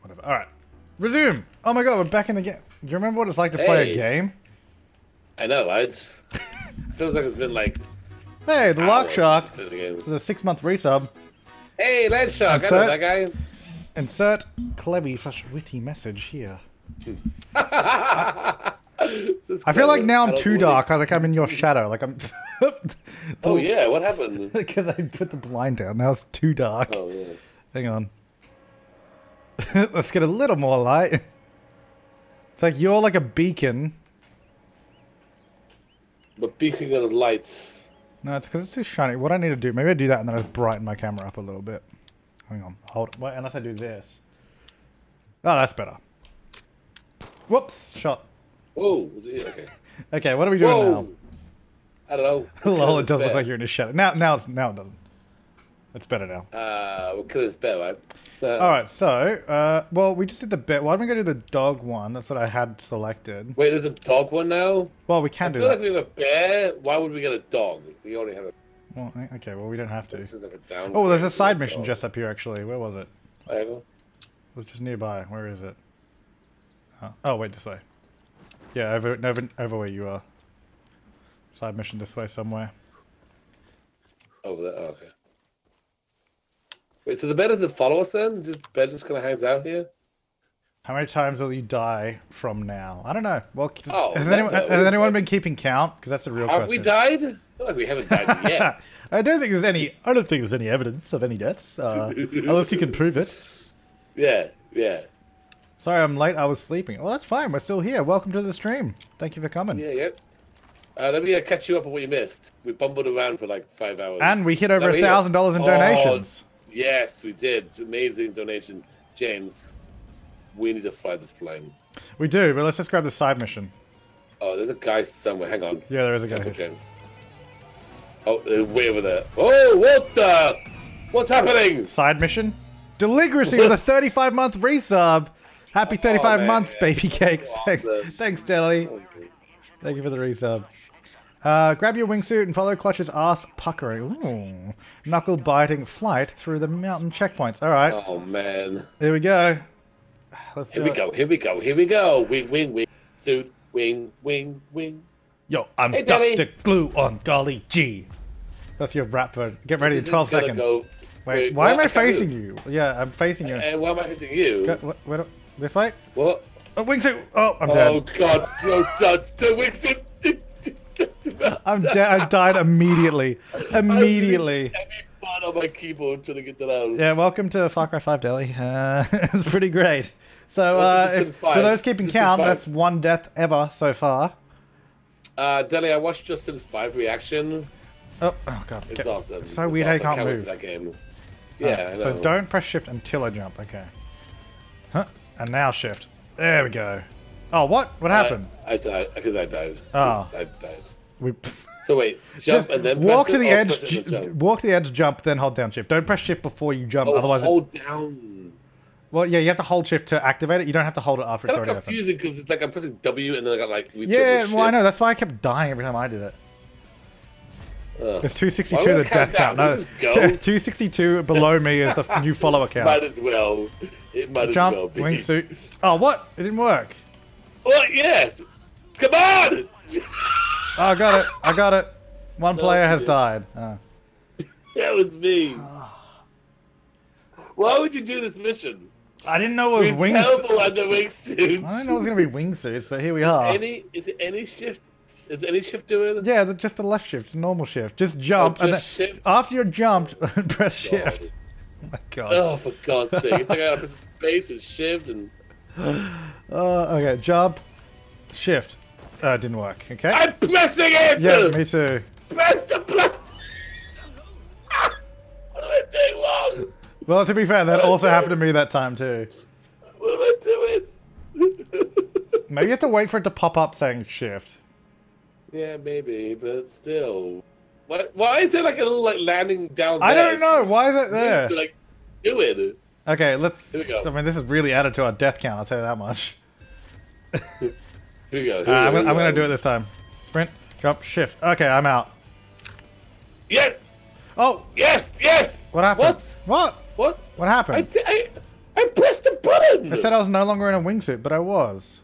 whatever. All right, resume. Oh my god, we're back in the game. Do you remember what it's like to play a game? I know? It's, feels like it's been like. Hey, the Lark hours Shark. the. The six month resub. Hey, Land Shark, I That's know that guy. Insert clever such witty message here. Is I feel like now I I'm too dark. Like I'm in your shadow. Like I'm. Oh yeah, what happened? Because I put the blind down. Now it's too dark. Oh yeah. Hang on. Let's get a little more light. It's like you're like a beacon. But beacon of lights. No, it's because it's too shiny. What I need to do, maybe I do that and then I brighten my camera up a little bit. Hang on. Hold. Wait, unless I do this. Oh, that's better. Whoops. Shot. Whoa, was it okay? Okay, what are we doing Whoa. I don't know. Lol, it does this look like you're in a shadow. Now, now it's now it doesn't. It's better now. Uh, we're killing this right? All right, so uh, well, we just did the bit. Why don't we go do the dog one? That's what I had selected. Wait, there's a dog one now. Well, we I can do I feel that. like we have a bear. Why would we get a dog? We already have a. Well, eh, okay, well, we don't have to. This seems like a down. Oh, there's a side mission just up here, actually. Where was it? Whatever. It was just nearby. Where is it? Oh, oh wait, this way. Yeah, over, over, over where you are. Side mission this way somewhere. Over there. Oh, okay. Wait, so the bear doesn't follow us then? Just bear just kind of hangs out here. How many times will you die from now? I don't know. Well, Oh, has anyone has anyone been keeping count? Because that's a real Have question. we died? Like we haven't died yet. I don't think there's any. I don't think there's any evidence of any deaths, uh, unless you can prove it. yeah, yeah, Sorry, I'm late. I was sleeping. Well, that's fine. We're still here. Welcome to the stream. Thank you for coming. yeah, yeah. Uh, let me uh, catch you up on what you missed. We bumbled around for like five hours. And we hit over a thousand dollars in donations. Yes, we did. Amazing donation, James. We need to fly this plane. We do, but let's just grab the side mission. Oh, there's a guy somewhere. Hang on. Yeah, there is a guy here. James. Oh, way over there. Oh, what the? What's happening? Side mission? Deligracy with a 35 month resub. Happy 35 man. months, baby cake. Thanks, Awesome. thanks, Deli. Thank you for the resub. Uh, grab your wingsuit and follow Clutch's ass puckering. Ooh. Knuckle biting flight through the mountain checkpoints. All right, Oh man. here we go. Let's Here we it. go. Here we go. Here we go. Wing, wing, wing. Suit. Wing, wing, wing. Yo, I'm Hey, Deli. Dr. Gluon Golly G. That's your rap word. Get ready in 12 seconds. Go... Wait, why am what? I facing you? Yeah, I'm facing you. And why am I facing you? Go, wh- where this way? What? Oh, wingsuit! Oh, I'm Oh dead. God! No, just the wingsuit. I'm dead. I died immediately. Immediately. Part on my keyboard trying to get that out. Yeah, welcome to Far Cry 5 Deli. Uh, it's pretty great. So, uh, if, for those keeping count, 5. that's one death ever so far. Uh, Deli, I watched Just Sims 5 reaction. Oh, oh god. It's Okay. awesome. so It's weird I you awesome. can't move. that game. Oh, Yeah, I so don't press shift until I jump. Okay. Huh? And now shift. There we go. Oh, what? What happened? I, I died because I died. Oh. I died. we So wait, jump and then walk to it, the edge. press it and ju- jump? walk to the edge, jump, then hold down shift. Don't press shift before you jump, Oh, otherwise. It, hold down. well, yeah, you have to hold shift to activate it. You don't have to hold it after It's it's already confusing because it's like I'm pressing W and then I got like we Yeah, well, I know. That's why I kept dying every time I did it. Ugh. It's 262 the death count count. No, 262 below me is the new follower count. Might as well. It might Jump, as well be. wingsuit. Oh, what? It didn't work. What? Yes. Come on. Oh, I got it. I got it. One No, player has died. Oh. That was me. Why would you do this mission? I didn't know it was We're wings. terrible the wingsuits. I didn't know it was gonna be wingsuits, but here we are. Any is it any shift? Is any shift doing? Yeah, the, just the left shift, normal shift. Just jump, and Oh, just then shift? after you're jumped, press shift. Oh my god. Oh, for God's sake! It's like I gotta press space and shift and. Uh, okay, jump, shift. Uh, didn't work. Okay. I'm pressing it. yeah, me too. Press the plus. what am I doing wrong? Well, to be fair, that also happened to me that time too. What am I doing? Maybe you have to wait for it to pop up saying shift. yeah, maybe, but still. What? Why is there like a little like landing down? I there? don't know. It's Why is it there? Like, do it. Okay, let's. Here we go. I mean, this is really added to our death count. I'll tell you that much. Here we go. Uh, I'm, gonna, I'm gonna do it this time. Sprint, jump, shift. Okay, I'm out. Yeah. Oh, Yes. Yes. what happened? What? What? What? What I, happened? I, I pressed the button. I said I was no longer in a wingsuit, but I was.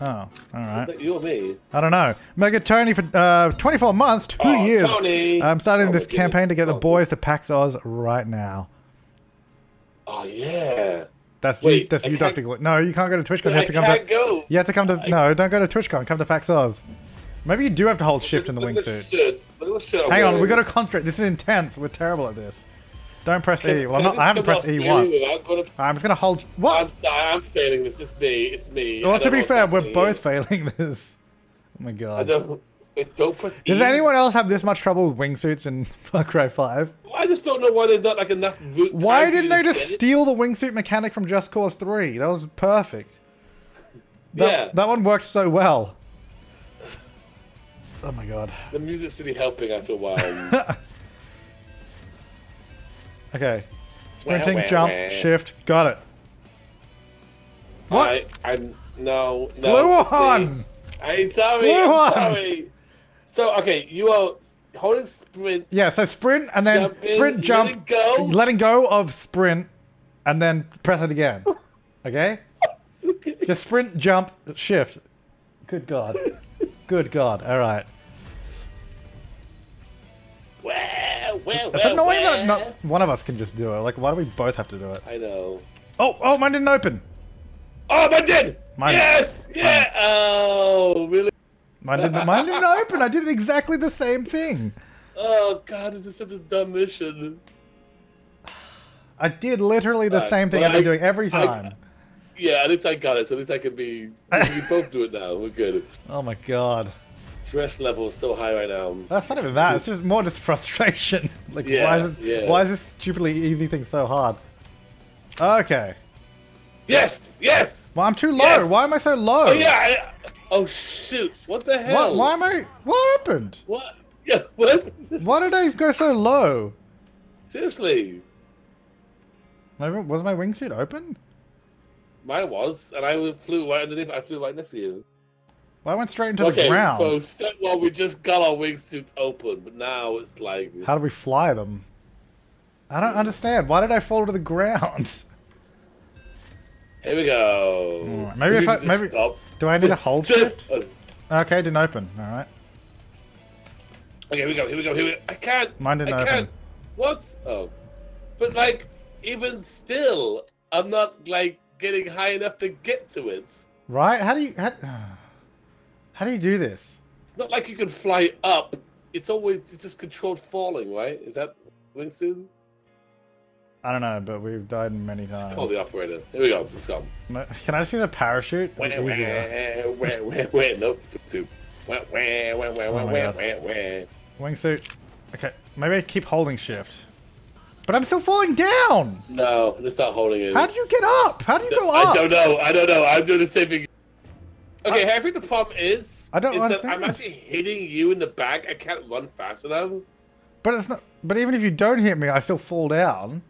Oh, all right. you or me? I don't know. Mega Tony for uh, 24 months, two Oh, years. Tony. I'm starting Oh, this campaign to get the Oh, boys to PAX Aus right now. Oh yeah. That's you. That's I you, Doctor. Gl- No, you can't go to TwitchCon. You have to come to. go. You have to come to. I- No, don't go to TwitchCon. Come to PAX Aus. Maybe you do have to hold shift in the wingsuit. shirt. Look at the shirt I'm Hang on, we got a contract. This is intense. We're terrible at this. Don't press Can- E. Well, not, I haven't pressed E once. going to- I'm just gonna hold. What? I'm sorry, I'm failing this. It's me. It's me. Well, to be fair, we're both failing this. Oh my I god. E. Does anyone else have this much trouble with wingsuits in Far Cry 5? I just don't know why there's not like enough root. Why didn't they just steal the wingsuit mechanic from Just Cause 3? That was perfect. That, Yeah. That one worked so well. Oh my god. The music's really helping after a while. Okay. Sprinting, wah, jump, wah. shift. Got it. What? I, I'm no, no. Blue it's me. one! I'm sorry. I'm sorry. So okay, you are holding sprint. Yeah, so sprint and then Jump in, sprint, jump, letting go. letting go of sprint, and then press it again. Okay? Just sprint, jump, shift. Good God. Good God. All right. Well, well, It's well, annoying well. that not one of us can just do it. Like, why do we both have to do it? I know. Oh, oh, mine didn't open. Oh, mine did. Mine- yes. Yeah. Oh, really? Mine didn't. Mine didn't open. I did exactly the same thing. Oh God, this is such a dumb mission. I did literally the Alright, same thing I've been doing every I- time. Yeah, at least I got it. So at least I can be. We both do it now. We're good. Oh my god. Stress level is so high right now. That's not even that. It's just more just frustration. like, why is it? yeah. Why is this stupidly easy thing so hard? Okay. Yes. Yes. Well, I'm too low. Yes! Why am I so low? Oh yeah. I, oh shoot! What the What, hell? why am I? What happened? What? Yeah. What? Why did I go so low? Seriously. My, was my wingsuit open? Mine was, and I flew right underneath. I flew right next to you. Well, I went straight into okay, the ground. so step one, we just got our wingsuits open, but now it's like. How do we fly them? I don't hmm. understand. Why did I fall to the ground? Here we go. Alright, maybe if I- maybe- stop. Do I need a hold shift? Okay, didn't open. All right. Okay, here we go. Here we go. Here we go. I can't. Mine didn't I open. can't. What? Oh, but like, even still, I'm not like getting high enough to get to it. Right? How do you how, how do you do this? It's not like you can fly up. It's always it's just controlled falling, right? Is that wingsuit? I don't know, but we've died many times. Call the operator. Here we go. Let's go. Can I just use a parachute? Wah, wah, wah, wah, wah. Nope. Wingsuit. Wah, wah, wah, wah, Oh wah, my wah, wah, wah. Wingsuit. Okay, maybe I keep holding shift. But I'm still falling down! No, let's not holding it. How do you get up? How do you go up? I don't know. I don't know. I'm doing the same thing. Okay, I think the problem is, I don't is that understand. I'm actually hitting you in the back. I can't run fast enough. But it's not. But even if you don't hit me, I still fall down.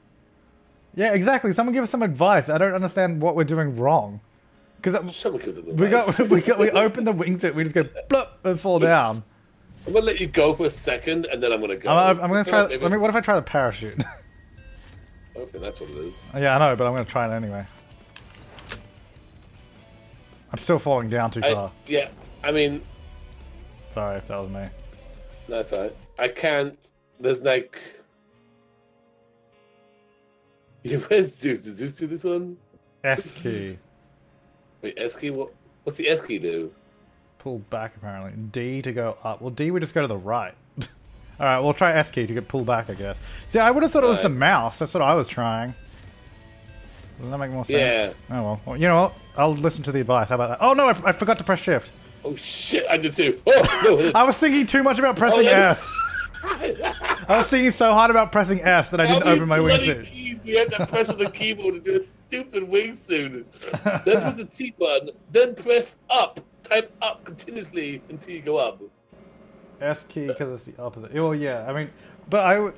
Yeah, exactly. Someone give us some advice. I don't understand what we're doing wrong. Because uh, Someone give we got advice. we got we open the wingsuit, we just go blop and fall down. I'm gonna let you go for a second, and then I'm gonna go. I'm, I'm gonna try. maybe- Let me. What if I try the parachute? I don't think that's what it is. yeah, I know, but I'm gonna try it anyway. I'm still falling down too I, far. yeah, I mean, Sorry if that was me. that's all right. I can't. There's like. Yeah, where's Zeus? Did Zeus do this one? S key. Wait, S key? What? What's the S key do? Pull back apparently. D to go up. Well, D we just go to the right. All right, we'll try S key to get pull back, I guess. See, I would have thought it was the mouse. That's what I was trying. Doesn't that make more sense? Yeah. Oh well. well. You know what? I'll listen to the advice. How about that? Oh no, I, I forgot to press shift. Oh shit! I did too. Oh no! I was thinking too much about oh, pressing yeah. S. I was thinking so hard about pressing S that I didn't open my wingsuit. You had to press on the keyboard to do a stupid wingsuit. then press the T button. Then press up. Type up continuously until you go up. S key because it's the opposite. Oh yeah, I mean, but I would.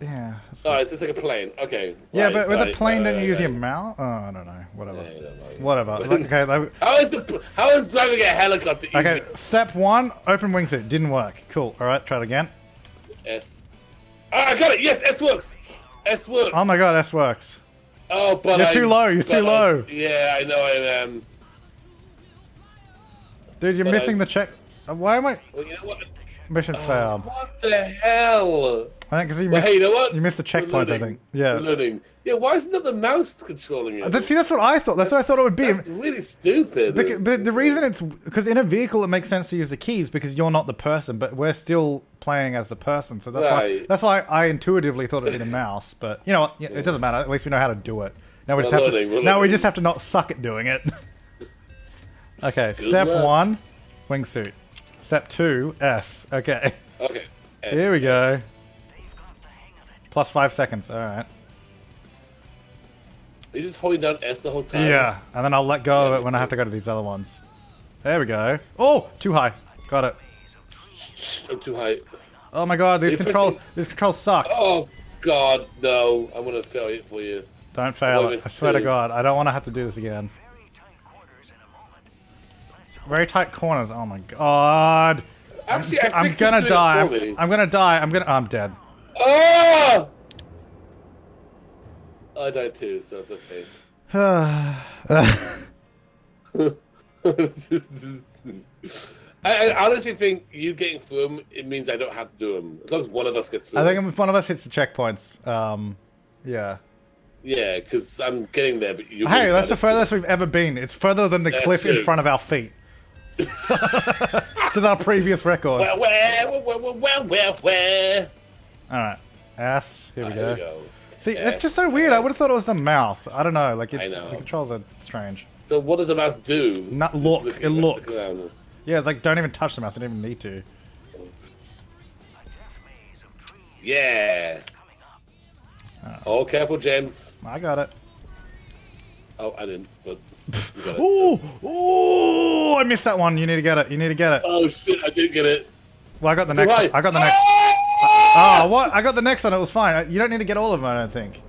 Yeah. Oh, it's just like a plane. Okay. yeah, right, but with right, a plane, right, don't you use your mouth. Oh, I don't know. Whatever. Yeah, don't know. Whatever. okay. that- How is the how is driving a helicopter easy? Okay, step one, open wingsuit. Didn't work. Cool. All right, try it again. S. Oh, I got it. Yes, S works. S works. Oh my god, S works. Oh, but You're I- too low, you're too I- low. yeah, I know I am. Dude, you're But missing I- the check. uh, Why am I? Well, you know what? Mission Oh, failed. What the hell? I think because you Well, missed. hey, you know what? you missed the We're checkpoints, I think. Yeah. We're learning. Yeah, why isn't that the mouse controlling it? Uh, See, that's what I thought. That's, what I thought it would be. That's really stupid. Bec- But the reason it's because in a vehicle it makes sense to use the keys because you're not the person, but we're still playing as the person. So that's why that's why I intuitively thought it'd be the mouse. But you know what? Yeah, It doesn't matter. At least we know how to do it. Now we just We're have learning, to. Now we just have to not suck at doing it. okay. step luck. one, wingsuit. Step two, S. Okay. Okay. Yes, Here we go. Plus five seconds. All right. Are you just holding down S the whole time? Yeah, and then I'll let go of it when I have to go to these other ones. There we go. Oh, too high. Got it. I'm too high. Oh my god, these control pressing- these controls suck. Oh God, no! I'm gonna fail it for you. Don't fail Well, it. I swear to. God, I don't want to have to do this again. Very tight corners. Oh my God. Actually, I I'm gonna you're doing it die. I'm. I'm gonna die. I'm gonna. I'm dead. Ah! I died too, so it's okay. I, I honestly think you getting through them, it means I don't have to do them. As long as one of us gets through I think if one of us hits the checkpoints, um, yeah. Yeah, because I'm getting there, but you. Hey, that's the furthest we've ever been. It's further than the That's cliff in front of our feet. to our previous record. Where, where, where, where, where, where, where? All right. S. Here we Ah, go. Here we go. See, it's just so weird. I would have thought it was the mouse. I don't know. Like, it's know. the controls are strange. So what does the mouse do? Not look, looking it looks. Yeah, it's like don't even touch the mouse. You don't even need to. Yeah. Ah. Oh, careful, James. I got it. Oh, I didn't, but you got it. Ooh, ooh! I missed that one. You need to get it. You need to get it. Oh shit, I didn't get it. Well, I got the next. One. I got the next. Ah! Oh, what? I got the next one. It was fine. You don't need to get all of them. I don't think.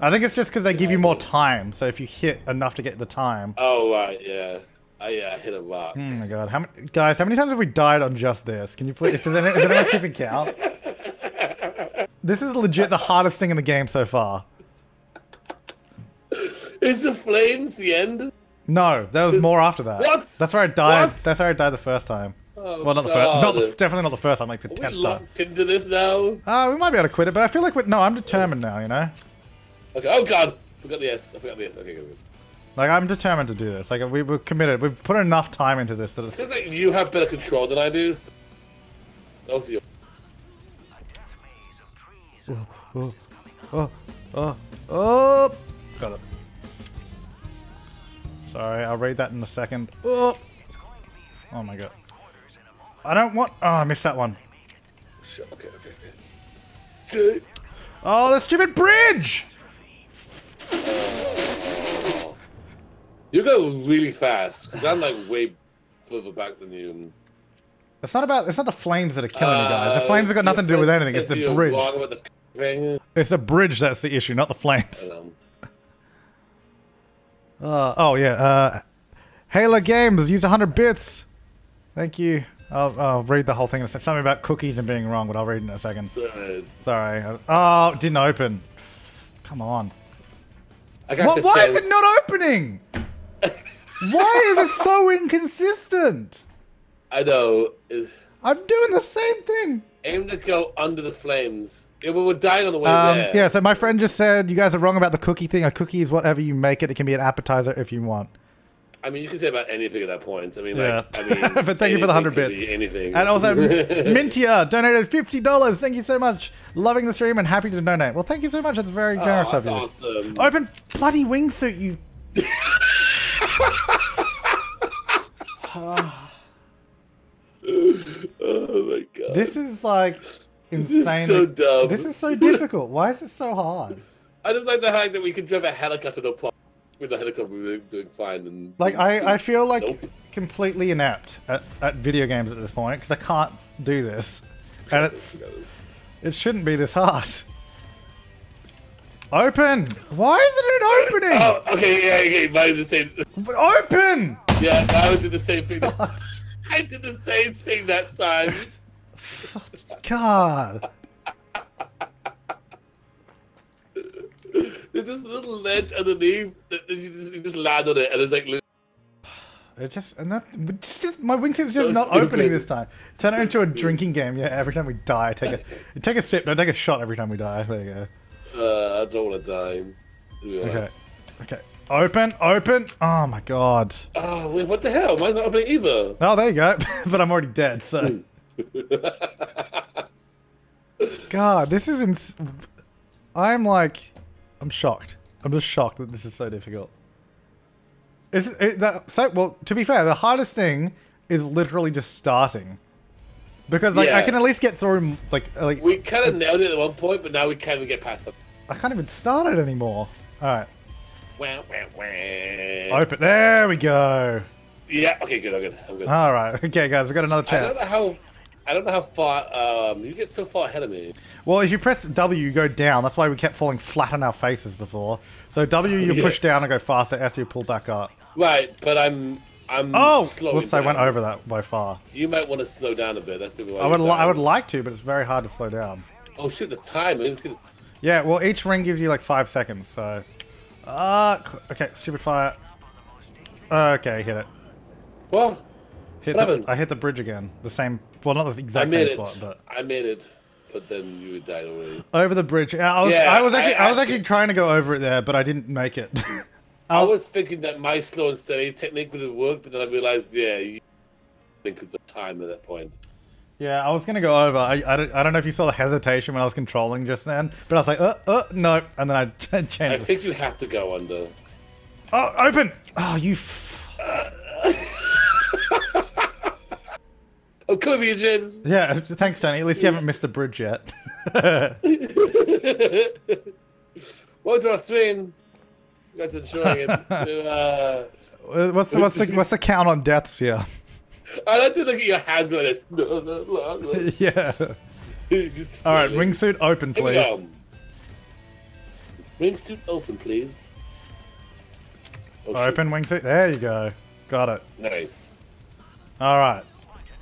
I think it's just because they give you more time. So if you hit enough to get the time. Oh right, yeah. I yeah, I hit a lot. Oh my god! How many guys? How many times have we died on just this? Can you please? Does anyone, is anyone keeping count? This is legit the hardest thing in the game so far. Is the flames the end? No, there was more after that. What? That's where I died. What? That's where I died the first time. Oh, well, not the first. Not the, definitely not the first time. Like the Are we tenth time. locked into this now? Uh, we might be able to quit it, but I feel like we're, no. I'm determined now. You know, Okay. Oh god, forgot the S. I forgot the S. Okay, good. good. like I'm determined to do this. Like we, we're committed. We've put enough time into this that it's. Seems like you have better control than I do. so- Also, you. Oh, oh, oh, oh! Got it. Sorry, I'll read that in a second. Oh, oh my god. I don't want. Oh, I missed that one. Shit, Okay, okay, okay. Oh, the stupid bridge! You go really fast because I'm like way further back than you. It's not about. It's not the flames that are killing you guys. The Uh, flames have got nothing to do with anything. It's the bridge. the. It's the bridge that's the issue, not the flames. Uh, oh yeah. Uh, Halo Games used 100 bits. Thank you. I'll, I'll read the whole thing. It's something about cookies and being wrong, but I'll read it in a second. so, Sorry. Oh, it didn't open. Come on. I got What, why is it not opening? why is it so inconsistent? I know. I'm doing the same thing. Aim to go under the flames. Yeah, we were dying on the way Um, there. yeah, so my friend just said you guys are wrong about the cookie thing. A cookie is whatever you make it. It can be an appetizer if you want. I mean, you can say about anything at that point. I mean, Yeah. like, I mean, But thank you for the 100 bits. Anything. And also, Mintia donated fifty dollars. Thank you so much. Loving the stream and happy to donate. Well, thank you so much. That's very Oh, generous that's of you. awesome. Open bloody wingsuit, you. Oh my god. This is like insane. This is so dumb. This is so difficult. Why is this so hard? I just like the fact that we can drive a helicopter no problem. With the helicopter we were doing fine. And Like I, I feel like Nope. completely inept at, at video games at this point because I can't do this, and it's it shouldn't be this hard. Open. Why isn't it opening? Oh, okay, yeah, okay, mine the same. But open. Yeah, I did the same thing. That, I did the same thing that time. God. There's this little ledge underneath that you just, you just land on it, and it's like It just and that it's just my wingsuit's just So not stupid. opening this time. Turn it into a drinking game. Yeah, every time we die, take a take a sip. No, take a shot every time we die. There you go. uh, I don't want to die. Yeah. Okay, okay. Open, open. Oh my god. Oh wait, what the hell? Mine's not opening either. Oh, there you go. but I'm already dead. So God, this is ins- I'm like, I'm shocked. I'm just shocked that this is so difficult. Is it, that so? Well, to be fair, the hardest thing is literally just starting, because like I can at least get through like like we kind of nailed it at one point, but now we can't even get past it. I can't even start it anymore. All right, Wah, wah, wah. open. There we go. Yeah. Okay. Good. I'm good. I'm good. All right, okay, guys, we got another I don't chance. know how. I don't know how far. Um, you get so far ahead of me. Well, if you press W, you go down. That's why we kept falling flat on our faces before. So W, you Yeah. push down and go faster. S, you pull back up. Right, but I'm. I'm. Oh, whoops! I went over that by far. You might want to slow down a bit. That's maybe why. I would, I would like to, but it's very hard to slow down. Oh shoot! The time. I didn't see the. Yeah, well, each ring gives you like five seconds. So, uh, okay, stupid fire. Okay, hit it. Well, Hit What the? I hit the bridge again. The same, well, not the I exact made same it. spot, but I made it, but then you died already. over the bridge. Yeah, I was, Yeah, I was actually, I I, was actually- trying to go over it there, but I didn't make it. I I'll- was thinking that my slow and steady technique would have worked, but then I realized, yeah, you because of time at that point. Yeah, I was gonna go over. I, I, don't, I don't know if you saw the hesitation when I was controlling just then, but I was like, uh, uh, no, and then I changed. I it. think you have to go under. Oh, open! Oh, you. F- For you, James. yeah, thanks, Tony. At least you haven't missed the bridge yet. To our stream. Are enjoying it. Uh, what's what's the what's the count on deaths here? I like to look at your hands like this. Yeah. All right, wingsuit open, please. Wingsuit open, please. Oh. Open wingsuit. There you go. Got it. Nice. All right.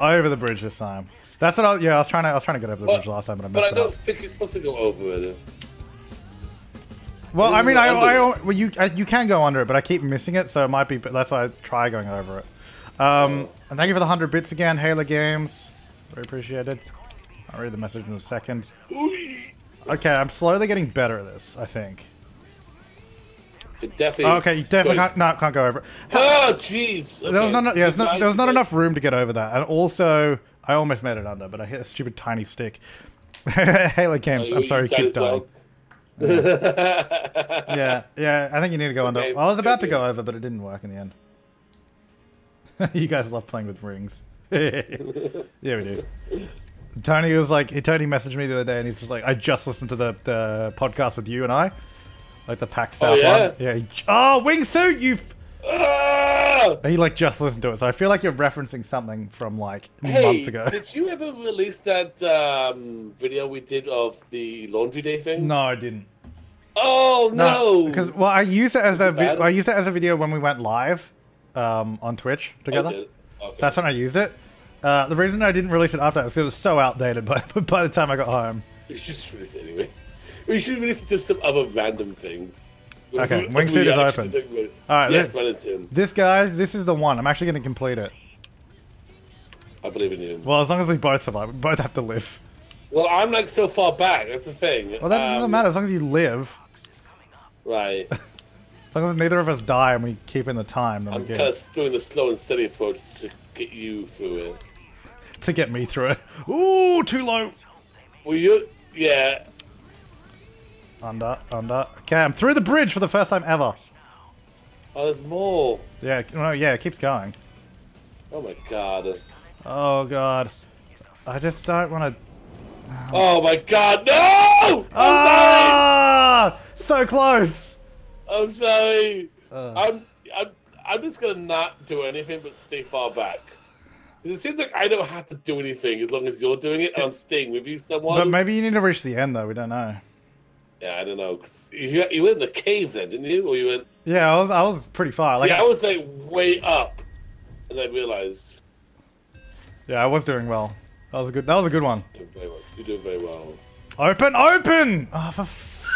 Over the bridge this time. That's what I. Yeah, I was trying to. I was trying to get over the Well, bridge last time, but I But I don't up. think you're supposed to go over it. Well, I mean, I, I, well, you, I, you can go under it, but I keep missing it, so it might be. But that's why I try going over it. Um, Oh. and thank you for the hundred bits again, Halo Games. Very appreciated. I'll read the message in a second. Okay, I'm slowly getting better at this. I think. It definitely. Okay, you definitely can't. No, can't go over it. Oh, jeez. There was Okay. not. Yeah, there's not, there was not enough room to get over that, and also I almost made it under, but I hit a stupid tiny stick. Halo Oh, Games. I'm sorry, you keep dying. well. Yeah, yeah. I think you need to go under. I was about to go over, but it didn't work in the end. you guys love playing with rings. yeah, we do. Tony was like, he Tony messaged me the other day, and he's just like, I just listened to the the podcast with you and I, like the PAX South yeah? one. Yeah. He, oh, wingsuit! You. Ah! He like just listened to it, so I feel like you're referencing something from like Hey, months ago. did you ever release that um, video we did of the laundry day thing? No, I didn't. Oh no! because well, I used it as a vi- I used it as a video when we went live, um, on Twitch together. Okay. That's when I used it. Uh, the reason I didn't release it after that was 'cause it was so outdated by, by the time I got home. We should just release it anyway. We should release it just some other random thing. Okay, wingsuit is open. All right, Yes, this- in. This, guys, this is the one. I'm actually going to complete it. I believe in you. Well, as long as we both survive, we both have to live. Well, I'm like so far back. That's the thing. Well, that doesn't Um, matter as long as you live. Right. As long as neither of us die and we keep in the time, then I'm kind of doing the slow and steady approach to get you through it. to get me through it. Ooh, too low. Well, you, yeah. Under, under. Okay, I'm through the bridge for the first time ever. Oh, there's more. Yeah, no, yeah, it keeps going. Oh my god. Oh god, I just don't want to. Oh my god. No! I'm Ah, so close. I'm sorry. Uh, I'm, I'm, I'm just gonna not do anything but stay far back. It seems like I don't have to do anything as long as you're doing it, and I'm staying with you, someone. but maybe you need to reach the end though. We don't know. Yeah, I don't know. 'cause you, you went in the cave then, didn't you? Or you went? Yeah, I was I was pretty far. Like, See, I was like way up, and I realized yeah, I was doing well. That was a good. That was a good one. you're doing very well. You're doing very well. Open, open. Oh, for f-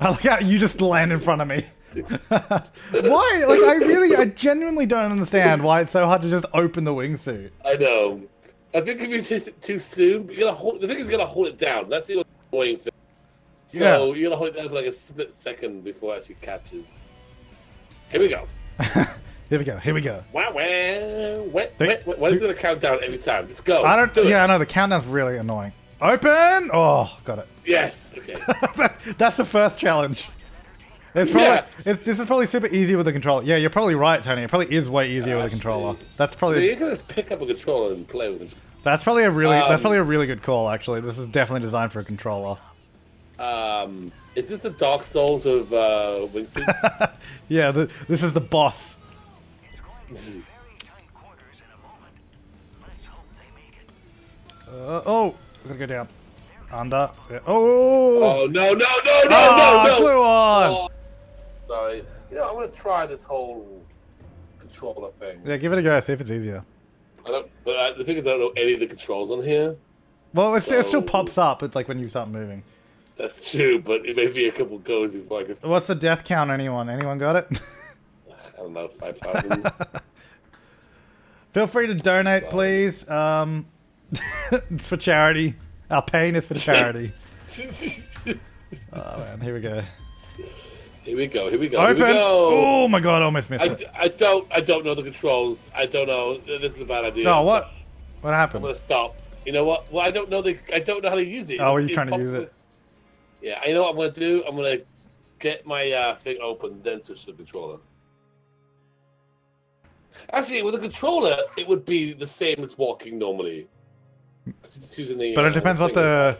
I like how you just land in front of me. why? Like, I really, I genuinely don't understand why it's so hard to just open the wingsuit. I know. I think if you taste it too soon, you gotta hold. The thing is, you gotta hold it down. That's the annoying thing. So Yeah. you gotta hold it down for like a split second before it actually catches. Here we go. Here we go. Here we go. Wow, wow, wet, Three, wet, wet. Why is it a countdown every time? Just go. I Let's do don't. it. Yeah, I know the countdown's really annoying. Open. Oh, got it. Yes. Okay. That- That's the first challenge. It's probably Yeah. it, this is probably super easy with the controller. Yeah, you're probably right, Tony. It probably is way easier with a controller. That's probably you're gonna pick up a controller and play with it. that's probably a really that's Um, probably a really good call. Actually, this is definitely designed for a controller. Um, is this the Dark Souls of uh, wingsuits? yeah, the, this is the boss. Uh, oh, we're gonna go down. Under. Yeah. Oh. oh no no no no Ah, no no! Gluon. Oh, sorry. You know, I'm gonna try this whole controller thing. Yeah, give it a go. See if it's easier. I don't. But I, the thing is, I don't know any of the controls on here. Well, it's, it still pops up. It's like when you start moving. That's true, but it may be a couple goes before I can. What's the death count? Anyone? Anyone got it? I don't know, five thousand. Feel free to donate, please. Um, it's for charity. Our pain is for charity. Oh man, here we go. here we go. Here we go. Open. Here we go. Oh my god, I almost missed I, it. I don't I don't know the controls. I don't know. This is a bad idea. No, what? What happened? I'm gonna stop. You know what? Well, I don't know the. I don't know how to use it. Oh, were It- you trying to use it? Yeah, I know what I'm gonna do. I'm gonna get my uh, thing open, then switch to the controller. Actually, with a controller, it would be the same as walking normally. Just using the. But uh, it depends what the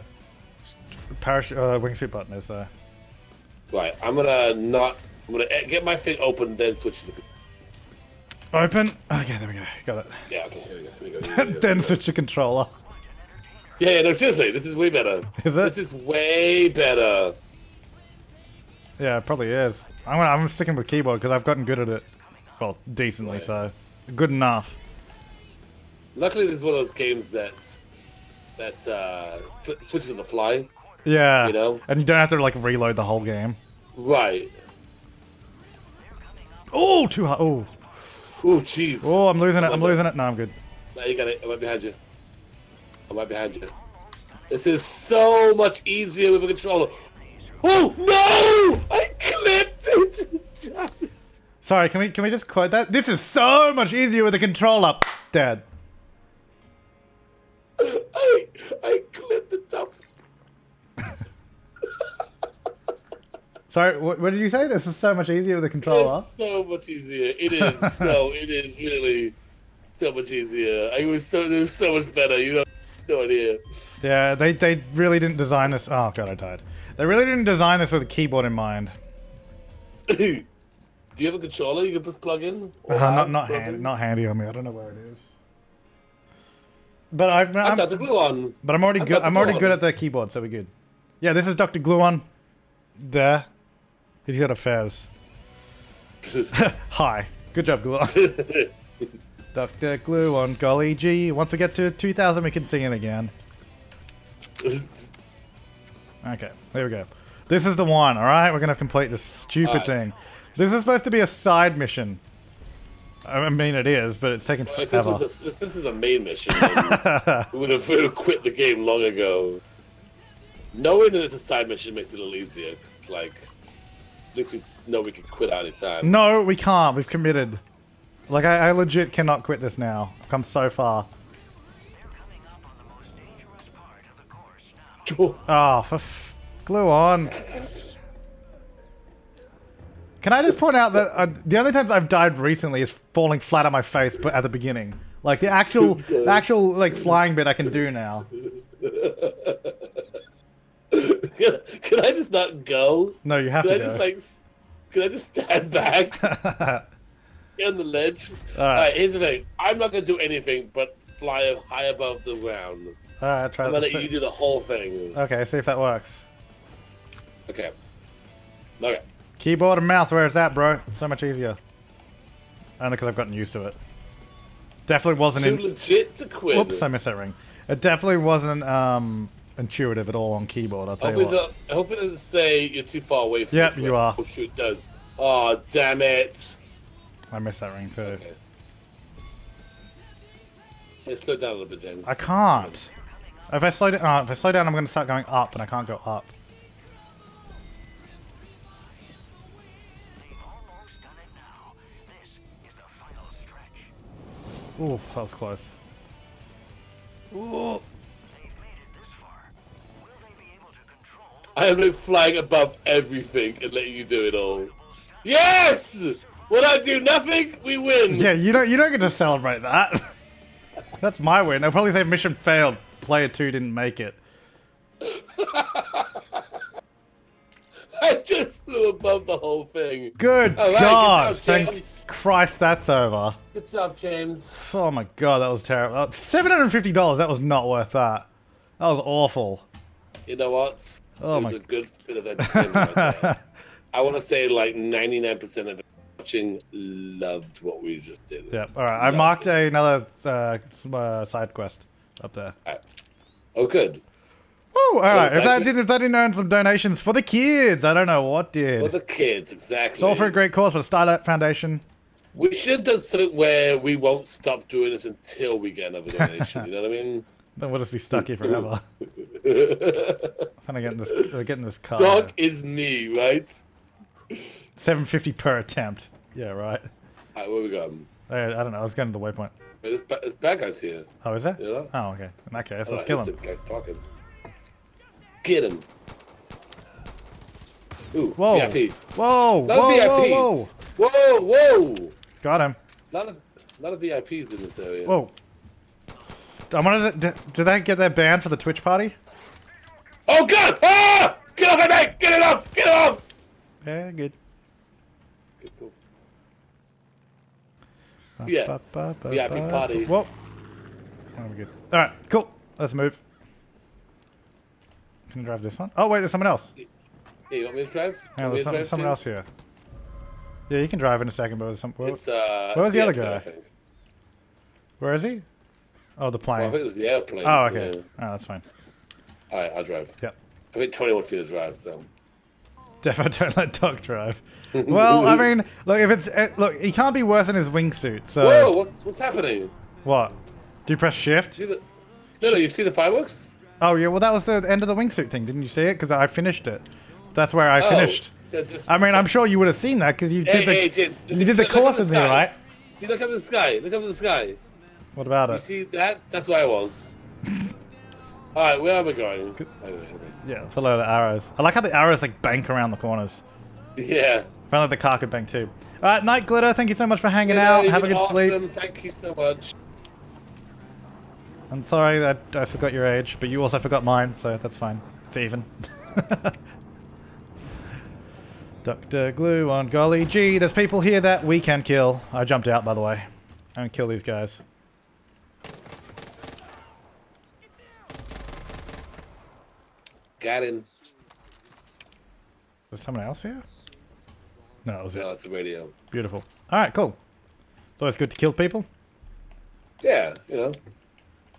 parachute uh, wingsuit button is. So. Right, I'm gonna not. I'm gonna eh, get my thing open, then switch to the. Open. Okay, there we go. Got it. Yeah, okay, here we go. Here we go. Here we go. then switch to controller. Yeah, yeah, no, seriously, this is way better. Is it? This is way better. Yeah, it probably is. I'm I'm sticking with keyboard because I've gotten good at it. Well, decently so. Good enough. Luckily, this is one of those games that's that uh, switches on the fly. Yeah. You know? And you don't have to like reload the whole game. Right. Oh, too hot. Oh, Oh, jeez. oh, I'm losing it. I'm losing it. No, I'm good. Now you got it. I'm right behind you. I'm right behind you. This is so much easier with a controller. Oh no! I clipped it. Sorry, can we can we just quote that? This is so much easier with a controller, Dad. I I clipped the top. Sorry, what, what did you say? This is so much easier with a controller. So much easier. It is. no, it is really so much easier. I was so it was so much better. You have no idea. Yeah, they they really didn't design this. Oh god, I died. They really didn't design this with a keyboard in mind. Do you have a controller you can just plug in? Uh, not not handy, not handy on me. I don't know where it is. But I've I'm, got the glue on. but I'm already I've good. I'm already good at the keyboard, so we're good. Yeah, this is Doctor Gluon. There, he's got a fez. Hi, good job, Gluon. Glue on golly gee. Once we get to 2,000, we can sing it again. Okay, there we go. This is the one, alright? We're gonna complete this stupid Alright. thing. This is supposed to be a side mission. I mean, it is, but it's taking if, this forever. was a, if this is a main mission, we would have we would have quit the game long ago. Knowing that it's a side mission makes it a little easier. 'cause it's like, at least we know we can quit at any time. no, we can't. We've committed. Like, I, I legit cannot quit this now. I've come so far. Oh, for f- Gluon. Can I just point out that uh, the only times I've died recently is falling flat on my face, but at the beginning. Like the actual, the actual like flying bit I can do now. can, can I just not go? No, you have Can I to just like, can I just stand back get on the ledge? All right. All right, here's the thing. I'm not gonna do anything but fly high above the ground. All right, try I'm gonna let you do the whole thing. Okay, see if that works. Okay. Okay. Keyboard and mouse, where is that, bro? It's so much easier. Only because I've gotten used to it. Definitely wasn't Too in. legit to quit. Whoops, I missed that ring. It definitely wasn't um, intuitive at all on keyboard. I'll tell Hope you what. I hope it doesn't say you're too far away from Yep, the you are. Oh, shoot, it does. Oh, damn it. I missed that ring too. Okay. Hey, slow down a little bit, James. I can't. If I slow down, uh, if I slow down, I'm going to start going up, and I can't go up. Ooh, that was close. Ooh. I am like flying above everything and letting you do it all. Yes! When I do nothing, we win! Yeah, you don't you don't get to celebrate that. That's my win. They'll probably say mission failed. Player two didn't make it. I just flew above the whole thing. Good All right, good God! job, Thank Christ, that's over. Good job, James. Oh my God, that was terrible. Uh, seven hundred fifty dollars. That was not worth that. That was awful. You know what? Oh it was my- a good bit of entertainment right. I want to say like 99% of watching loved what we just did. Yeah. All right. I Loved marked it. another uh, uh, side quest up there. Oh, good. Woo! All right. If that did, if that didn't earn some donations for the kids, I don't know what did. For the kids, exactly. it's all for a great cause for the Starlight Foundation. We should have done something where we won't stop doing this until we get another donation. you know what I mean? Then we'll just be stuck here forever. Trying to get in this, uh, get in this car. Dog is me, right? Seven fifty per attempt. Yeah, right. Alright, where we going? I, I don't know. I was getting to the waypoint. There's, there's bad guys here. Oh, is there? Know? Oh, okay. In that case, let's kill him. guys talking. Get him. Ooh, Whoa! VIP. Whoa! Not Whoa! VIPs. Whoa! Whoa! Whoa, whoa! Got him. Lot of, lot of VIPs in this area. Whoa! I. To, did, did they get that banned for the Twitch party? Oh god! Ah! Get off my back! Get it off! Get it off! Yeah. Good, cool. Yeah. Ba, ba, ba, VIP party. Oh, we're good. All right, cool. Let's move. Can you drive this one? Oh wait, there's someone else. Hey, you want me to drive? Yeah, there's some, drive, someone James? else here. Yeah, you can drive in a second, but there's some. Where, It's, uh, Where was the other guy? Where is he? Oh, the Well, I think it was the airplane. oh, okay. Yeah. Oh, that's fine. Alright, I'll drive. Yep. I think Tony wants me to drive, so. Defo don't let Doc drive. Well, I mean, look, if it's eh, look, he can't be worse in his wingsuit. So Whoa, what's what's happening? what? Do you press shift? The No no, you see the fireworks? Oh yeah, well that was the end of the wingsuit thing. Didn't you see it? Because I finished it. That's where I Oh, finished. so just- I mean, I'm sure you would have seen that because you Hey, did the hey, James, you did the look course in with me, right? See, look up in the sky. Look up in the sky. What about You it? see that? That's where I was. Alright, where am I going? Yeah, follow the arrows. I like how the arrows like bank around the corners. Yeah. Found the car could bank too. All right, night glitter. Thank you so much for hanging Yeah, out. you've a good sleep. Thank you so much. I'm sorry that I forgot your age, but you also forgot mine, so that's fine. It's even. Dr. Gluon golly gee, there's people here that we can kill. I jumped out, by the way. I don't kill these guys. Got him. There's someone else here? No, it was No, it. that's the radio. Beautiful. Alright, cool. It's always good to kill people. Yeah, you know.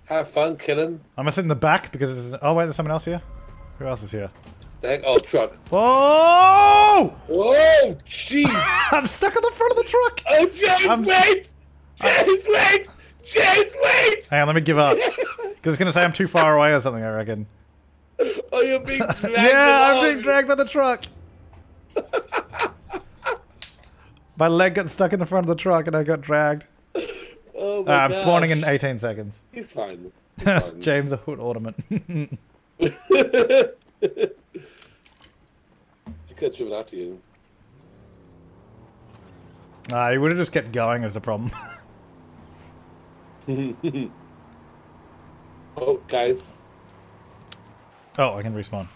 Have fun killing. I'm gonna sit in the back because. Oh, wait, there's someone else here? Who else is here? The heck? Oh, truck. Oh! Whoa! Jeez! I'm stuck on the front of the truck! Oh, James, I'm- wait! James, wait! James, wait! Hang on, let me give up. Because it's gonna say I'm too far away or something, I reckon. Oh, you're being dragged yeah, I'm being dragged by the truck. My leg got stuck in the front of the truck and I got dragged. Oh Uh, I'm spawning in 18 seconds. He's fine. He's fine. James a hood ornament. I could have driven after you. uh, he would have just kept going as a problem. Oh, guys. Oh, I can respawn.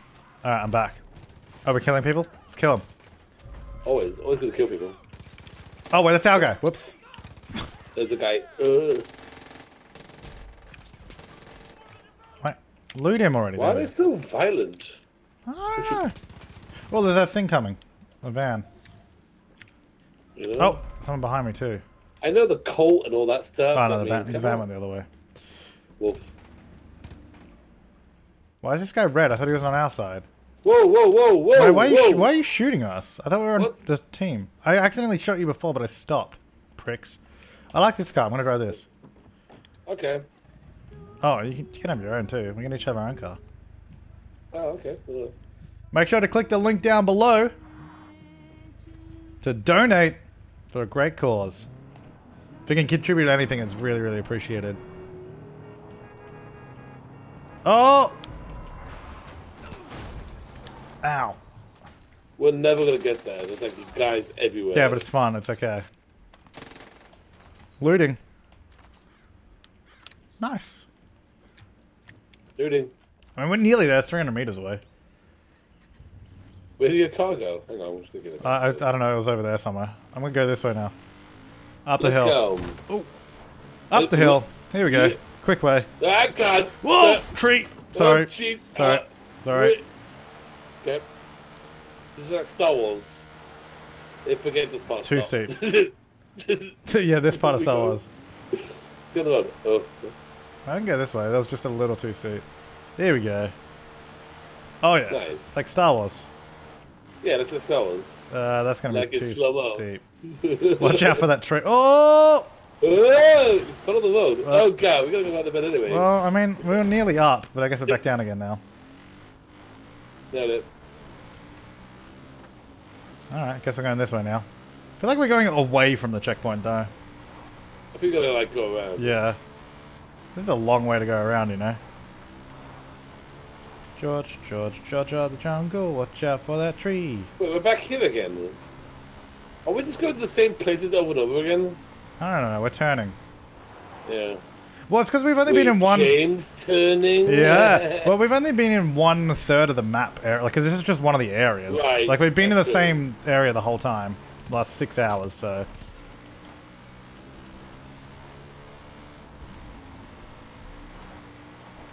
Alright, I'm back. Oh, we're killing people? Let's kill them. Always, always good to kill people. Oh, wait, that's our guy. Whoops. There's a guy. Uh, Wait, loot him already. why are didn't they so violent? Don't. Well, there's that thing coming. A van. You know? Oh, someone behind me too. I know the Colt and all that stuff. Oh, no, the van, the van went the other way. Wolf. Why is this guy red? I thought he was on our side. Whoa, whoa, whoa, whoa, Wait, why, are you, whoa! why are you shooting us? I thought we were on What? the team. I accidentally shot you before, but I stopped. Pricks. I like this car. I'm gonna drive this. Okay. Oh, you can, you can have your own too. We're gonna each have our own car. Oh, okay. Uh, Make sure to click the link down below to donate for a great cause. If you can contribute anything, it's really, really appreciated. Oh! Ow. We're never gonna get there. There's like guys everywhere. Yeah, but it's fun. It's okay. Looting. Nice. Looting. I mean, we're nearly there. It's 300 meters away. Where did your car go? Hang on, I'm just gonna get it. I, I, I don't know. It was over there somewhere. I'm gonna go this way now. Up the Let's hill. go. Up the hill. Here we go. Yeah. Quick way. Ah, God. Whoa! Uh, Tree! oh, Sorry. jeez. Sorry. Ah, Sorry. Okay. This is like Star Wars. They forget this part. Too steep. yeah, this part of Star Wars. It's the other one. Oh. I can go this way. That was just a little too steep. Here we go. Oh yeah. Nice. Like Star Wars. Yeah, that's the Star Wars. Uh, that's gonna Like be too slow-mo. steep. Watch out for that tree. Oh! Oh, follow the road. Well- oh god, we gotta go out the bed anyway. Well, I mean, we're nearly up, but I guess we're back down again now. Nailed it. Alright, guess we're going this way now. I feel like we're going away from the checkpoint, though. I think we gotta like go around. Yeah. This is a long way to go around, you know. George, George, George of the jungle, watch out for that tree. Wait, we're back here again. Are we just going to the same places over and over again? I don't know, we're turning. Yeah. Well, it's because we've only been in one. James turning. Yeah. well, we've only been in one third of the map area, like, because this is just one of the areas. Right, Like, we've been in the true. same area the whole time, last six hours, so.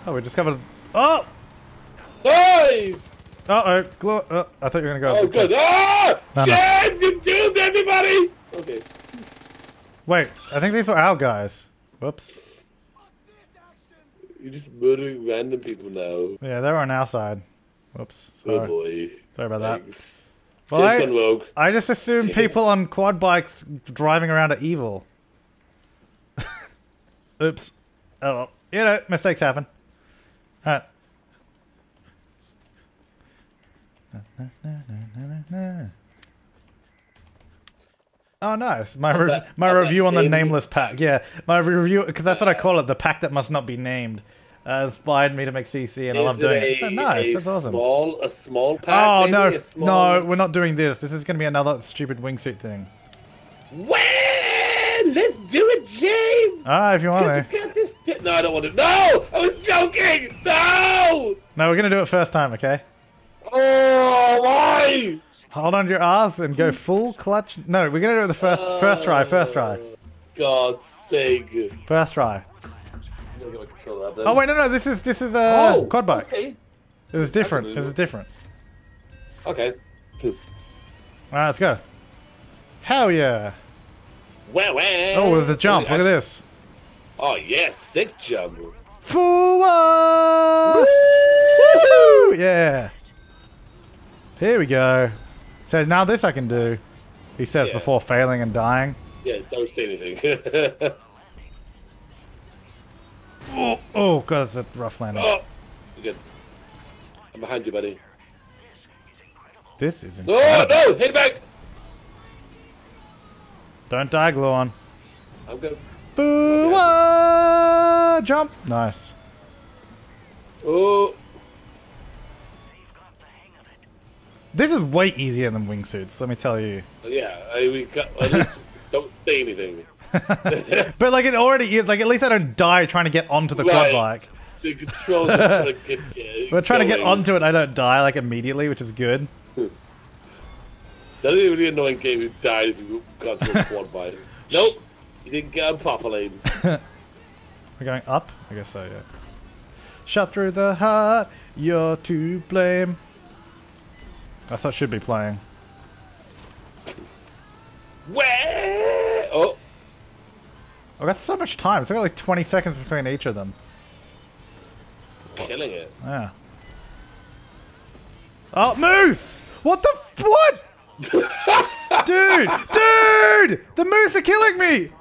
Oh, we discovered. Oh! Hey! Uh oh, Glo- uh, I thought you were gonna go. Oh, good. Ah! No, no. James, you've doomed everybody! Okay. Wait, I think these were our guys. Whoops. You're just murdering random people now. Yeah, they were on our side. Whoops. Oh Sorry. boy. Sorry about that. Well, James I, Rogue. I just assumed Jeez. people on quad bikes driving around are evil. Oops. Oh well. You know, mistakes happen. Alright. Oh, nice. My re- that- my review on the nameless nameless pack. Yeah, my review because that's what I call it. The pack that must not be named. Uh, inspired me to make CC, and I love Is doing it it. a, So nice. a That's awesome. small, a small pack? Oh maybe? no, A f- small... no, we're not doing this. This is going to be another stupid wingsuit thing. Well, let's do it, James. Ah, if you want Because to. you got this. No, I don't want to. No, I was joking. No. No, we're going to do it first time, okay? Oh, why? Hold on to your R's and go full clutch. No, we're going to do it the first first try, first try. Oh, God's sake. First try. I'm gonna go control that. Oh wait, no, no, this is this is a Oh, quad bike. Okay. This is different. This is different. Okay. All right, let's go. Hell yeah! Well, well. Oh, there's a jump. Look at this. Oh yeah, sick jump. Forward! Woo! Yeah. Here we go. So now this I can do. He says Yeah. before failing and dying. Yeah, don't say anything. Oh, oh, god, it's a rough landing. oh, good. I'm behind you, buddy. This is Oh no, hit back. Don't die, Gluon. I'm good. Forward! Jump. Nice. Oh, This is way easier than wingsuits, let me tell you. yeah. I, we got. At least don't say anything. But like it already is. Like at least I don't die trying to get onto the quad bike. The controls are trying to get. Uh, We're trying to get onto it. I don't die like immediately, which is good. That is a really annoying game. You died if you got to a quad bike. Nope, you didn't get on properly. We're going up. I guess so. Yeah. Shot through the heart. You're to blame. That's what should be playing. Where? Oh, I've got so much time. It's only like 20 seconds between each of them. killing it. Yeah. Oh, moose! What the f- what? dude, dude! The moose are killing me!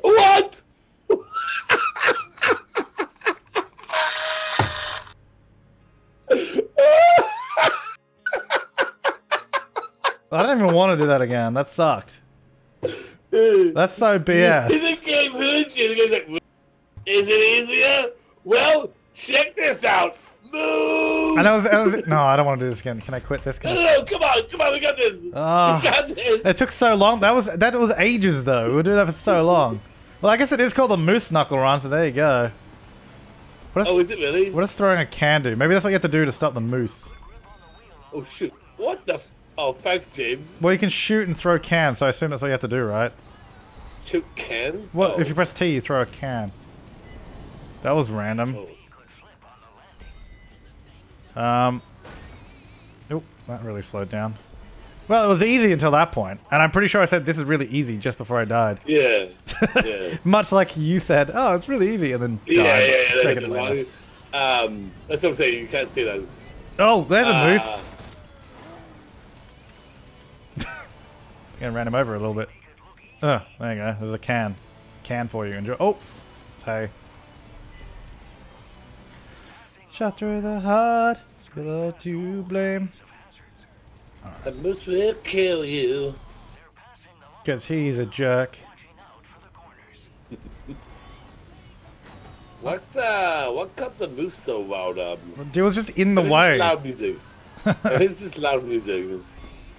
What? I don't even want to do that again. That sucked. That's so BS. The game hurts you. The game's like, is it easier? Well, check this out. Move. And I was, I was, no, I don't want to do this again. Can I quit this? No, Can no, I? no, come on, come on, we got this. Ah. we got this. It took so long. That was that was ages though. We were doing that for so long. Well, I guess it is called the moose knuckle run. So there you go. What does, Oh, is it really? what does throwing a can do? Maybe that's what you have to do to stop the moose. Oh shoot! What the? Oh, thanks, James. Well, you can shoot and throw cans, so I assume that's what you have to do, right? Shoot cans. Well, oh. if you press T, you throw a can. That was random. Oh. Um. Nope, that really slowed down. Well, it was easy until that point, and I'm pretty sure I said this is really easy just before I died. Yeah. Yeah. Much like you said, oh, it's really easy, and then yeah, died yeah, yeah. second later. Um, that's what I'm saying. You can't see that. Oh, there's a Ah. moose. Gonna ran him over a little bit. Oh, there you go. There's a can. Can for you. Enjoy. Oh, hey. Shot through the heart. You're to blame. The moose will kill you. Because he's a jerk. What? Uh, what got the moose so wound up? It was just in the way. Loud music. it's just loud music.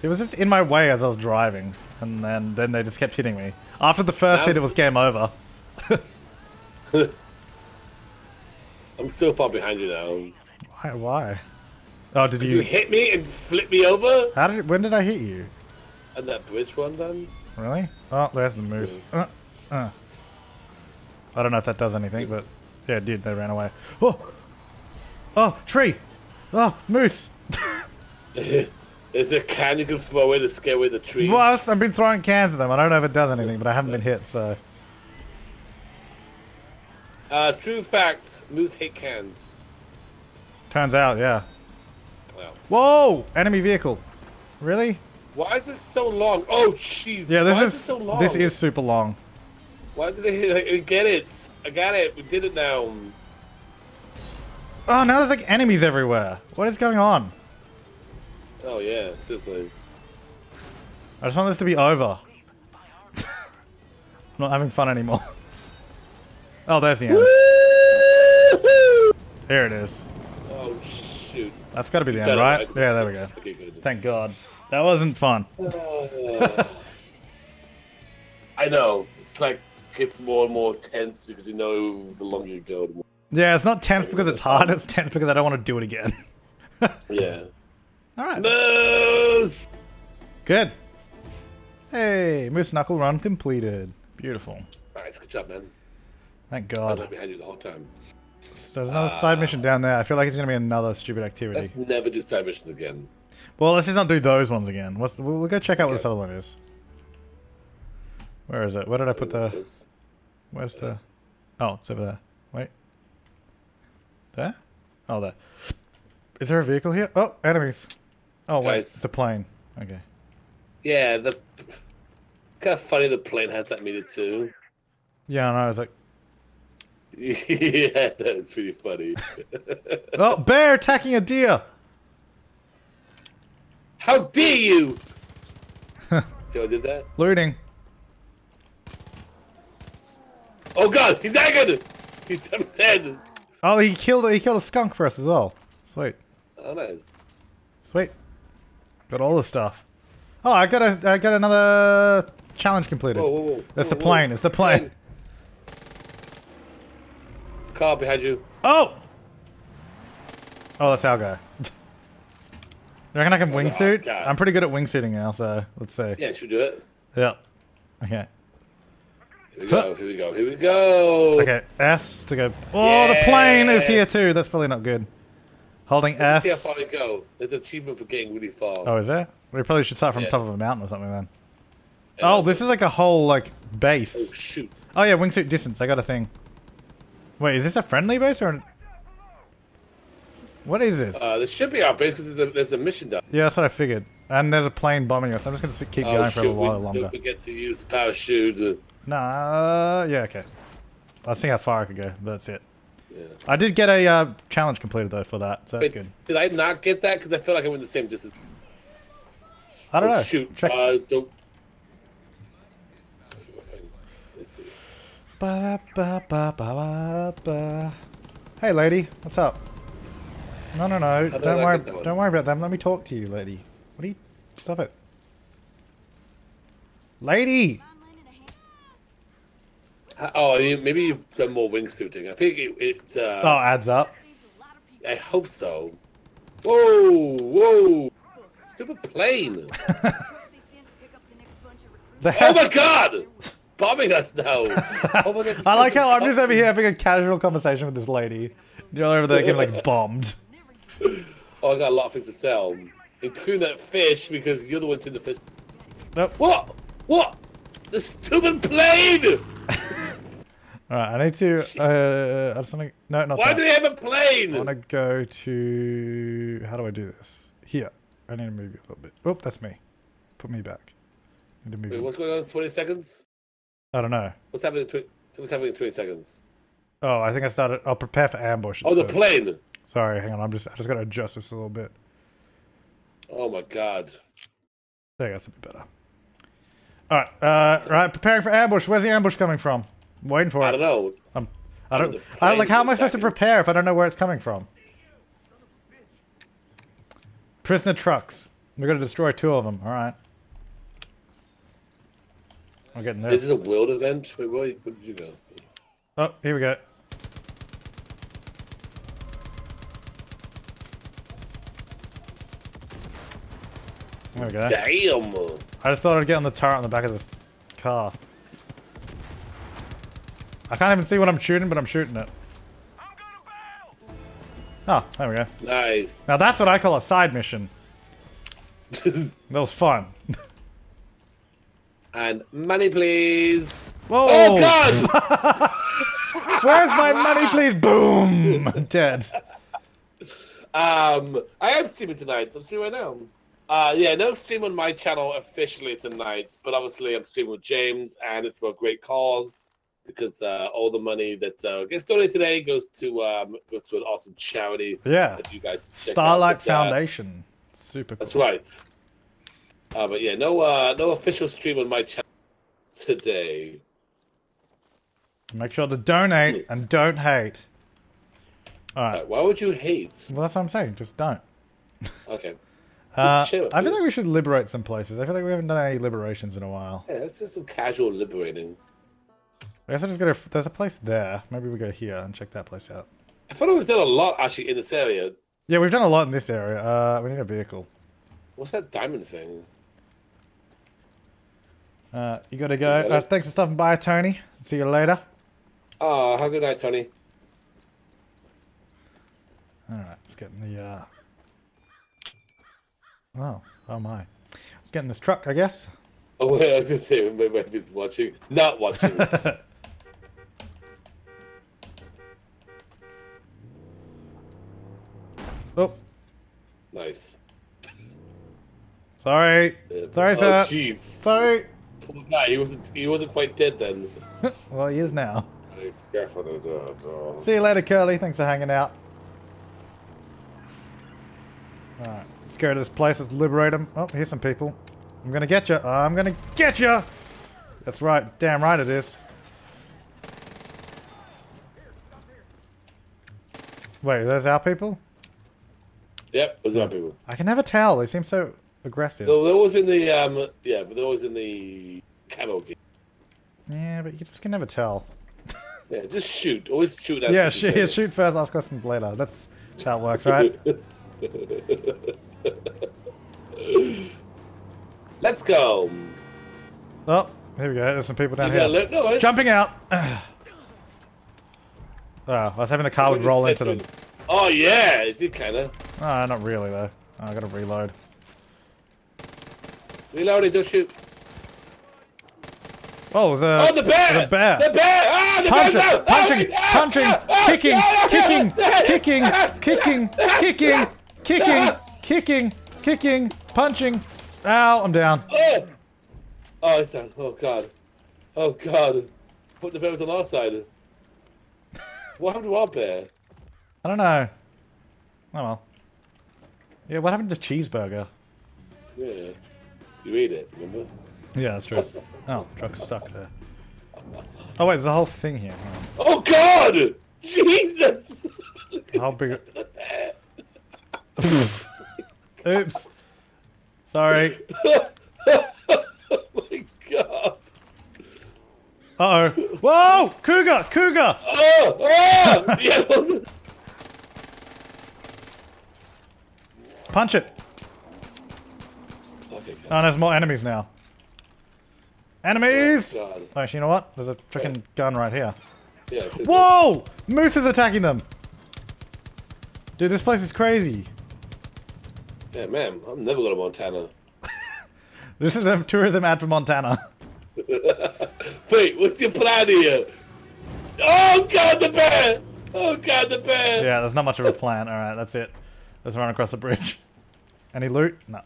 It was just in my way as I was driving. And then, then they just kept hitting me. After the first hit, it was game over. I'm so far behind you now. Why? Why? Oh, did You you? hit me and flip me over How did? When did I hit you? on that bridge one time. Really? Oh, there's the moose. Uh, uh. I don't know if that does anything, but yeah, it did. They ran away. Oh, oh, tree. Oh, moose. Is there a can you can throw away to scare away the trees? Well, was- I've been throwing cans at them. I don't know if it does anything, but I haven't been hit. So Uh, true fact: moose hate cans. turns out, yeah. Wow. Whoa! Enemy vehicle. Really? Why is this so long? Oh, jeez. Yeah, this Why is it so long? this is super long. Why did they hit? Like, get it. I got it. We did it now. Oh, now there's like enemies everywhere. What is going on? Oh yeah, seriously. I just want this to be over. I'm not having fun anymore. Oh, there's the end. Woo-hoo! Here it is. Oh shoot. That's got to be the Got end, right? Yeah, there we go. Okay, good. Thank God. That wasn't fun. Uh, I know. It's like gets more and more tense because you know the longer you go, the more. Yeah, it's not tense because it's hard. It's tense because I don't want to do it again. Yeah. All right. Moose. Good. Hey, Moose Knuckle run completed. Beautiful. Nice, good job, man. Thank God. I was behind you the whole time. There's another side mission down there. I feel like it's going to be another stupid activity. Let's never do side missions again. Well, let's just not do those ones again. What's the, we'll, we'll go check out what this other one is. Where is it? Where did I put the... Where's the... Oh, it's over there. Wait. There? Oh, there. Is there a vehicle here? Oh, enemies. Oh, wait. Guys. It's a plane. Okay. Yeah, the kind of funny the plane has that meter too. Yeah, I know. It's like... yeah, that's pretty funny. Oh, bear attacking a deer! How dare you! See how I did that? Looting. Oh god, he's good! He's upset! Oh, he killed he killed a skunk for us as well. Sweet. Oh, nice. Sweet. Got all the stuff. Oh, I got a I got another challenge completed. Whoa, whoa, whoa. It's whoa, the plane. It's the plane. Car behind you. Oh! Oh, that's our guy. you reckon I can That's wingsuit? I'm pretty good at wingsuiting now, so let's see. Yeah, should we do it? Yeah. Okay. Here we go, here we go, here we go! Okay, S to go. Oh, the plane is here too. That's probably not good. Holding Let's S. see how far we go. There's an achievement for getting really far. Oh, is there? We probably should start from the Yeah. top of a mountain or something then. And Oh, this is like a whole like base. Oh, shoot. Oh yeah, wingsuit distance. I got a thing. Wait, is this a friendly base or? An... What is this? Uh, this should be our base because there's a, there's a mission down. yeah, that's what I figured. And there's a plane bombing us. I'm just gonna s- keep Oh, going for a shoot, little we while longer. don't forget to use the parachute. Nah, yeah, okay. I'll see how far I can go. But that's it. Yeah. I did get a uh, challenge completed though for that, so that's Wait, good. did I not get that? Because I feel like I went the same distance. I don't Oh, know. Shoot. Check. Uh, don't. Let's see. Ba-da-ba-ba-ba-ba. Hey, lady, what's up? No, no, no. Don't worry. get that one? Don't worry about them. Let me talk to you, lady. What are you? Stop it, lady. Oh, I mean, maybe you've done more wingsuiting. I think it. it uh, Oh, adds up. I hope so. Whoa, whoa! Stupid plane! The oh my god! Bombing us now! Oh my god! I like how I'm just over here having a casual conversation with this lady. You're over there getting like bombed. Oh, I got a lot of things to sell, including that fish because you're the one to the fish. Nope. What? What? The stupid plane! All right, I need to. Uh, I just want to. No, not Why that. do they have a plane? I want to go to. How do I do this? Here. I need to move you a little bit. Oh, that's me. Put me back. I need to move Wait, what's going on in 20 seconds? I don't know. What's happening? What's happening in 20 seconds? Oh, I think I started. I'll prepare for ambush. Oh, the so- plane! Sorry, hang on. I'm just. I just got to adjust this a little bit. Oh my god. There you go. That's a bit better. All right. Uh, right. Preparing for ambush. Where's the ambush coming from? Waiting for I it. Um, I don't know. I'm, I don't. I, like, how am I supposed to prepare if I don't know where it's coming from? Prisoner trucks. We're gonna destroy two of them. All right. I'm getting Is this. is a world event? Wait, where, where did you go? Oh, here we go. There we go. Damn! I just thought I'd get on the turret on the back of this car. I can't even see what I'm shooting, but I'm shooting it. Oh, there we go. Nice. Now that's what I call a side mission. That was fun. and money, please. Whoa! Oh god! Where's my money, please? Boom! Dead. um, I am streaming tonight. I'm streaming right now. Uh, yeah, no stream on my channel officially tonight, but obviously I'm streaming with James, and it's for a great cause because uh, all the money that uh, gets donated today goes to um, goes to an awesome charity Yeah. that you guys out. Starlight But, uh, Foundation. Super cool. That's right. Uh, but yeah, no uh, no official stream on my channel today. Make sure to donate and don't hate. Alright. Uh, why would you hate? Well, that's what I'm saying. Just don't. Okay. Uh, chill, I feel like we should liberate some places. I feel like we haven't done any liberations in a while. Yeah, it's just some casual liberating. I guess I'm just go to. There's a place there. Maybe we go here and check that place out. I thought we've done a lot actually in this area. Yeah, we've done a lot in this area. Uh, we need a vehicle. What's that diamond thing? Uh, you gotta go. Uh, thanks for stopping by, Tony. See you later. Oh, have a good night, Tony. Alright, let's get in the, uh... Oh, oh my. Let's get in this truck, I guess. Oh, wait, I was gonna say, my wife is watching. Not watching. nice. sorry. Uh, Sorry, oh, sir. jeez. Sorry. Guy, he wasn't. He wasn't quite dead then. well, he is now. I definitely did. See you later, Curly. Thanks for hanging out. Alright, let's go to this place. Let's liberate them. Oh, here's some people. I'm gonna get you. I'm gonna get you. That's right. Damn right it is. Wait, there's our people? Yep, those are people. I can never tell. They seem so aggressive. So there was in the um, yeah, but there was in the camo game. Yeah, but you just can never tell. Yeah, just shoot. Always shoot. yeah, shoot, later. shoot first, ask questions later. That's how it works, right? Let's go. oh, here we go. There's some people down You here. no, Jumping out. oh, I was hoping the car would roll into them. Oh yeah, it did kind of. Oh, not really though. Oh, I gotta reload. Reloading, don't shoot. Oh, there's a, Oh, the bear! a bear. The bear! Ah, the Punch bear's it! out! Punching! Ah, Punching! ah, ah, Kicking! ah, Kicking! ah, Kicking! ah, Kicking! Kicking! Kicking! Kicking! Kicking! Punching! Ow! I'm down. Oh, oh it's down. Oh, God. Oh, God. Put the bear was on our side. What happened to our bear? I don't know. Oh well. Yeah, what happened to cheeseburger? Yeah. You eat it, remember? Yeah, that's true. Oh, truck's stuck there. Oh wait, there's a whole thing here. Hang Oh, God! Jesus! How big? Oops. Sorry. oh, my God. Uh oh. Whoa! Cougar! Cougar! Oh, oh! Yeah, it was- Punch it! okay. Oh, there's more enemies now. Enemies! Oh, actually, you know what? There's a freaking gun right here. Yeah, Whoa! Moose is attacking them! Dude, this place is crazy. Yeah, man, I'm never going to Montana. This is a tourism ad for Montana. Wait, what's your plan here? Oh god, the bear! Oh god, the bear! Yeah, there's not much of a plan. Alright, that's it. Let's run across the bridge. Any loot? No.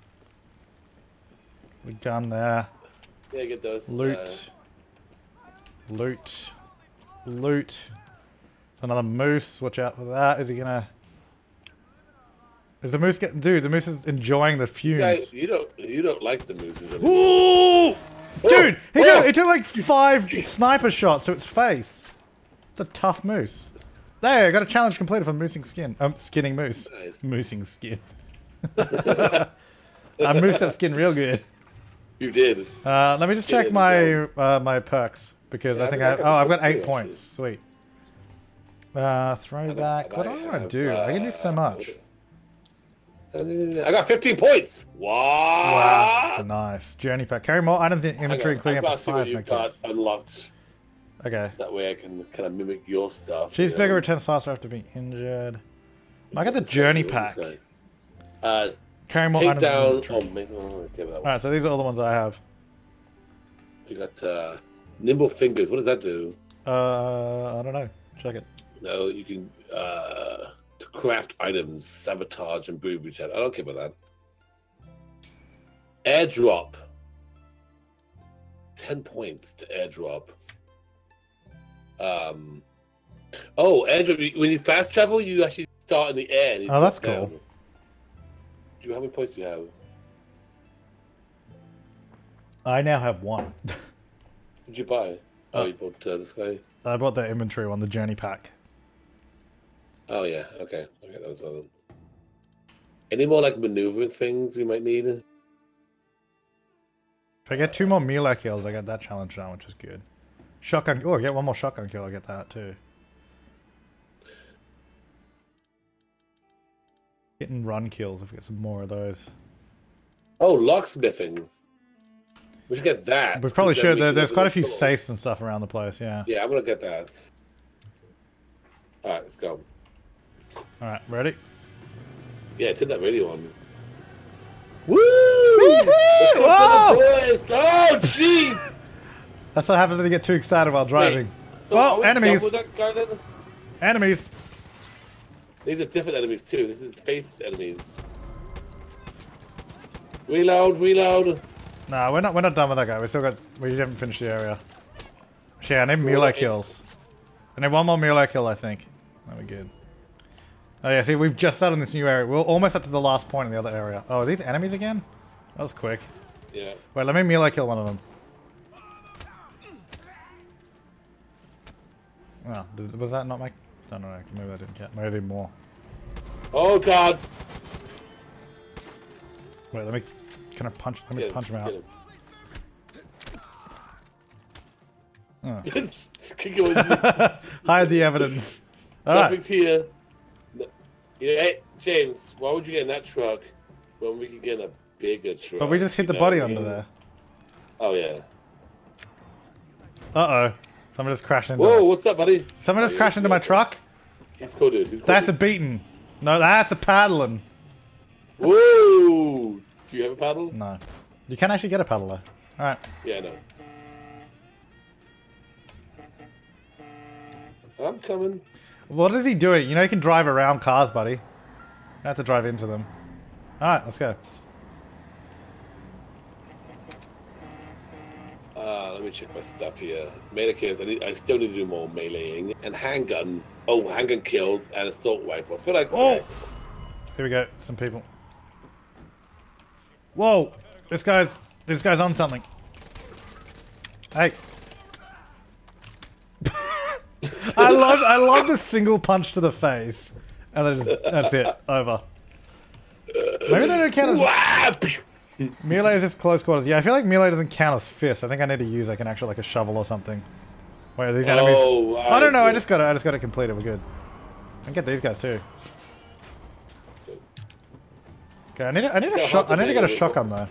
The gun there. Yeah, get those. Loot. Loot. Loot. There's another moose. Watch out for that. Is he gonna... Is the moose getting... Dude, the moose is enjoying the Uh, fumes. guys, you don't you don't like the mooses anymore. Ooh! Dude, he, Oh! took, he took like five sniper shots to its face. It's a tough moose. There, I got a challenge completed for moosing skin. I'm um, skinning moose. Nice. Moosing skin. I moose that skin real good. You did. Uh, let me just check my uh, my perks because Yeah, I I think I I oh I've got eight points. Sweet. Uh, throwback. What do I want to do? I can do so much. Uh, I got 15 points. Wow, Wow. nice. Journey pack. Carry more items in inventory, including I've up to to see what five you've got unlocked. Okay. That way I can kind of mimic your stuff. Cheese you know? returns faster after being injured. I got the journey pack. Uh, Carry more items down. Oh, amazing. Okay. Alright, so these are all the ones I have. You got uh, nimble fingers. What does that do? Uh, I don't know. Check it. No, you can uh, to craft items, sabotage, and booby chat. I don't care about that. Airdrop. Ten points to airdrop. Um. Oh, airdrop. When you fast travel, you actually start in the air. Oh, that's cool. down. Do you how many points do you have? I now have one. Did you buy? Oh, Oh. you bought uh, this guy. I bought the inventory one, the journey pack. Oh yeah. Okay. Okay, that was well then. Any more like maneuvering things we might need? If I get two more melee kills, I get that challenge done, which is good. Shotgun. Oh, I get one more shotgun kill. I get that too. Getting run kills if we get some more of those. Oh, locksmithing. We should get that. We probably should. we There, there's quite a few door. safes and stuff around the place. Yeah. Yeah, I'm gonna get that. All right, let's go. All right, ready? Yeah, turn that radio on. Woo! Boys! Oh, jeez! That's what happens when you get too excited while driving. Wait, so Oh, we enemies. with that guy then? Enemies. These are different enemies too. This is Faith's enemies. Reload, reload. Nah, we're not. We're not done with that guy. We still got. We haven't finished the area. Yeah, I need melee like- kills. I need one more melee kill. I think. That'll be good. Oh yeah, see, we've just started in this new area. We're almost up to the last point in the other area. Oh, are these enemies again? That was quick. Yeah. Wait, let me melee kill one of them. Oh, did- was that not my... don't know, maybe I didn't get... Maybe I did more. Oh God. Wait, let me... Can I punch... Let me Get him, punch him out. him. Oh. Kick him with- Hide the evidence. Alright. Nothing's here. No- Yeah, hey, James, why would you get in that truck when we could get in a bigger truck? But we just hit the know body what I under there. Oh yeah. Uh-oh. Someone just crashed into. Whoa! What's up, buddy? Someone just crashed into my truck. He's cool, dude. He's cool, that's dude. a beating. No, that's a paddling. Whoa! Do you have a paddle? No. You can actually get a paddle though. All right. Yeah, I know. I'm coming. What is he doing? You know he can drive around cars, buddy. You have to drive into them. Alright, let's go. Check my stuff here. Melee kills. I, need, I still need to do more meleeing and handgun. Oh, handgun kills and assault rifle. I feel like Oh! okay. Here we go. Some people. Whoa! This guy's this guy's on something. Hey. I love I love the single punch to the face. And then just, that's it. Over. Maybe they don't count as Whap! melee is just close quarters. Yeah, I feel like melee doesn't count as fists. I think I need to use like an actual like a shovel or something. Wait, are these oh, enemies? Oh, I don't know. I just got it. I just got it completed. We're good. I can get these guys too. Okay, I need. A, I need a shot. I need to get a shotgun though.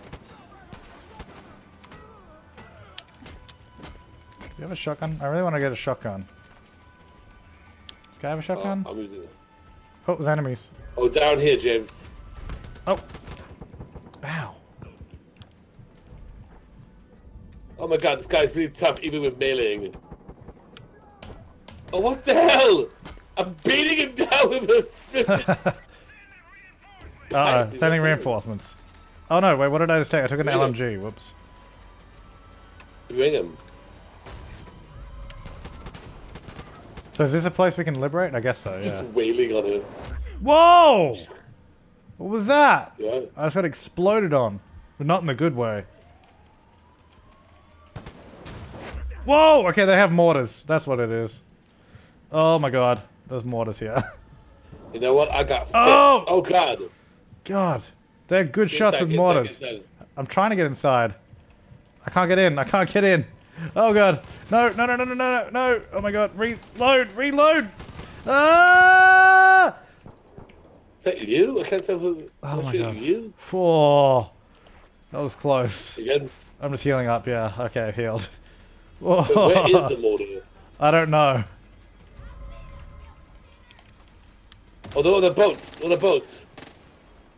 Do you have a shotgun? I really want to get a shotgun. Does guy have a Oh, shotgun? I'm using it. Oh, there's enemies. Oh, down here, James. Oh. Ow. Oh my god, this guy's really tough, even with meleeing. Oh, what the hell? I'm beating him down with a. Uh oh, sending reinforcements. Oh no, wait, what did I just take? I took an? LMG. Whoops. Bring him. So is this a place we can liberate? I guess so, yeah. Just wailing on him. Whoa! What was that? Yeah. I just got exploded on. But not in the good way. Whoa! Okay, they have mortars. That's what it is. Oh my god. There's mortars here. You know what? I got fists. Oh! Oh, god. God. They're good shots with inside, mortars. inside. I'm trying to get inside. I can't get in. I can't get in. Oh god. No, no, no, no, no, no, no, no. Oh my god. Reload, reload. Ah! Is that you? I can't tell if Oh my God. you. Four. That was close. Again. I'm just healing up. Yeah. Okay, I've healed. Whoa. Where is the mortar? I don't know. Oh, the boat. On the boat.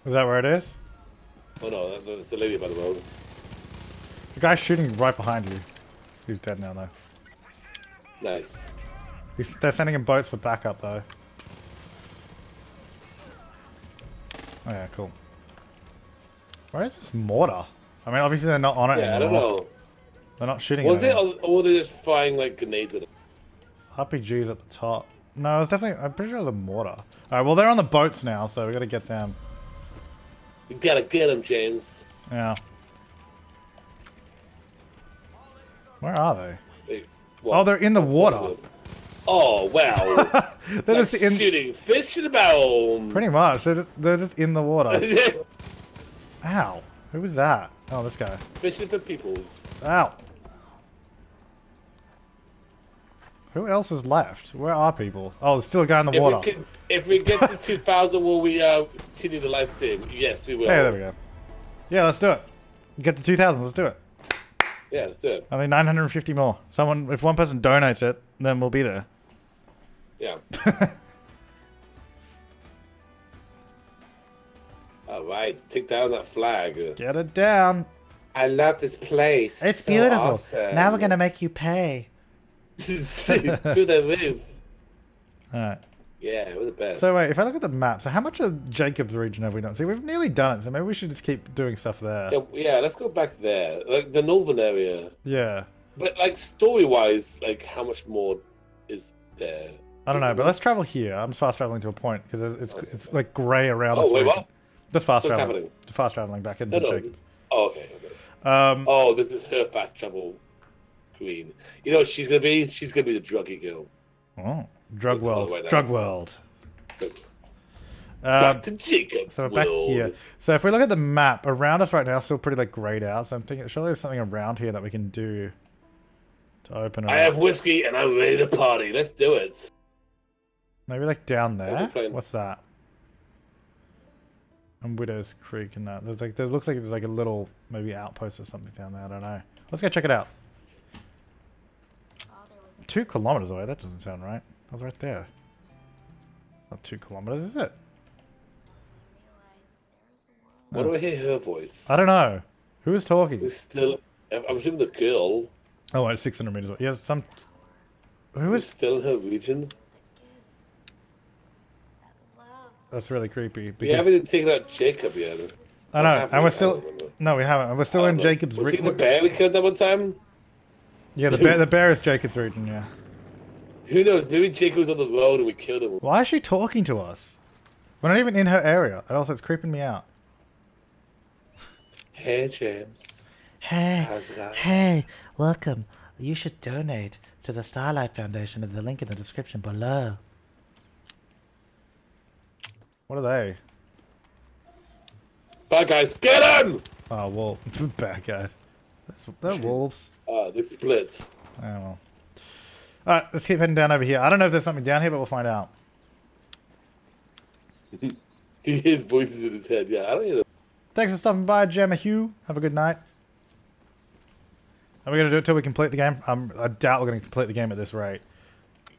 Is that where it is? Oh no, that- that's the lady by the boat. The guy shooting right behind you. He's dead now, though. Nice. He's, they're sending him boats for backup, though. Oh yeah, cool. Where is this mortar? I mean, obviously they're not on it Yeah, I don't know. They're not shooting Was it. or, were they just firing like grenades at it? RPGs at the top. No, it's definitely. I'm pretty sure it was a mortar. All right, well they're on the boats now, so we got to get them. You gotta get them, James. Yeah. Where are they? Wait, Oh, they're in the water. Oh wow! They're like just in. shooting fish in a bowl. Pretty much. They're just, they're just in the water. Ow. Who was that? Oh, this guy. Fishing for peoples. Ow. Who else is left? Where are people? Oh, there's still a guy in the If water. we, can, if we get to 2000, will we uh, continue the live stream? Yes, we will. Hey, there we go. Yeah, let's do it. Get to 2,000. Let's do it. Yeah, let's do it. I think 950 more. Someone, if one person donates it, then we'll be there. Yeah. All right, take down that flag. Get it down. I love this place. It's So beautiful. awesome. Now we're gonna make you pay. through the roof. All right. Yeah, we're the best. So wait, if I look at the map, so how much of Jacob's region have we done? See, we've nearly done it, so maybe we should just keep doing stuff there. Yeah, yeah, let's go back there, like the northern area. Yeah. But like story-wise, like how much more is there? I don't know, but let's travel here. I'm fast traveling to a point because it's, it's it's like grey around Oh wait, what? Just fast What's traveling. happening? Just fast traveling back into No, no. Jacob's. Oh, okay, okay. Um, Oh, this is her fast travel queen. You know what she's gonna be? She's gonna be the druggy girl. oh, drug We'll world. drug world. Um, Jacob. so we're back here. So if we look at the map around us right now, it's still pretty like grayed out. So I'm thinking surely there's something around here that we can do to open it. I up. have whiskey and I'm ready to party. Let's do it. Maybe like down there. What's that? And Widow's Creek and that. There's like there looks like there's like a little maybe outpost or something down there. I don't know. Let's go check it out. Two kilometers away? That doesn't sound right. I was right there. It's not two kilometers, is it? What do oh. I hear her voice? I don't know. Who is talking? We still. I'm assuming the girl. Oh, wait, 600 meters away. Yeah, some. Who is. Still in her region? That's really creepy. Because... We haven't taken out Jacob yet. I know, and we're still. No, we haven't. We're still in know. Jacob's. Was he the bear we killed that one time? Yeah, the bear. The bear is Jacob's region. Yeah. Who knows? Maybe Jacob was on the road and we killed him. Why is she talking to us? We're not even in her area, and also it's creeping me out. Hey, James. Hey, How's it going? hey, welcome. You should donate to the Starlight Foundation at the link in the description below. What are they? Bad guys. Get him! Oh, wolf. Bad guys. That's- They're wolves. Uh, they split. Oh, well. Alright, let's keep heading down over here. I don't know if there's something down here, but we'll find out. He hears voices in his head. Yeah, I don't hear them. Thanks for stopping by, Gemma Hugh. Have a good night. Are we going to do it till we complete the game? Um, I doubt we're going to complete the game at this rate.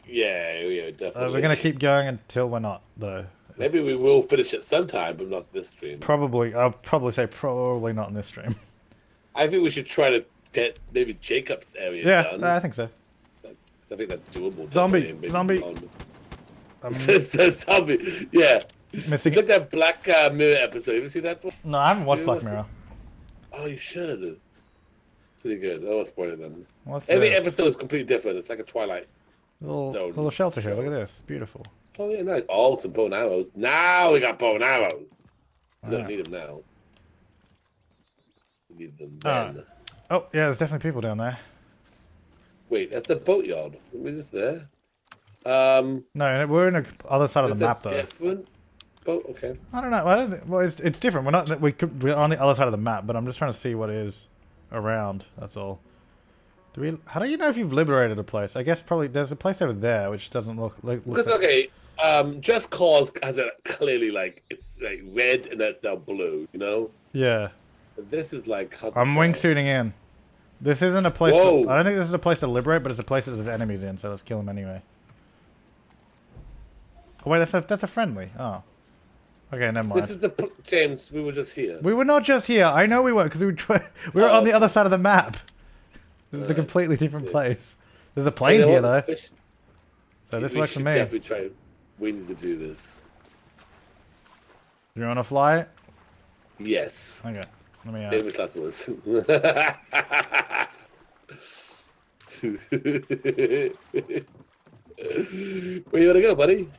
Yeah, yeah, Uh, definitely. we're going to keep going until we're not, though. Maybe we will finish it sometime, but not this stream. Probably, I'll probably say probably not in this stream. I think we should try to get maybe Jacob's area Yeah, done. I think so. I think that's doable. Zombie, definitely, maybe zombie. beyond. So zombie. Yeah. missing Look at that Black uh, Mirror episode. You ever see that one? No, I haven't watched Black Mirror. Oh, you should. It's pretty good. I won't spoil it then. What's Every this? episode is completely different. It's like a Twilight. Little, zone little shelter here. Look at this. Beautiful. Oh yeah, nice. Oh, some bow and arrows. Now we got bow and arrows. We don't Ah. need them now. We need them Ah. then. Oh, yeah, there's definitely people down there. Wait, that's the boatyard. Was this there? Um, No, we're in the other side of the map, though. different boat. Okay. I don't know. I don't think. Well, it's, it's different. We're not. We could, we're on the other side of the map, but I'm just trying to see what is around. That's all. Do we? How do you know if you've liberated a place? I guess probably there's a place over there which doesn't look like. Because like okay, um, Just Cause has a clearly like it's like red and that's now blue. You know, yeah, this is like. I'm wingsuiting in. This isn't a place. To, I don't think this is a place to liberate, but it's a place that there's enemies in. So let's kill them anyway. Oh wait, that's a that's a friendly. Oh. Okay, never mind. This is the James. We were just here. We were not just here. I know we were because we were we were Oh, on the oh. other side of the map. This is a completely different Yeah. place. There's a plane here though, fish- so this we works for me. Definitely try. We need to do this. You want to fly? Yes. Okay. Let me. Uh, Famous last words. Where you wanna go, buddy?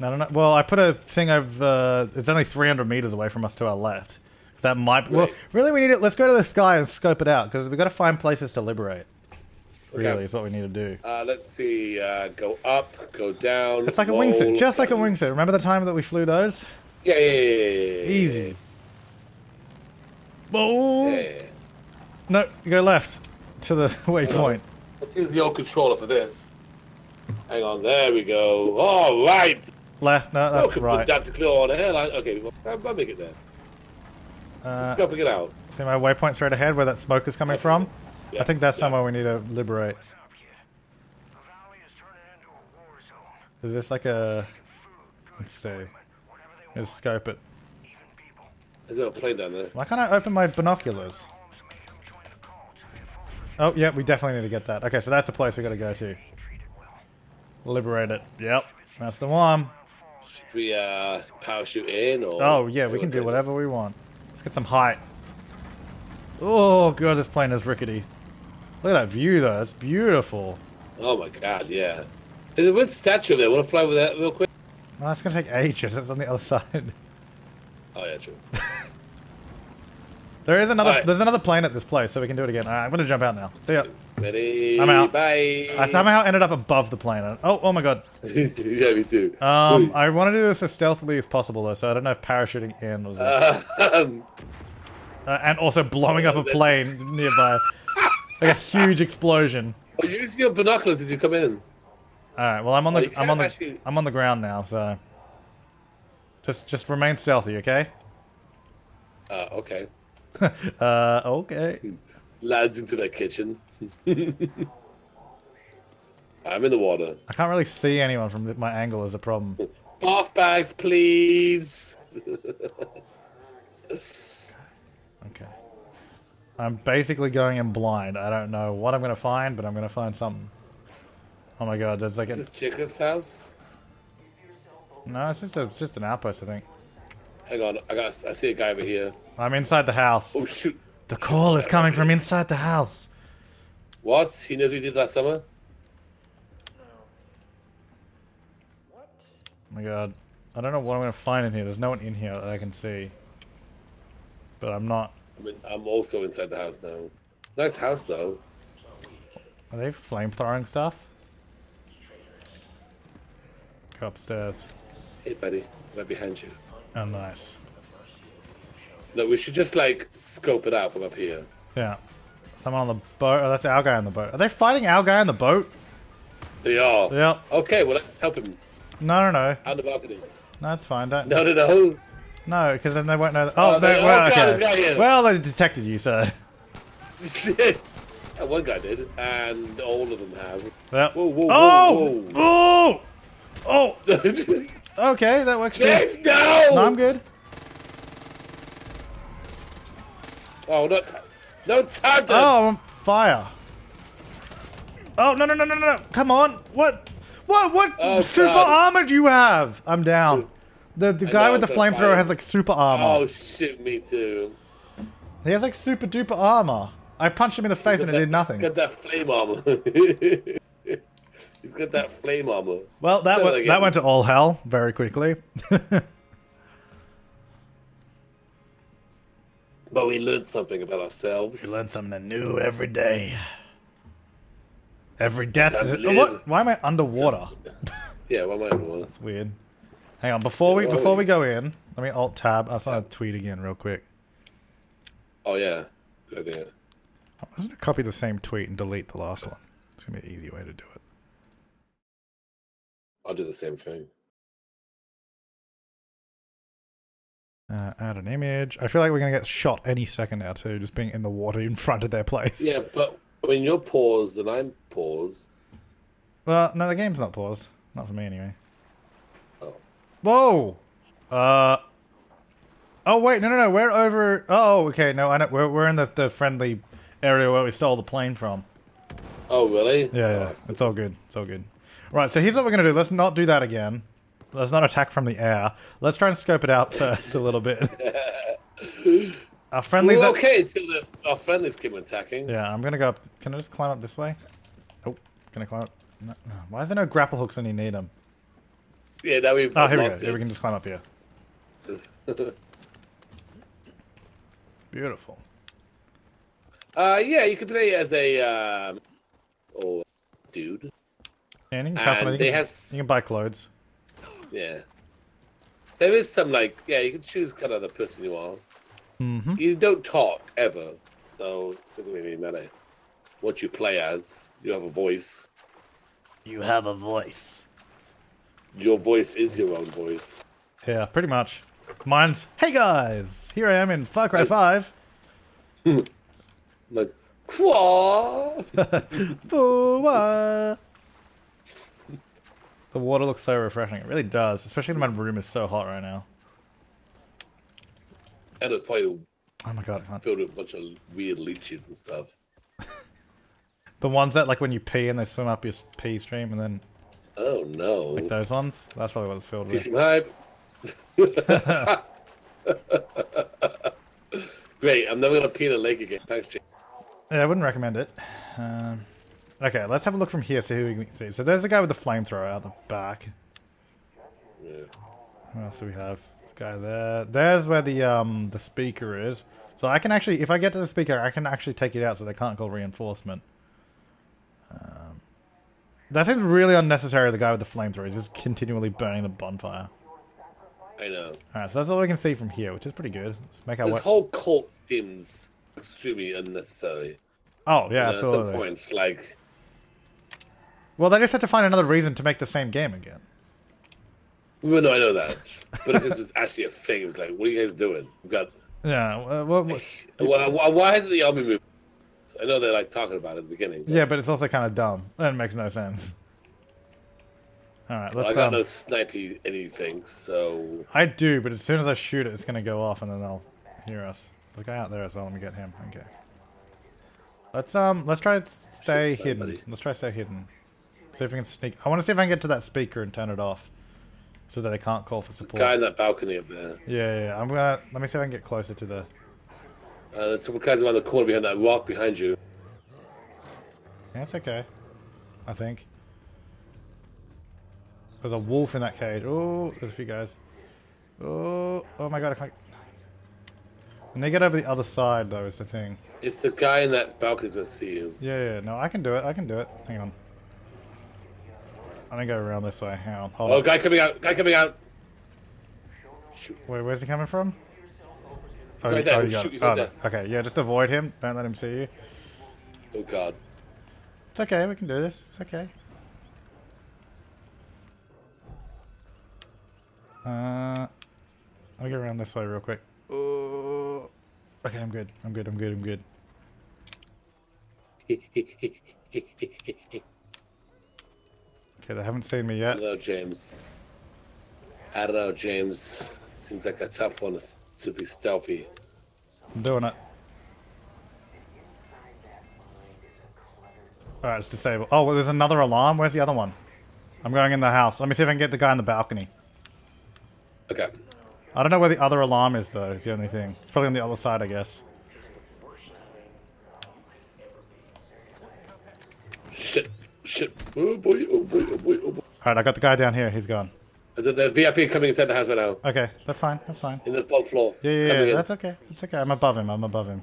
I don't know. Well, I put a thing of. Uh, it's only 300 meters away from us to our left. So that might. Well, Right. really, we need it. Let's go to the sky and scope it out because we've got to find places to liberate. Okay. Really, is what we need to do. Uh, let's see. Uh, go up, go down. It's like a roll, wingsuit, just like a wingsuit. Remember the time that we flew those? Yeah, yeah, yeah, yeah, yeah. Easy. Oh Yeah, yeah, yeah. no! You go left to the waypoint. Let's, let's use the old controller for this. Hang on, there we go. All right. Left. No, that's could right. put that to clear on the airline. Okay, well, I'll, I'll make it there. Uh, Scoping it out. See my waypoint straight ahead where that smoke is coming Okay. from? Yeah, I think that's yeah. somewhere we need to liberate. Is this like a... Let's see. Let's scope it. There's a plane down there. Why can't I open my binoculars? Oh, yeah, we definitely need to get that. Okay, so that's a place we gotta go to. Liberate it. Yep, that's the one. Should we uh, parachute in or? Oh, yeah, we can do whatever we want. Let's get some height. Oh, God, this plane is rickety. Look at that view, though. It's beautiful. Oh my god, yeah. There's a weird statue there. Want to fly with that real quick? Oh, that's gonna take ages. It's on the other side. Oh yeah, true. There is another. Alright. There's another plane at this place, so we can do it again. Alright, I'm gonna jump out now. See ya. Ready? I'm out. Bye. I somehow ended up above the plane. Oh, oh my god. yeah, me too. Um, I want to do this as stealthily as possible though, so I don't know if parachuting in was. Uh, Um, and also blowing up a plane nearby, like a huge explosion. oh, use your binoculars as you come in. All right. Well, I'm on Oh, the. you I'm on the. actually- I'm on the ground now, so. Just, just remain stealthy, okay? Uh, okay. uh, okay. Lads into their kitchen. I'm in the water. I can't really see anyone from my angle as a problem. Bath bags, please. Okay. I'm basically going in blind. I don't know what I'm gonna find, but I'm gonna find something. Oh my god, there's like Is a this Jacob's house? No, it's just a, it's just an outpost, I think. Hang on, I got. I see a guy over here. I'm inside the house. Oh shoot! The call is coming from inside the house. What? He knows we did last summer. What? Oh my god. I don't know what I'm gonna find in here. There's no one in here that I can see. But I'm not. I mean, I'm also inside the house now. Nice house though. Are they flame throwing stuff? Go upstairs. Hey, buddy, right behind you. Oh, nice. No, we should just like scope it out from up here. Yeah. Someone on the boat. Oh, that's our guy on the boat. Are they fighting our guy on the boat? They are. Yep. Okay, well let's help him No, no, no. out the balcony. No, it's fine. Don't. No, no, no. No, because then they won't know. Oh, Oh, they, oh, well, God, okay. there's a guy here. Well, they detected you, so. that one guy did, and all of them have. Yep. Whoa, whoa, oh! whoa, Oh! Oh! Okay, that works too. no! No, I'm good. Oh, not time. No time to. Oh, I'm on fire. Oh, no, no, no, no, no. Come on. What? What? What Oh, super God. armor do you have? I'm down. The, the guy know, with the flamethrower has like super armor. Oh shit, me too. He has like super duper armor. I punched him in the face and it did nothing. got that flame armor. He's got that flame armor. Well, that went, that went to all hell very quickly. But we learned something about ourselves. We learn something new every day. Every death is. Oh, what? Why am I underwater? Yeah, what am I doing? That's weird. Hang on, before we before oh, we go in, let me alt tab. I just want to tweet again real quick. Oh yeah, good idea. I'm just gonna copy the same tweet and delete the last one. It's gonna be an easy way to do it. I'll do the same thing. Uh, add an image. I feel like we're gonna get shot any second now too, just being in the water in front of their place. Yeah, but when you're paused and I'm paused, Well, no, the game's not paused. Not for me anyway. Oh. Whoa. Uh. Oh wait, no, no, no. We're over. Oh, okay. No, I know. We're we're in the the friendly area where we stole the plane from. oh really? Yeah, Oh, yeah. It's all good. It's all good. Right. So here's what we're gonna do. Let's not do that again. Let's not attack from the air. Let's try and scope it out first a little bit. Our We friendlies. were okay until the, our friendlies came attacking. Yeah, I'm gonna go up. Can I just climb up this way? Oh, can I climb up? No, no. Why is there no grapple hooks when you need them? Yeah, that we've Oh, here we go. unlocked Here we can just climb up here. Beautiful. Uh, yeah, you can play as a um, oh, dude. And you can And customize. You they can, have- you can buy clothes. Yeah, there is some like yeah, you can choose kind of the person you are. Mm-hmm. You don't talk ever, so it doesn't really matter. What you play as, you have a voice. You have a voice. Your voice is your own voice. Yeah, pretty much. Mine's Hey guys, here I am in Far Cry Nice. Five. Like, Quah! The water looks so refreshing. It really does, especially when my room is so hot right now. and it's probably Oh my god, filled with a bunch of weird leeches and stuff. The ones that like when you pee and they swim up your pee stream, and then Oh no! like those ones. That's probably what it's filled Peace with. hype. Great, I'm never gonna pee in a lake again. Thanks, Jake. Yeah, I wouldn't recommend it. Um, okay, let's have a look from here, see who we can see. So there's the guy with the flamethrower out the back. Yeah. What else do we have? This guy there. There's where the um the speaker is. So I can actually, if I get to the speaker, I can actually take it out so they can't call reinforcement. Um, that seems really unnecessary. The guy with the flamethrower is just continually burning the bonfire. I know. All right, so that's all we can see from here, which is pretty good. Let's make our This whole cult seems extremely unnecessary. Oh yeah, You know, At some point, like, Well, they just had to find another reason to make the same game again. well, no, I know that, but if this was actually a thing, it was like, what are you guys doing? We've got. Yeah. uh, well, well, Why, why, hasn't the army moved? I know they're like talking about it at the beginning. yeah, but it's also kind of dumb. That makes no sense. All right, but I let's. got Um, no snipey anything, so I do, but as soon as I shoot it, it's gonna go off, and then they'll hear us. There's a guy out there as well. Let me get him. Okay. Let's um. Let's try to stay hidden. buddy. Let's try to stay hidden. See if we can sneak. I want to see if I can get to that speaker and turn it off. so that they can't call for support. Guy in that balcony up there. Yeah, yeah, yeah. I'm gonna let me see if I can get closer to the. Uh, there's some guys around the corner behind that rock behind you. Yeah, it's okay. I think. There's a wolf in that cage. Oh, there's a few guys. Oh, oh my god! I can't. When they get over the other side, though, is the thing. It's the guy in that balcony gonna see you. Yeah, yeah, no, I can do it. I can do it. Hang on. I'm gonna go around this way. Hang on. Hold Oh, on. guy coming out! Guy coming out! Shoot. Wait, where's he coming from? He's right there. you got Shoot, it. he's right Oh, Okay, yeah, just avoid him. Don't let him see you. Oh god. It's okay. We can do this. It's okay. Uh, I'll go around this way real quick. Oh, okay, I'm good. I'm good. I'm good. I'm good. Okay, they haven't seen me I yet. don't know, James. I don't know, James. Seems like a tough one to, to be stealthy. I'm doing it. Alright, it's disabled. Oh, well, there's another alarm. Where's the other one? I'm going in the house. Let me see if I can get the guy on the balcony. Okay. I don't know where the other alarm is, though, is the only thing. It's probably on the other side, I guess. Shit. Oh boy, oh boy, oh boy, oh boy. Alright, I got the guy down here. He's gone. The, the VIP coming inside the house right now. Okay, that's fine. That's fine. In the bottom floor. Yeah, yeah, yeah. in. That's okay. That's okay. I'm above him. I'm above him.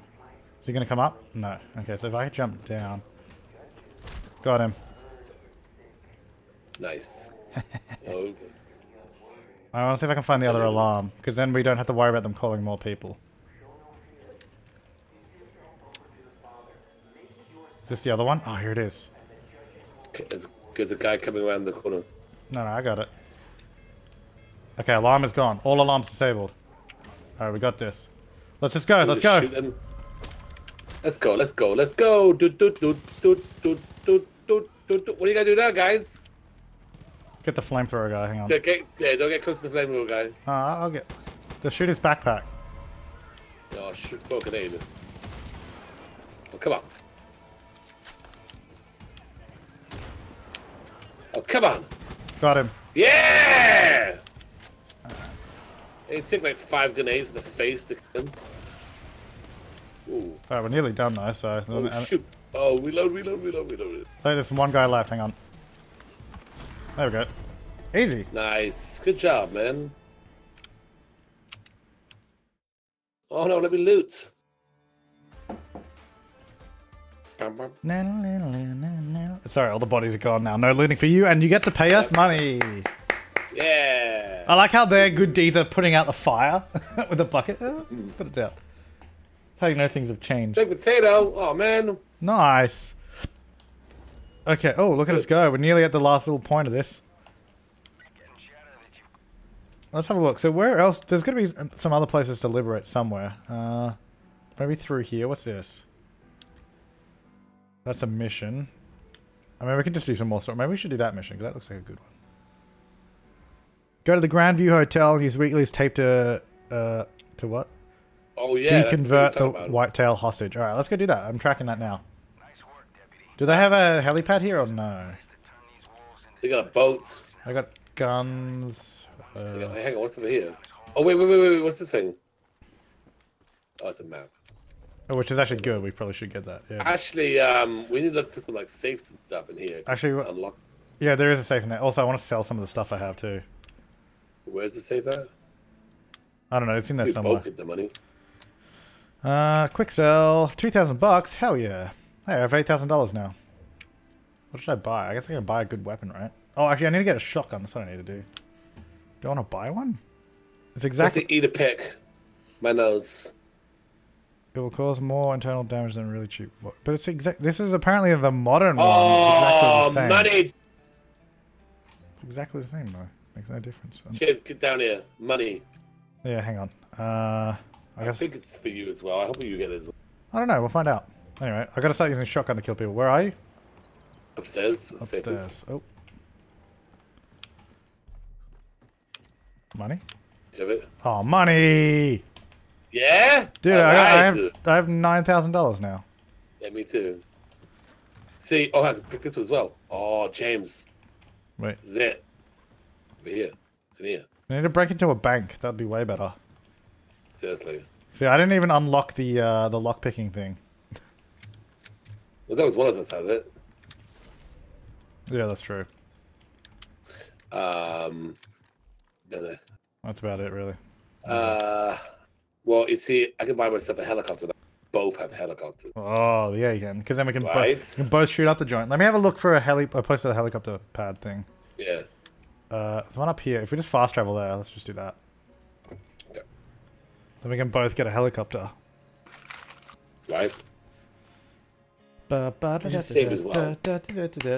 Is he gonna come up? No. Okay, so if I jump down. Got him. Nice. oh, I want to see if I can find the other alarm, because then we don't have to worry about them calling more people. Is this the other one? Oh, here it is there's a guy coming around the corner. No, no, I got it. Okay, alarm is gone. All alarms disabled. Alright, we got this. Let's just go, let's go. Let's go, let's go, let's go. Do, do, do, do, do, do, do, do. What are you gonna do now, guys? Get the flamethrower guy, hang on. Yeah, yeah don't get close to the flamethrower guy. Uh, I'll get... The shoot his backpack. Oh, shoot fucking aid. Oh, come on. Oh, come on. Got him. Yeah! It took like five grenades in the face to kill him. Ooh. Alright, we're nearly done though, so... Oh, shoot. Oh, reload, reload, reload, reload. So there's one guy left, hang on. There we go. Easy. Nice. Good job, man. Oh no, let me loot. Sorry, all the bodies are gone now. No looting for you, and you get to pay us money. Yeah. I like how their good deeds are putting out the fire with a bucket. Oh, put it down. How you know things have changed. Big potato. Oh man. Nice. Okay. Oh, look at us go. We're nearly at the last little point of this. Let's have a look. So where else? There's going to be some other places to liberate somewhere. Uh, maybe through here. What's this? That's a mission. I mean, we can just do some more stuff. Maybe we should do that mission because that looks like a good one. Go to the Grandview Hotel. Use Wheatley's tape to uh to what? Oh yeah. Deconvert the talking about. whitetail hostage. All right, let's go do that. I'm tracking that now. Do they have a helipad here or no? They got a boat. I got guns. Uh, got- hang on, what's over here? Oh wait, wait, wait, wait. What's this thing? Oh, it's a map. Oh, which is actually good. We probably should get that. Yeah. Actually, um, we need to look for some like safes and stuff in here. Actually, Unlock. yeah, there is a safe in there. Also, I want to sell some of the stuff I have too. Where's the safe at? I don't know. It's in there We somewhere. get the money. Uh, quick sell. Two thousand bucks. Hell yeah. Hey, I have eight thousand dollars now. What should I buy? I guess I'm gonna buy a good weapon, right? Oh, actually, I need to get a shotgun. That's what I need to do. Do I want to buy one? It's Exactly. exactly. eat a pick. My nose. It will cause more internal damage than really cheap. But it's exact. This is apparently the modern one. Oh, It's exactly the same. money! It's exactly the same though. Makes no difference. Get down here. Money. yeah, hang on. Uh, I I guess think it's for you as well. I hope you get it as well. I don't know. We'll find out. Anyway, I gotta start using shotgun to kill people. Where are you? Upstairs. safes. Upstairs. Oh. Money? Do you have it? Oh, money! Yeah? Dude, I, I have I have nine thousand dollars now. Yeah, me too. See, oh, I can pick this one as well. Oh, James. Wait, Zit. Over here. It's in here. We need to break into a bank. That'd be way better. Seriously. See, I didn't even unlock the uh, the lock picking thing. Well, that was one of us, has it? Yeah, that's true. Um, no, no. That's about it, really. Uh, well, you see, I can buy myself a helicopter. Both have helicopters. Oh, yeah, you can. Because then we can, Right. we can both shoot up the joint. Let me have a look for a heli, a place for the helicopter pad thing. Yeah. Uh, there's one up here. If we just fast travel there, let's just do that. Okay. Then we can both get a helicopter. Right.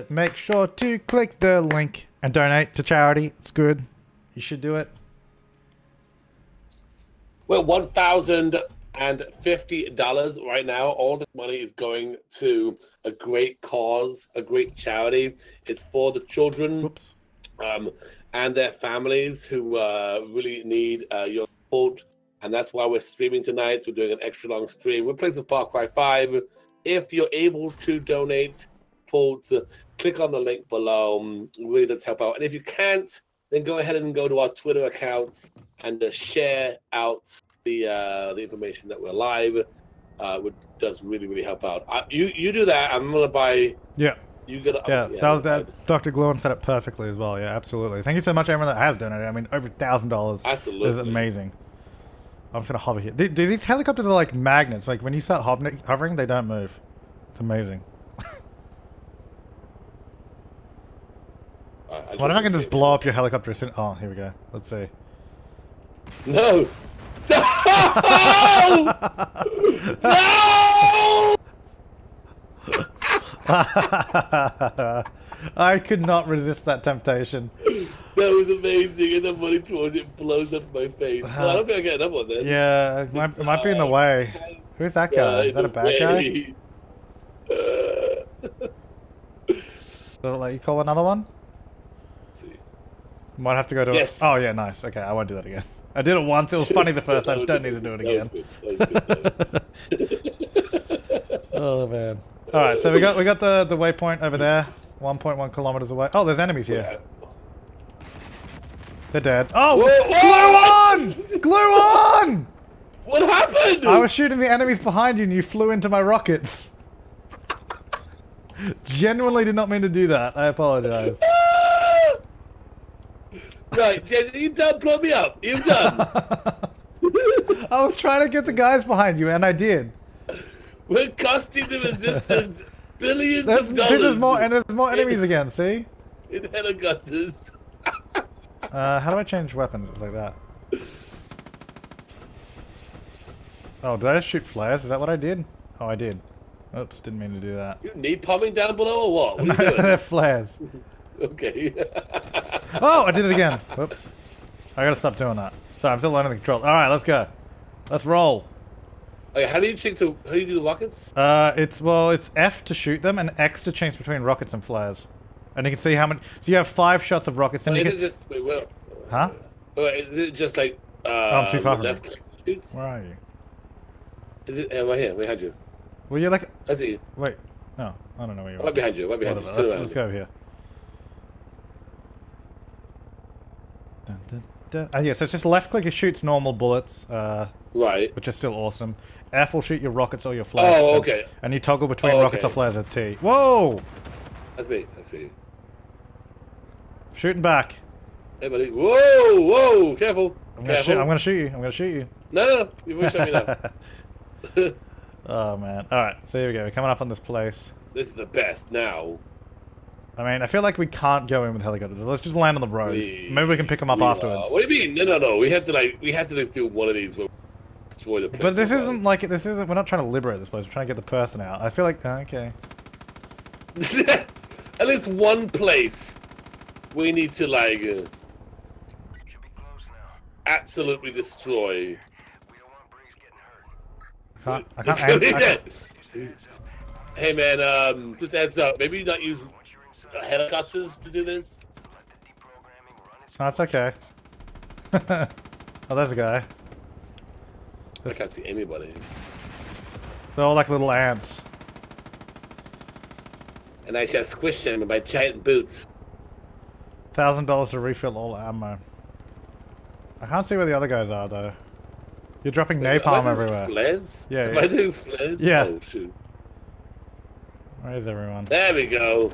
Make sure to click the link and donate to charity. It's good. You should do it. Well, one thousand and fifty dollars right now. All this money is going to a great cause, a great charity. It's for the children um, and their families who uh, really need uh, your support. And that's why we're streaming tonight. We're doing an extra long stream. We're playing some Far Cry 5. If you're able to donate, to click on the link below. It really does help out. And if you can't, then go ahead and go to our Twitter accounts and uh, share out the uh, the information that we're live. Uh, which does really really help out. I, you you do that. I'm gonna buy. Yeah. You gotta. Yeah, that was that. Dr. Gluon said it perfectly as well. Yeah, absolutely. Thank you so much, everyone that has donated. I mean, over a thousand dollars. Absolutely. Is amazing. I'm just gonna hover here. Th- These helicopters are like magnets. Like when you start hovering, hovering they don't move. It's amazing. I- I What if I can just blow up your helicopter? as soon- Oh, here we go. Let's see. No! No! no! I could not resist that temptation. That was amazing, and then running towards it blows up my face. But I don't think I get another one then. Yeah, it might, it might be in the way. Who's that guy? Is that a bad guy? guy? Does it let you call another one? Might have to go to. Yes. Oh yeah, nice. Okay, I won't do that again. I did it once. It was funny the first time. Don't need to do it again. That was good. That was good. oh man. All right, so we got we got the the waypoint over there, 1.1 kilometers away. Oh, there's enemies here. They're dead. Oh, Whoa, Gluon! Glue on! What happened? I was shooting the enemies behind you, and you flew into my rockets. Genuinely did not mean to do that. I apologize. Right, Jason, you done? Blow me up. You done? I was trying to get the guys behind you, and I did. We're costing the resistance billions There's, of see, dollars. there's more, and there's more enemies again. See? in helicopters. Uh, how do I change weapons? It's like that. Oh, did I just shoot flares? Is that what I did? Oh, I did. Oops, didn't mean to do that. You knee pumping down below or what? What are you They're flares. okay. Oh, I did it again. Whoops. I gotta stop doing that. Sorry, I'm still learning the controls. Alright, let's go. Let's roll. okay, how do you change to? How do you do the rockets? Uh, it's, well, it's F to shoot them and X to change between rockets and flares. And you can see how many, so you have five shots of rockets and Or you is can, just wait, well, Huh? Or is it just like uh, I'm too far from left click? Where are you? Is it uh, right here? Behind you. Well, you're like, I see. you. wait, no, I don't know where you are. Right behind you. Right behind Whatever, you. let's, let's go here. Dun, dun, dun. Uh, yeah, so it's just left click, it shoots normal bullets, uh, Right. which are still awesome. F will shoot your rockets or your flares. Oh, and- okay. And you toggle between Oh, rockets or flares with T. Whoa! That's me. That's me. Shooting back. Hey, buddy. Whoa! Whoa! Careful. I'm gonna, Careful. shoot, I'm gonna shoot you. I'm gonna shoot you. No, no, no. You've already shot me now. oh man. Alright, so here we go. We're coming up on this place. this is the best now. I mean, I feel like we can't go in with helicopters. Let's just land on the road. We- Maybe we can pick them up we afterwards. What do you mean? No, no, no. We have to like. We have to just do one of these. Where we destroy the place. But this isn't like this isn't. We're not trying to liberate this place. We're trying to get the person out. I feel like uh, okay. At least one place. We need to like. Uh, absolutely destroy. I can't. I can't. aim- I can't hey man, um, just heads up. Maybe not use helicopters to do this. no, it's okay. oh, there's a guy. I can't see anybody. They're all like little ants. And I shall squish them with my giant boots. Thousand dollars to refill all ammo. I can't see where the other guys are though. You're dropping I napalm everywhere. Flares? Yeah, Am yeah. I doing flares? Yeah. Oh, shoot. Where is everyone? There we go.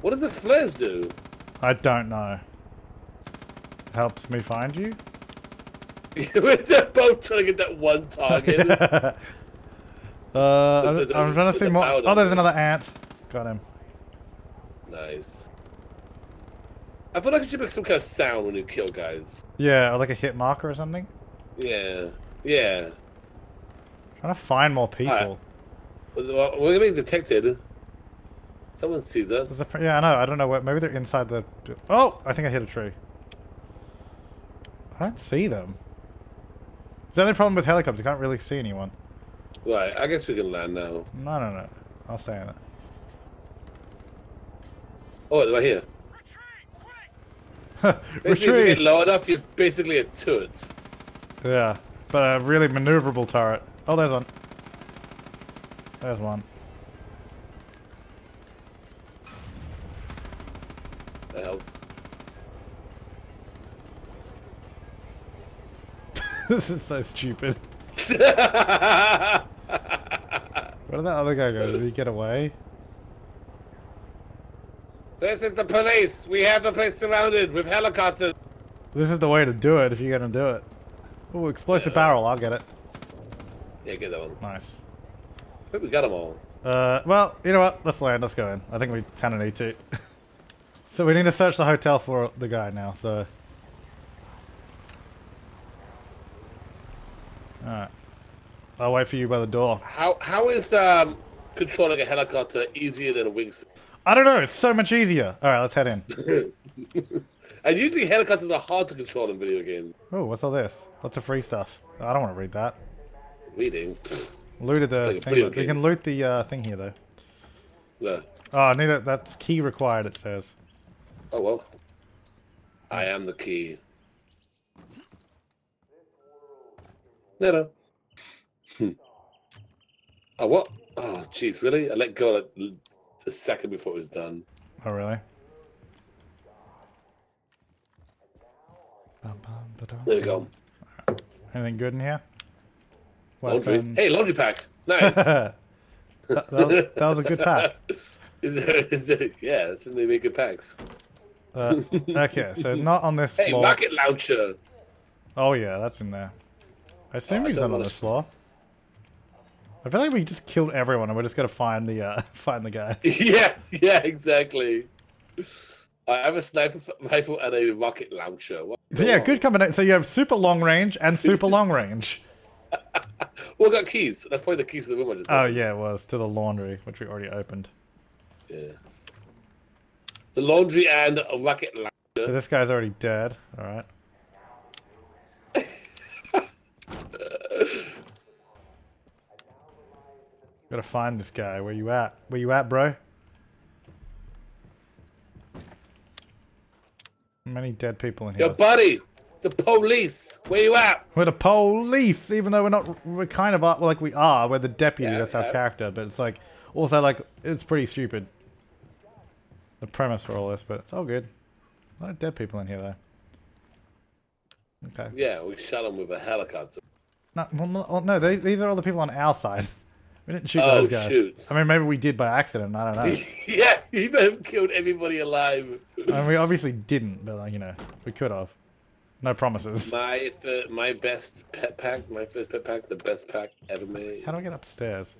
What does the flares do? I don't know. Helps me find you? We're both trying to get that one target. uh, I'm, I'm trying to see more. Oh, there's another ant. Got him. nice. I feel like you should make some kind of sound when you kill guys. Yeah, or like a hit marker or something. Yeah. Yeah. Trying to find more people. Alright. Well, We're being detected. Someone sees us. yeah, I know. I don't know where. Maybe they're inside the. Oh, I think I hit a tree. I don't see them. Is the only problem with helicopters? You can't really see anyone. Right, I guess we can land now. No, no, no. I'll stay in it. Oh, it's right here. Retreat! Basically, if you Retreat. get low enough, you're basically a turret. Yeah, but a really maneuverable turret. Oh, there's one. There's one. Helps. this is so stupid. Where did that other guy go? Did he get away? this is the police. We have the place surrounded with helicopters. This is the way to do it if you're gonna do it. Oh, explosive barrel. I'll get it. Yeah, get that one. Nice. I think we got them all. Uh, well, you know what? Let's land. Let's go in. I think we kind of need to. so we need to search the hotel for the guy now. So. Alright. I'll wait for you by the door. How how is um controlling a helicopter easier than a wings? I don't know. It's so much easier. Alright, let's head in. And usually helicopters are hard to control in video games. Oh, what's all this? Lots of free stuff. I don't want to read that. Reading. Looted the thing. We can loot the uh, thing here, though. Yeah. Oh, I need it. That's key required, it says. Oh well. I am the key. No, no. Hmm. Oh what? Oh jeez, really? I let go like a second before it was done. Oh, really? Bum, bum, ba-dum, There we go. Anything good in here? Laundry. Hey, laundry pack. Nice. that, that was, that was a good pack. Is there, is there, yeah, that's when they make good packs. Uh, okay, so not on this floor. Hey, floor. rocket launcher. Oh yeah, that's in there. I assume Oh, he's don't on this floor. I feel like we just killed everyone and we're just gonna find the uh, find the guy. yeah, yeah, exactly. I have a sniper rifle and a rocket launcher. What- So yeah, good combination. So you have super long range and super long range. Well, I got keys. That's probably the keys to the room I just Oh opened. yeah, it was to the laundry, which we already opened. Yeah. The laundry and a rocket So launcher. this guy's already dead. All right. Gotta find this guy. Where you at? Where you at, bro? Many dead people in here. Yo, buddy, the police. Where you at? We're the police, even though we're not. We're kind of like we are. We're the deputy. Yeah, that's our character. But it's like also like it's pretty stupid. The premise for all this, but it's all good. A lot of dead people in here though. Okay. Yeah, we shot them with a helicopter. No, well, no, they, these are all the people on our side. We didn't shoot Oh, those guys. shoot. I mean, maybe we did by accident. I don't know. yeah, he might have killed everybody alive. I mean, we obviously didn't, but like you know, we could have. No promises. My my best pet pack, my first pet pack, the best pack ever made. How do I get upstairs?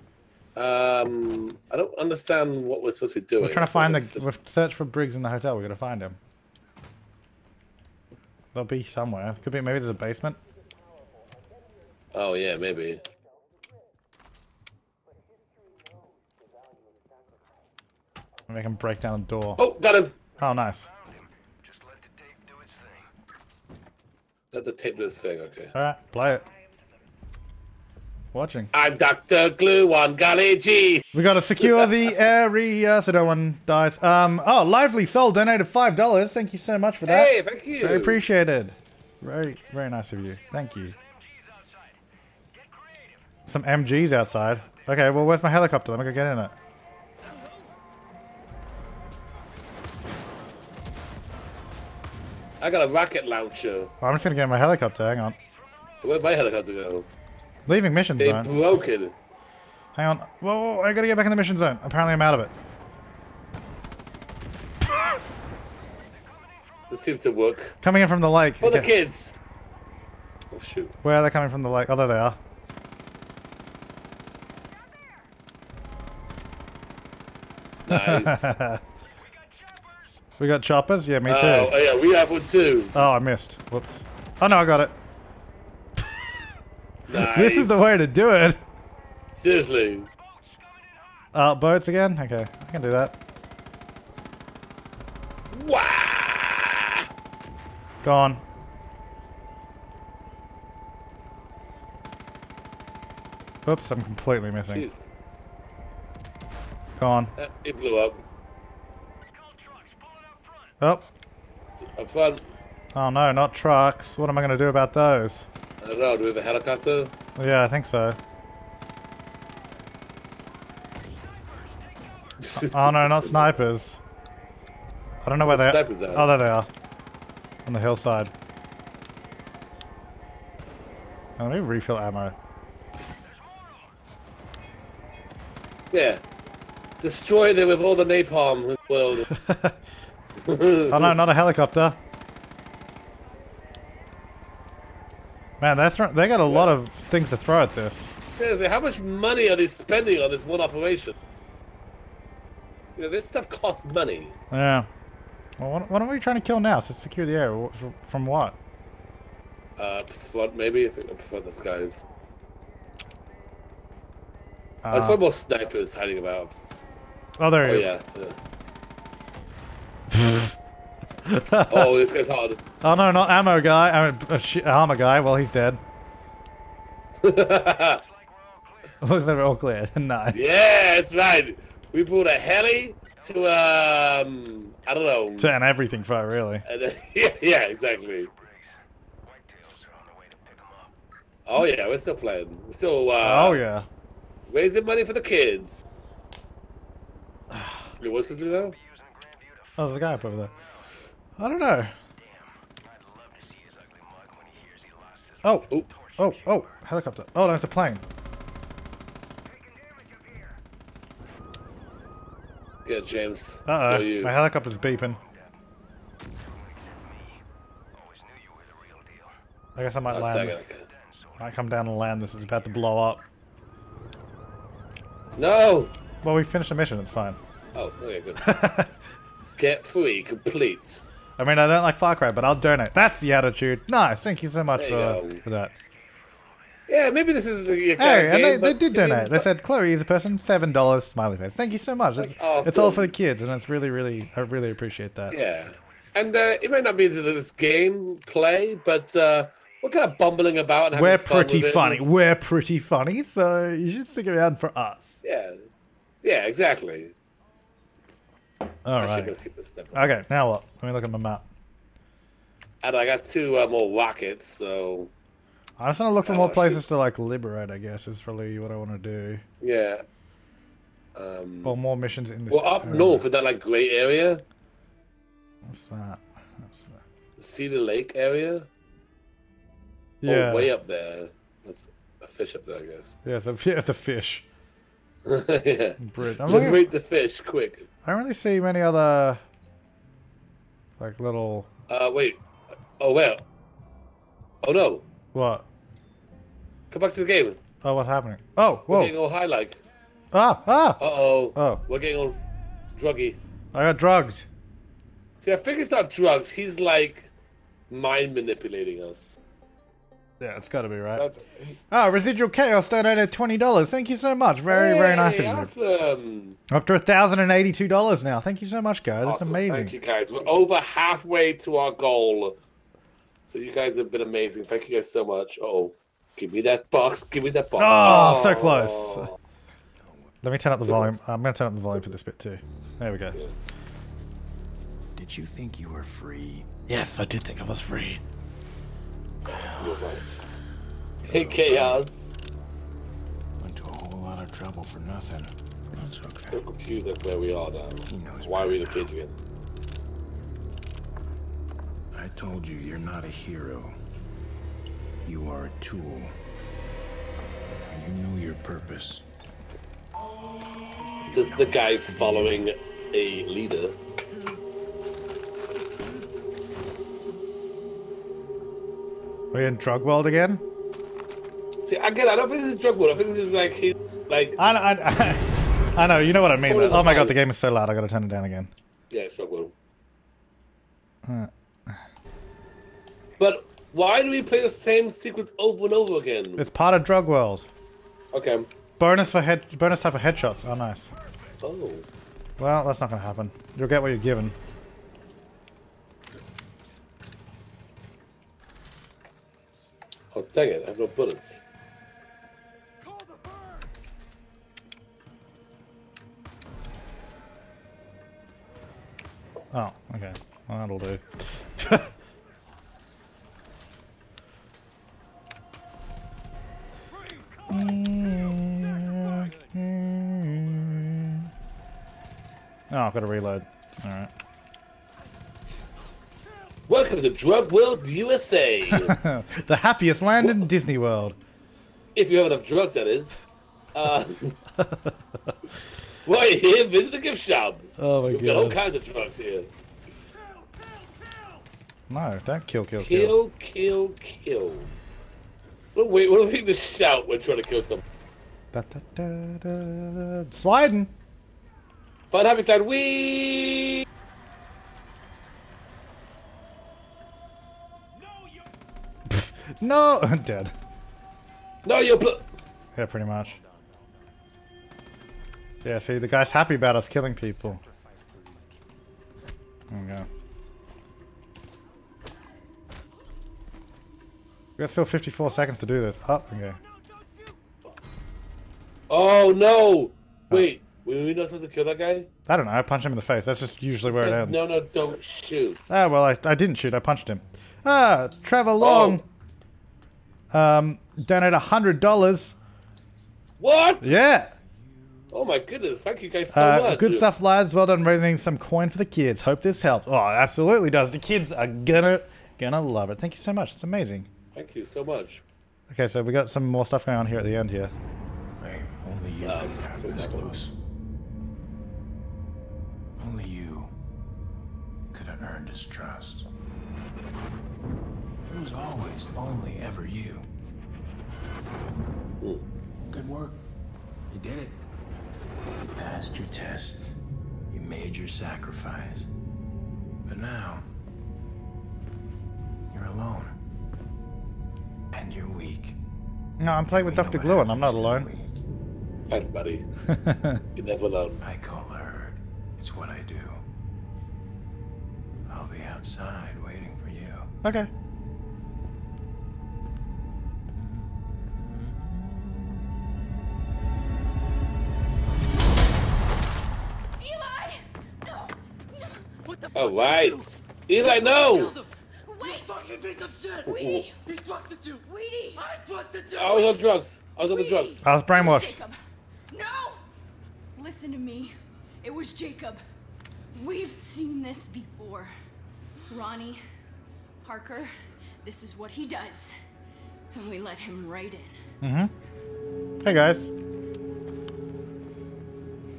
Um, I don't understand what we're supposed to be doing. We're trying to find the. We're search for Briggs in the hotel. We're gonna find him. They'll be somewhere. Could be. Maybe there's a basement. Oh yeah, maybe. Maybe I can break down the door. Oh, got him. Oh, nice. Let the tape do his thing. Okay. All right, play it. Watching. I'm Doctor Glue on Golly G. We gotta secure the area so no one dies. Um. Oh, Lively Soul donated five dollars. Thank you so much for that. Hey, thank you. Very appreciated. Very, very nice of you. Thank you. Some MGs outside. Okay, well, where's my helicopter? Let me go get in it. I got a rocket launcher. I'm just gonna get in my helicopter. Hang on. Where'd my helicopter go? Leaving mission They zone. broke it. Hang on. Whoa, whoa, I gotta get back in the mission zone. Apparently I'm out of it. This seems to work. Coming in from the lake. For the Okay. kids. Oh shoot. Where are they coming from the lake? Oh, there they are. Nice. we got choppers? Yeah, me uh, too. Oh, oh, yeah, we have one too. Oh, I missed. Whoops. Oh, no, I got it. Nice. This is the way to do it. Seriously. Uh, boats again? Okay, I can do that. Wow. Gone. Oops, I'm completely missing. Jeez. Gone. Uh, It blew up. Oh. Up front. Oh no, not trucks. What am I going to do about those? I don't know. Do we have a helicopter? Yeah, I think so. Oh no, not snipers. I don't know where What they are. snipers are? Oh, there they are. On the hillside. Oh, let me refill ammo. Yeah. Destroy them with all the napalm in the world. Oh no, not a helicopter. Man, they got a lot of things to throw at this. Seriously, how much money are they spending on this one operation? You know, this stuff costs money. Yeah. Well, what, what are we trying to kill now? To secure the fr- From what? Uh, front maybe? I think front this guy's. Uh, There's probably more snipers hiding about. oh, there Oh yeah. yeah. oh, this guy's hard. Oh no, not ammo guy. I mean, uh, armor guy. Well, he's dead. Looks like we're all clear. nice. that's right. We brought a heli to um, I don't know. To and everything for really. Then, yeah, yeah, exactly. Oh yeah, we're still playing. We're still uh, oh yeah. raising money for the kids. Wait, what's this do now? Oh, there's a guy up over there. I don't know. Oh, Oh, oh, oh, helicopter. Oh, no, a plane. yeah, James. Uh oh, my helicopter's beeping. I guess I might I'll land. I. Might come down and land. This is about to blow up. No. Well, we finished the mission. It's fine. Oh, okay, good. Get free, complete. I mean, I don't like Far Cry, but I'll donate. That's the attitude. Nice. Thank you so much for, you for that. Yeah, maybe this is the kind Hey, and they, game, they but, did I mean, donate. They said Chloe is a person, seven dollars, smiley face. Thank you so much. It's, That's it's all for the kids, and it's really, really, I really appreciate that. Yeah, and uh, it may not be this game play, but uh, we're kind of bumbling about. And having We're pretty funny. We're pretty funny, so you should stick around for us. Yeah, yeah, exactly. All right. I'm gonna keep this. Okay, now what? Let me look at my map. And I got two uh, more rockets, so I just want to look for Oh, more places to like liberate. I guess is probably what I want to do. yeah. Um, Or more missions in this. well, up area. north in that like gray area, What's that? What's that? Cedar Lake area. Yeah. Oh, way up there. That's a fish up there, I guess. Yeah, it's a, yeah, it's a fish. yeah. Brit. I'm looking, Liberate the fish, quick. I don't really see many other like little Uh, wait. Oh, well. Oh no! what? Come back to the game. Oh, what's happening? Oh, We're whoa! getting all high like. Ah, ah! Uh oh. Oh, We're getting all druggy. I got drugged. See, I think it's not drugs. He's like mind manipulating us. Yeah, it's got to be right. That- Ah, Residual Chaos donated twenty dollars. Thank you so much. Very, very nice of you. Awesome. Up to thousand and eighty-two dollars now. Thank you so much, guys. That's amazing. Thank you guys. We're over halfway to our goal. So you guys have been amazing. Thank you guys so much. Oh, give me that box. Give me that box. Oh, so close. Let me turn up the So volume. close. I'm going to turn up the volume for this bit too. There we go. Did you think you were free? Yes, I did think I was free. You're right. Hey, chaos. Went to a whole lot of trouble for nothing. That's okay. I'm confused at where we are now. He knows Why are we in the better cage again? I told you you're not a hero. You are a tool. You know your purpose. It's just the guy following a leader. Are you in drug world again? See, again, I don't think this is drug world. I think this is like he, like I, I, I know, you know what I mean. Oh my god, the game is so loud, I gotta turn it down again. yeah, it's drug world. Uh. But why do we play the same sequence over and over again? It's part of drug world. Okay. Bonus for head, bonus type of headshots. Oh, nice. Oh. Well, that's not gonna happen. You'll get what you're given. Oh, dang it! I have no bullets. Oh, okay. Well, that'll do. Oh, I've got to reload. Alright. Welcome to Drug World USA. the happiest land in Disney World. if you have enough drugs, that is. Uh, you're here, visit the gift shop. Oh my We've got all kinds of drugs here. No, don't kill, kill, kill. Kill, kill, kill. What, wait, what do we think to shout when trying to kill someone? Da, da, da, da. Sliding. Fun happy side, we. No, I'm dead. No, you're. Yeah, pretty much. Yeah, see, the guy's happy about us killing people. There we go. We got still 54 seconds to do this. Oh, okay. oh no! Wait, were we not supposed to kill that guy? I don't know, I punched him in the face. That's just usually where it ends. no, no, don't shoot. Ah, well, I, I didn't shoot. I punched him. Ah, Trevor Long. Um, donated $100. What? Yeah. Oh my goodness! Thank you guys so Uh, much. good stuff, lads. Well done raising some coin for the kids. Hope this helped. Oh, it absolutely does. The kids are gonna gonna love it. Thank you so much. It's amazing. Thank you so much. Okay, so we got some more stuff going on here at the end here. Hey, only you Uh, could have so this exactly. close. Only you could have earned his trust. It was always only ever you. Mm. Good work. You did it. You passed your test. You made your sacrifice. But now, you're alone. And you're weak. No, I'm playing with We Dr. what Glue and I'm not happens to the alone. weak. Thanks, buddy. You're never alone. I call the herd. It's what I do. I'll be outside waiting for you. Okay. All fuck right. did you no! Wait! Fucking piece of shit! Weedy! He trusted you! Weedy! I trusted you! I was on drugs. I was on the drugs. I was brainwashed. Jacob! No! Listen to me. It was Jacob. We've seen this before. Ronnie, Parker, this is what he does. And we let him right in. Mm-hmm. Hey guys.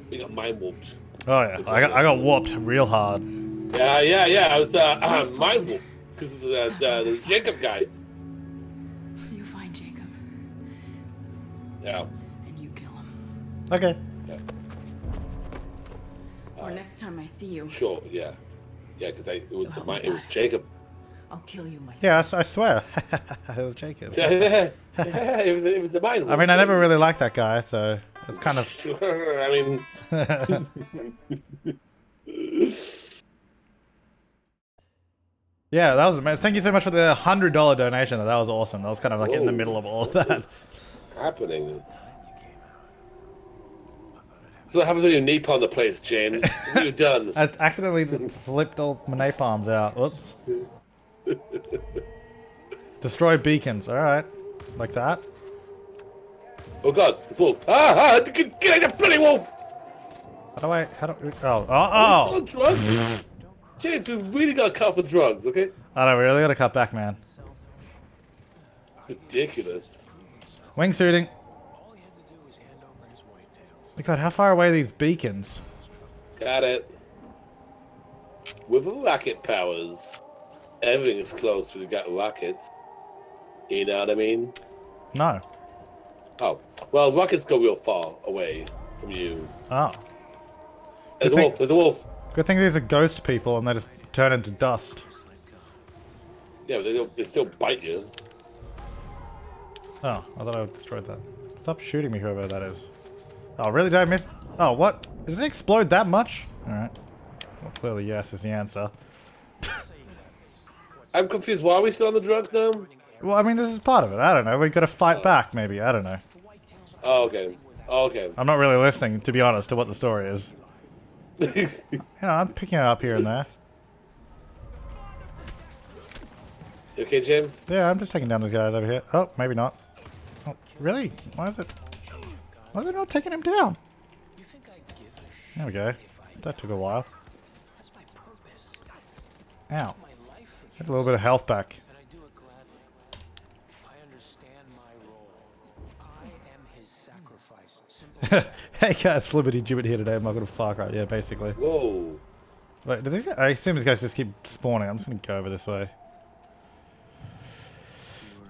We got mind warped. Oh yeah, I got I got whooped real hard. Yeah, yeah, yeah. I was uh, uh mind warped because of the, the, the Jacob guy. You find Jacob, Yeah. and you kill him. Okay. yeah. Or next time I see you, Sure. Yeah. Yeah, because I it was help my it was Jacob. I'll kill you myself. Yeah, I swear. it was Jacob. Yeah, yeah, yeah, it was it was the mind. I mean, I never really liked that guy, so it's kind of. I mean, yeah, that was amazing. Thank you so much for the hundred dollar donation. That was awesome. That was kind of like in the middle of all of that. happening? So what happens when you napalm the place, James? What have you done? I accidentally flipped all my napalms out. Whoops. Destroy beacons. All right, like that. Oh God, it's wolves! Ah, ah! Get, get the bloody wolf! How do I? How do? Oh, oh, oh! James, we really got off the drugs, okay? I don't really gotta cut back, man. It's ridiculous. Wingsuiting. All oh, he had to do was hand over his whitetails. My God, how far away are these beacons? Got it. With rocket powers, everything is close We've got rockets. You know what I mean? No. Oh, well, rockets go real far away from you. Oh. There's a wolf. There's a wolf. Good thing these are ghost people and they just turn into dust. Yeah, but they, they still bite you. Oh, I thought I destroyed that. Stop shooting me, whoever that is. Oh, really? Did I miss? Oh, what? Did it explode that much? Alright. Well, clearly yes is the answer. I'm confused. Why are we still on the drugs now? Well, I mean, this is part of it. I don't know. We've got to fight oh. back, maybe. I don't know. Oh, okay. Oh, okay. I'm not really listening, to be honest, to what the story is. You know, I'm picking it up here and there. You okay, James? Yeah, I'm just taking down these guys over here. Oh, maybe not. Oh, really? Why is it... Why are they not taking him down? You think I'd give a shit There we go. That took a while. Ow. My life for Had a little bit of health back. and I do it gladly. I understand my role. I am his sacrifice. Simple. hey guys, Flibbity Gibbet here today. I'm not gonna Far Cry. Yeah, basically. Whoa. Wait, these, I assume these guys just keep spawning. I'm just gonna go over this way.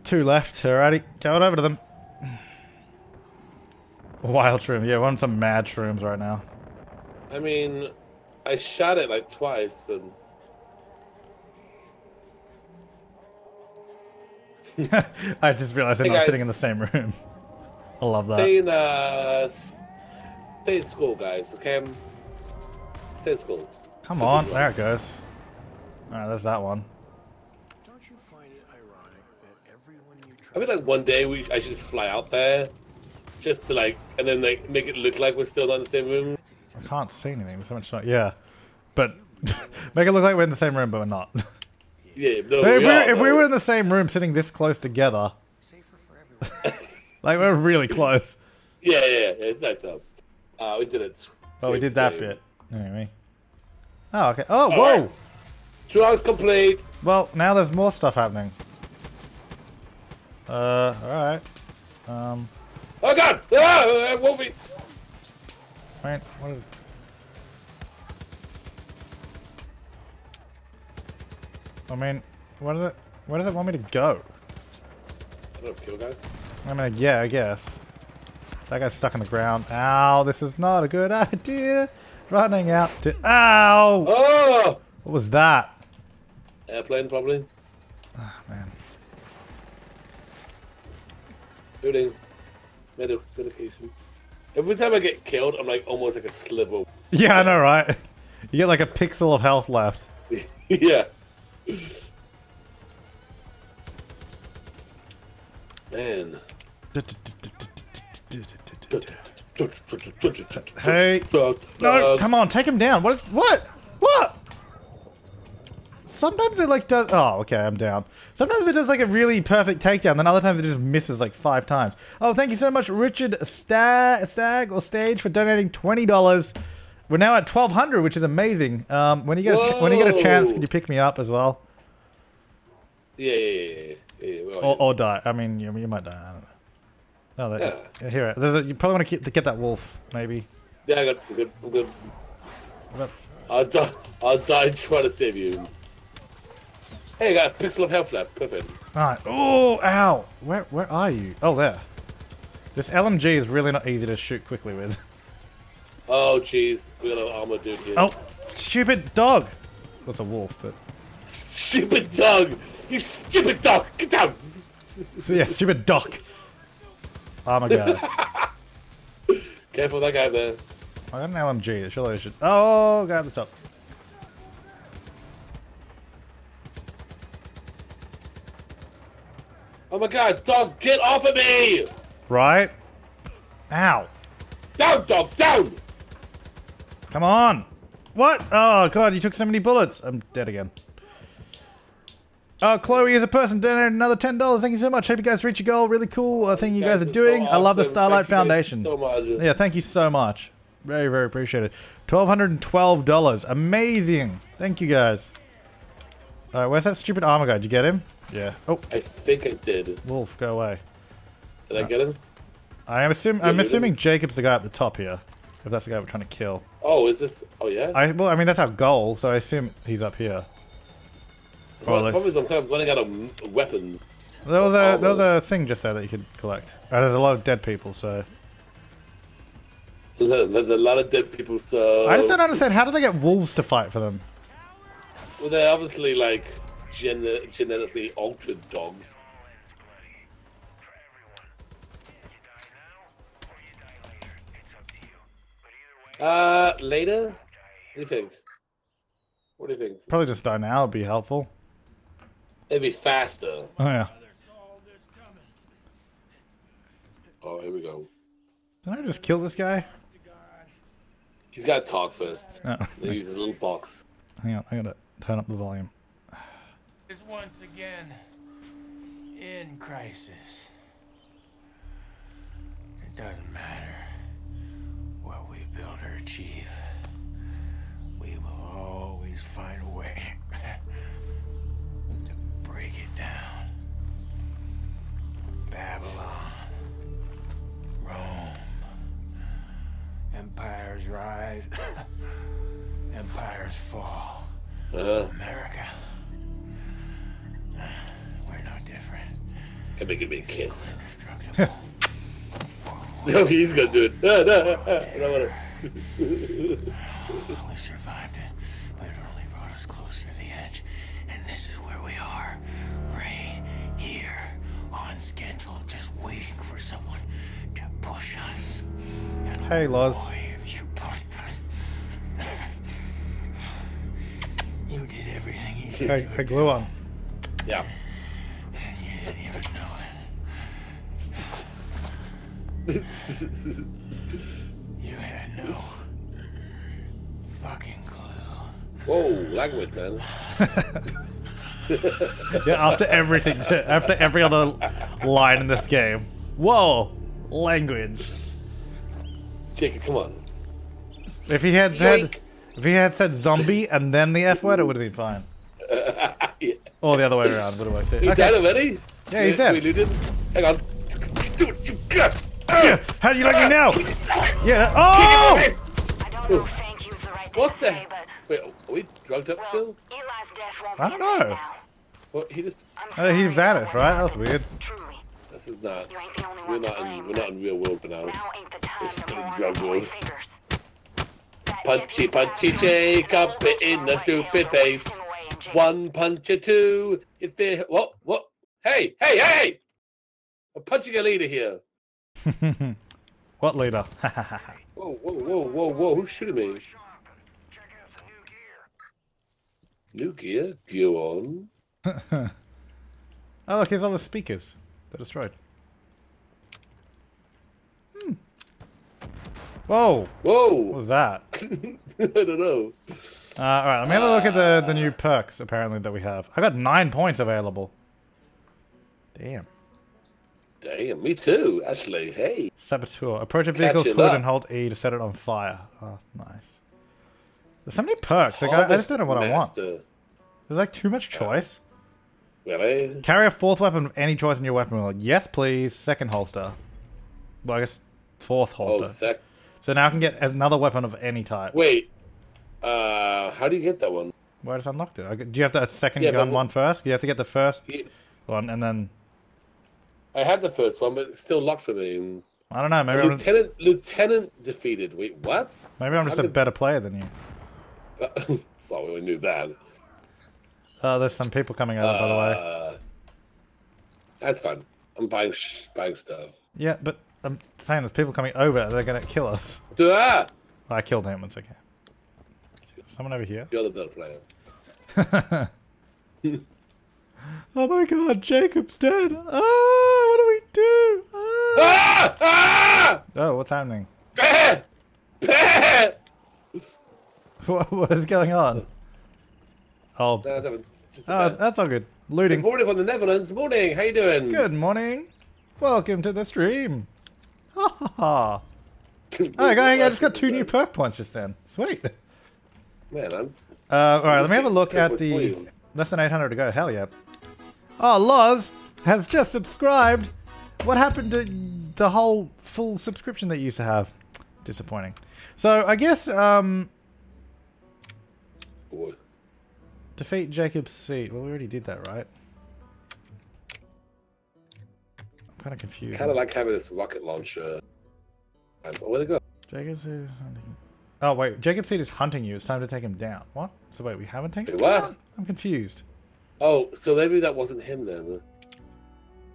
Two left. Alrighty, going over to them. Wild shroom. Yeah, want some mad shrooms right now. I mean, I shot it like twice, but I just realized they're Hey, not guys. sitting in the same room. I love that. stay in uh, stay in school, guys. Okay. Stay in school. Come on, there it goes. Alright, there's that one. Don't you find it ironic that everyone you I mean, like one day we I should just fly out there, just to like, and then like make it look like we're still not in the same room. I can't see anything. There's so much. Not, yeah, but make it look like we're in the same room, but we're not. Yeah, no, But if, we we, are, if we were in the same room sitting this close together, safer for everyone? like we're really close. Yeah, yeah, yeah, it's nice though. Uh, we did it. Oh, we did that game. bit. Anyway. Oh, okay. Oh, whoa! Alright. Drugs complete. Well, now there's more stuff happening. Uh, alright. Um, Oh God! Ah, uh, Wolfie. wait, what is... I mean, what is it? Where does it want me to go? I don't kill guys. I mean, yeah, I guess. That guy's stuck in the ground. Ow, this is not a good idea. Running out to... Ow! Oh, What was that? airplane probably. Ah man. Shooting. Medi- medication. Every time I get killed, I'm like almost like a sliver. Yeah, I know, right? You get like a pixel of health left. yeah. Man. Hey. No, come on, take him down. What is what? What? Sometimes it like does. Oh, okay, I'm down. Sometimes it does like a really perfect takedown. Then other times it just misses like five times. Oh, thank you so much, Richard Stag, Stag or Stage for donating twenty dollars. We're now at twelve hundred, which is amazing. Um, when you get a ch- when you get a chance, can you pick me up as well, Yeah, yeah, yeah, yeah. yeah. Or, or die? I mean, you, you might die. No, that, Yeah. here. There's a, you probably want to get, to get that wolf, maybe. Yeah, I got. I'm good. I'm good. But- I'll die. I'll die trying to save you. Hey, I got a pixel of health left. Perfect. Alright. Oh, ow. Where where are you? Oh, there. This LMG is really not easy to shoot quickly with. Oh, jeez. We got an armor dude here. Oh, stupid dog. Well, a wolf, but... Stupid dog! You stupid dog! Get down! Yeah, stupid duck. Oh my god. Careful, that guy there. I got an LMG. Surely I should... Oh, god, it's up. Oh my god, dog, get off of me! Right? Ow. Down, dog, down! Come on. What? Oh, god, you took so many bullets. I'm dead again. Oh, Chloe is a person donated another $10. Thank you so much. Hope you guys reach your goal. Really cool uh, thing you guys, are so doing. I love the. Starlight Thank you guys Foundation. So much. Yeah, thank you so much. Very, very appreciated. Twelve hundred and twelve dollars. Amazing. Thank you guys. Alright, where's that stupid armor guy? Did you get him? Yeah. Oh, I think I did. Wolf, go away. Did I get him? I am assuming I'm you assuming Jacob's the guy at the top here. If that's the guy we're trying to kill. Oh, is this? Oh yeah. I well, I mean that's our goal, so I assume he's up here. Well, Or the problem is I'm kind of running out of weapons. There was a there was Oh. a thing just there that you could collect. Uh, there's a lot of dead people, so There's a lot of dead people, so I just don't understand how do they get wolves to fight for them? Well, they're obviously like gene- genetically altered dogs. Uh, later. What do you think? What do you think? Probably just die now would be helpful. It'd be faster. Oh yeah. Oh, here we go. Can I just kill this guy? He's got to talk first. Oh, They use a little box. hang on, I gotta turn up the volume. Is once again in crisis. It doesn't matter what we build or achieve. We will always find a way to break it down. Babylon, Rome, empires rise, empires fall. Uh, America. We're no different. come here, give me a kiss. No, he's gonna do it. No, no, don't wanna. we survived it, but it only brought us closer to the edge. And this is where we are. Right here. On schedule, just waiting for someone to push us. And Hey, oh Loz. Boy, if you pushed us. You did everything you said Hey, hey, Gluon. Yeah. and you didn't even know it. You had no fucking clue. Whoa, language, man. Yeah, after everything, after every other line in this game. Whoa, language. Jacob, come on. If he had said, Yoink. if he had said zombie and then the F word, it would have been fine. Yeah. Or the other way around would have worked too. He's dead already? Yeah, he's Yeah, dead. We looted. Hang on. Do what you got. Yeah, how do you like me now? Yeah. Oh! I don't know if thank you's the right thing What to the? say, but Wait, are we drugged up well, still? Eli's death won't I don't in vain know. Now. Well, he just. Uh, he vanished, right? That was weird. This is nuts. You ain't the only We're not in. We're not in real world for now. now ain't the time It's still mourn drug world. Punchy, punchy is Jacob back. in the stupid face. wasting away in jail. One punch or two. If it. What? What? Hey! Hey! Hey! I'm punching a leader here. what leader? Whoa! Whoa! Whoa! Whoa! Whoa! Who's shooting me? New gear. Gear on. oh, look, here's all the speakers. They're destroyed. Hmm. Whoa, Whoa! what was that? I don't know. Uh, alright, let me have a look at the, the new perks, apparently, that we have. I got nine points available. Damn. Damn, me too. Actually, hey. Saboteur. Approach a vehicle's hood up. and hold E to set it on fire. Oh, nice. There's so many perks. Like, I, I just don't know what I want. There's like too much choice. Really? Carry a fourth weapon of any choice in your weapon wheel. Yes, please. Second holster. Well, I guess fourth Oh, holster. sec. so now I can get another weapon of any type. Wait. Uh, how do you get that one? Where just unlocked it? Do you have that second Yeah, gun one first? You have to get the first Yeah, one and then I had the first one, but it's still locked for me. I don't know. Maybe I'm, Lieutenant, Lieutenant defeated. Wait, what? maybe I'm just I'm a better player than you. well, we knew that. Oh, there's some people coming over, by the way. Uh, that's fine. I'm buying sh- buying stuff. Yeah, but I'm saying there's people coming over. They're gonna kill us. Ah! I killed him. It's okay. Someone over here. You're the better player. Oh my God, Jacob's dead. Ah, what do we do? Ah. Ah! Ah! Oh, what's happening? What, what is going on? Oh, that was- oh, that's all good. Good Looting. morning from the Netherlands. Morning. How you doing? Good morning. Welcome to the stream. Ha ha ha. Oh, I, I just got two new perk points just then. Sweet. Man, I'm Uh, all right, let me have a look at the less than 800 to go. Hell yeah. Oh, Loz has just subscribed. What happened to the whole full subscription that you used to have? Disappointing. So I guess um, Boy. Defeat Jacob Seed. Well, we already did that, right? I'm kind of confused. Kind of like having this rocket launcher. Um, Where'd it go? Jacob Seed is hunting. Oh wait, Jacob Seed is hunting you. It's time to take him down. What? So wait, we haven't taken Wait, him what? down? I'm confused. Oh, so maybe that wasn't him then.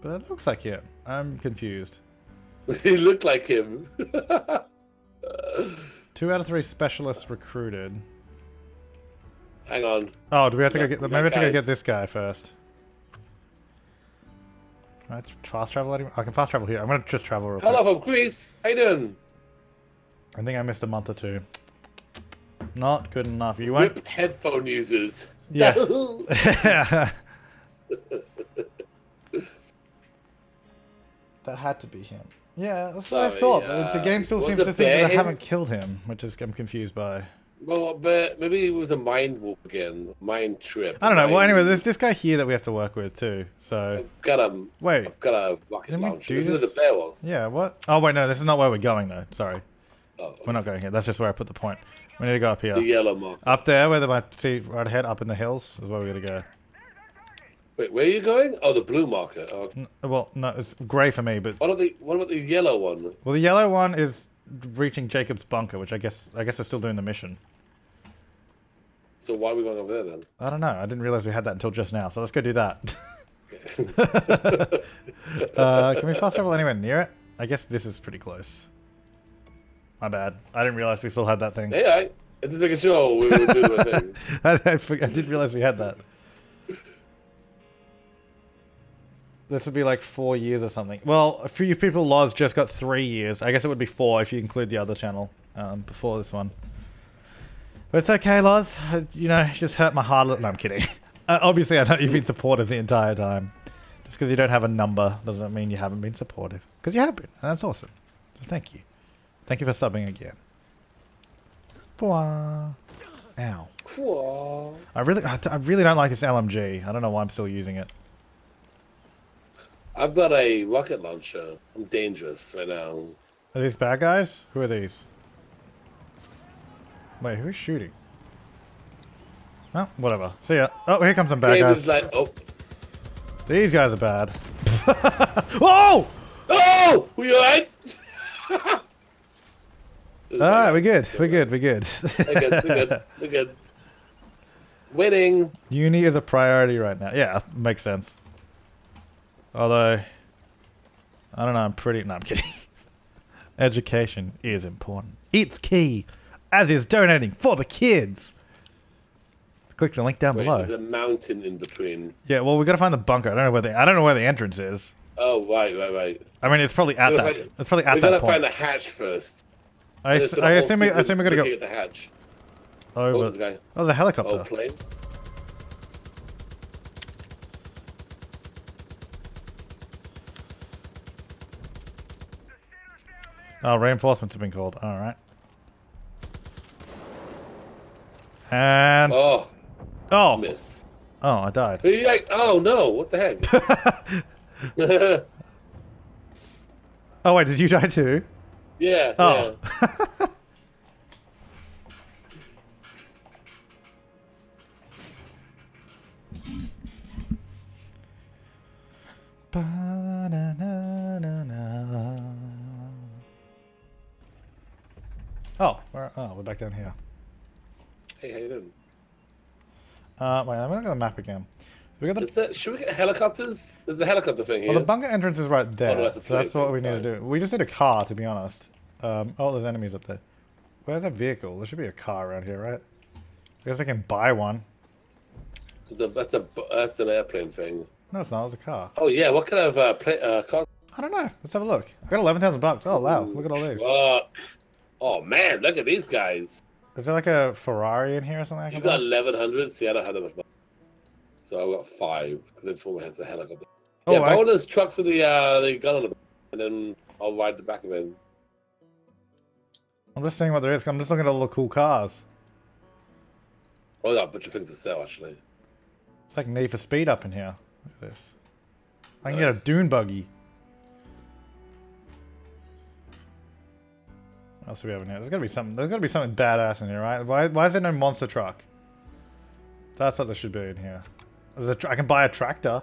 But that looks like him. I'm confused. he looked like him. Two out of three specialists recruited. Hang on. Oh, do we have to go get? we Maybe we have to go get this guy first. Right, fast travel. Anywhere? I can fast travel here. I'm gonna just travel real quick. Hello from Greece. How you doing? I think I missed a month or two. Not good enough. You won't. Rip headphone users. Yeah. that had to be him. Yeah, that's what I thought. but the uh, game still seems to think that I haven't killed him, which is I'm confused by. Well, but maybe it was a mind warp again. Mind trip. I don't know. Well, anyway, there's this guy here that we have to work with too. So I've got a. wait, I've got a we launcher. do This is the bear was. yeah. What? Oh wait, no, this is not where we're going though. Sorry, Oh, we're not going here. That's just where I put the point. We need to go up here. the yellow mark. Up there, where the my see right ahead, up in the hills, is where we gotta go. Wait, where are you going? Oh, the blue marker. Oh, okay. Well, no, it's grey for me, but what are the? What about the yellow one? well, the yellow one is reaching Jacob's bunker, which I guess I guess we're still doing the mission. So why are we going over there then? I don't know. I didn't realize we had that until just now. So let's go do that. uh, can we fast travel anywhere near it? I guess this is pretty close. My bad. I didn't realize we still had that thing. Hey, I. It's just making sure we were doing the thing. I, I, I didn't realize we had that. This would be like four years or something. Well, a few people, Loz just got three years. I guess it would be four if you include the other channel um, before this one. But it's okay, Loz. Uh, You know, it just hurt my heart a little. No, I'm kidding. Uh, obviously, I know you've been supportive the entire time. Just because you don't have a number doesn't mean you haven't been supportive. Because you have been, and that's awesome. So thank you. Thank you for subbing again. Bwah. Ow. Cool. I really, I, I really don't like this LMG. I don't know why I'm still using it. I've got a rocket launcher. I'm dangerous right now. Are these bad guys? Who are these? Wait, who's shooting? Oh, whatever. See ya. Oh, here comes some bad guys. like, oh, These guys are bad. Whoa! oh, we alright? Alright, we're good. We're good. We're good. We're good. We're good. We're good. Winning. Uni is a priority right now. Yeah, makes sense. Although, I don't know, I'm pretty. No, I'm kidding. Education is important. It's key, as is donating for the kids. Click the link down Wait, below. there's a mountain in between. Yeah, well, we gotta find the bunker. I don't know where the I don't know where the entrance is. Oh, right, right, right. I mean, it's probably at We that. gotta find- It's probably at we that gotta point. find the hatch first. I, s- got I assume we, I assume we gotta looking go at the hatch. over. Oh, there's a guy. There's a helicopter. Oh, plane. Oh, reinforcements have been called. All right. And Oh, oh, miss. oh, I died. Like? Oh no! What the heck? Oh wait, did you die too? yeah. Oh. yeah. Oh, we're, oh, we're back down here. Hey, how you doing? Uh, wait, I'm gonna go to the map again. So we got the that, should we get helicopters? There's a helicopter thing here. well, the bunker entrance is right there. no, that's so that's what we need to do. We just need a car, to be honest. Um, oh, there's enemies up there. Where's that vehicle? There should be a car around here, right? I guess I can buy one. That's a, that's a that's an airplane thing. No, it's not. It's a car. Oh yeah, what kind of uh, play, uh car? I don't know. Let's have a look. I got eleven thousand bucks. Oh wow! Look at all these. Oh man, look at these guys. Is there like a Ferrari in here or something? I You got eleven hundred. See, I don't have that much money. So I've got five because this woman has a hell helicopter. Oh, yeah, buy I- one of those trucks with the uh the gun on the back, and then I'll ride the back of it. I'm just seeing what there is. I'm just looking at all the cool cars. Oh, yeah, a bunch of things to sell actually. It's like Need for Speed up in here. Look at this. I can get a dune buggy. What else do we have in here? There's gotta be something. There's gotta be something badass in here, right? Why? Why is there no monster truck? That's what there should be in here. There's a tr- I can buy a tractor.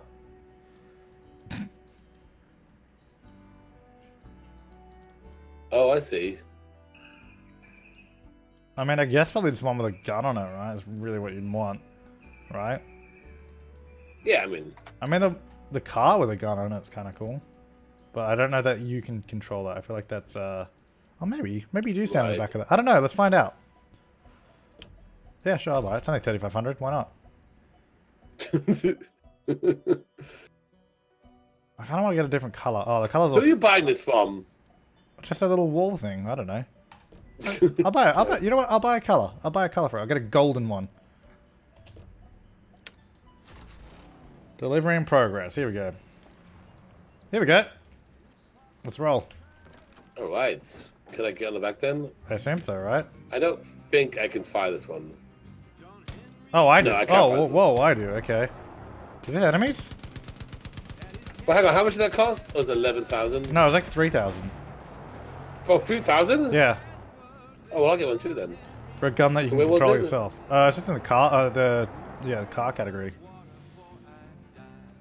Oh, I see. I mean, I guess probably this one with a gun on it, right? Is really what you'd want, right? Yeah, I mean, I mean, the the car with a gun on it's kind of cool, but I don't know that you can control that. I feel like that's uh, oh maybe maybe you do stand in the back of that. I don't know. Let's find out. Yeah, sure, I'll buy it. It's only thirty five hundred. Why not? I kind of want to get a different color. Oh, the colors who are you buying this from? just a little wall thing. I don't know. I'll buy it. I'll buy. You know what? I'll buy a color. I'll buy a color for it. I'll get a golden one. Delivery in progress. Here we go. Here we go. Let's roll. All right. Can I get on the back then? I assume so, right? I don't think I can fire this one. Oh, I do. No, I oh, whoa, whoa, I do. Okay. Is it enemies? But hang on, how much did that cost? It was eleven thousand. No, it was like 3,000. For three thousand? Yeah. Oh well, I'll get one too then. For a gun that you can control yourself. Uh, it's just in the car, uh, the, yeah, the car category.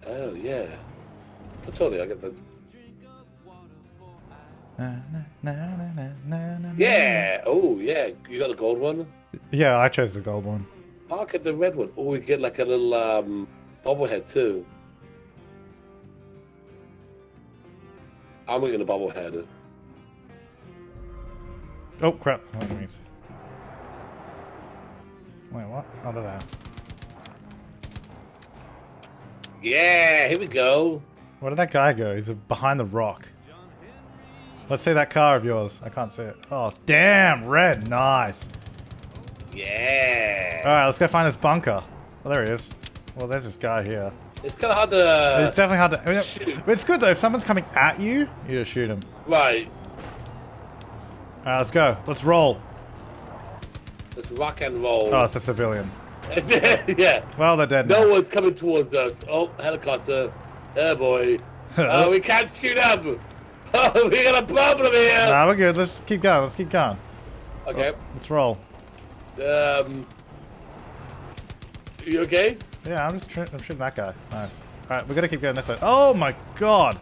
Oh yeah. Oh, totally, I get that. Yeah. Oh yeah. You got a gold one. Yeah, I chose the gold one. I'll get the red one. Oh, we get like a little um bobblehead too. I'm getting a bobblehead. Oh, crap. Wait, what? They're there. Yeah, here we go. Where did that guy go? He's behind the rock. Let's see that car of yours. I can't see it. Oh, damn, red. Nice. Yeah. All right, let's go find this bunker. Oh, there he is. Well, there's this guy here. It's kind of hard to. Uh, it's definitely hard to. I mean, shoot. but it's good though. If someone's coming at you, you just shoot him. Right. All right, let's go. Let's roll. Let's rock and roll. Oh, it's a civilian. yeah. Well, they're dead No now. one's coming towards us. Oh, helicopter. Oh boy. Oh, we can't shoot up. Oh, we got a problem here. Nah, we're good. Let's keep going. Let's keep going. Okay. Let's roll. Um. You okay? Yeah, I'm just I'm shooting that guy. Nice. All right, we gotta keep going this way. Oh my god!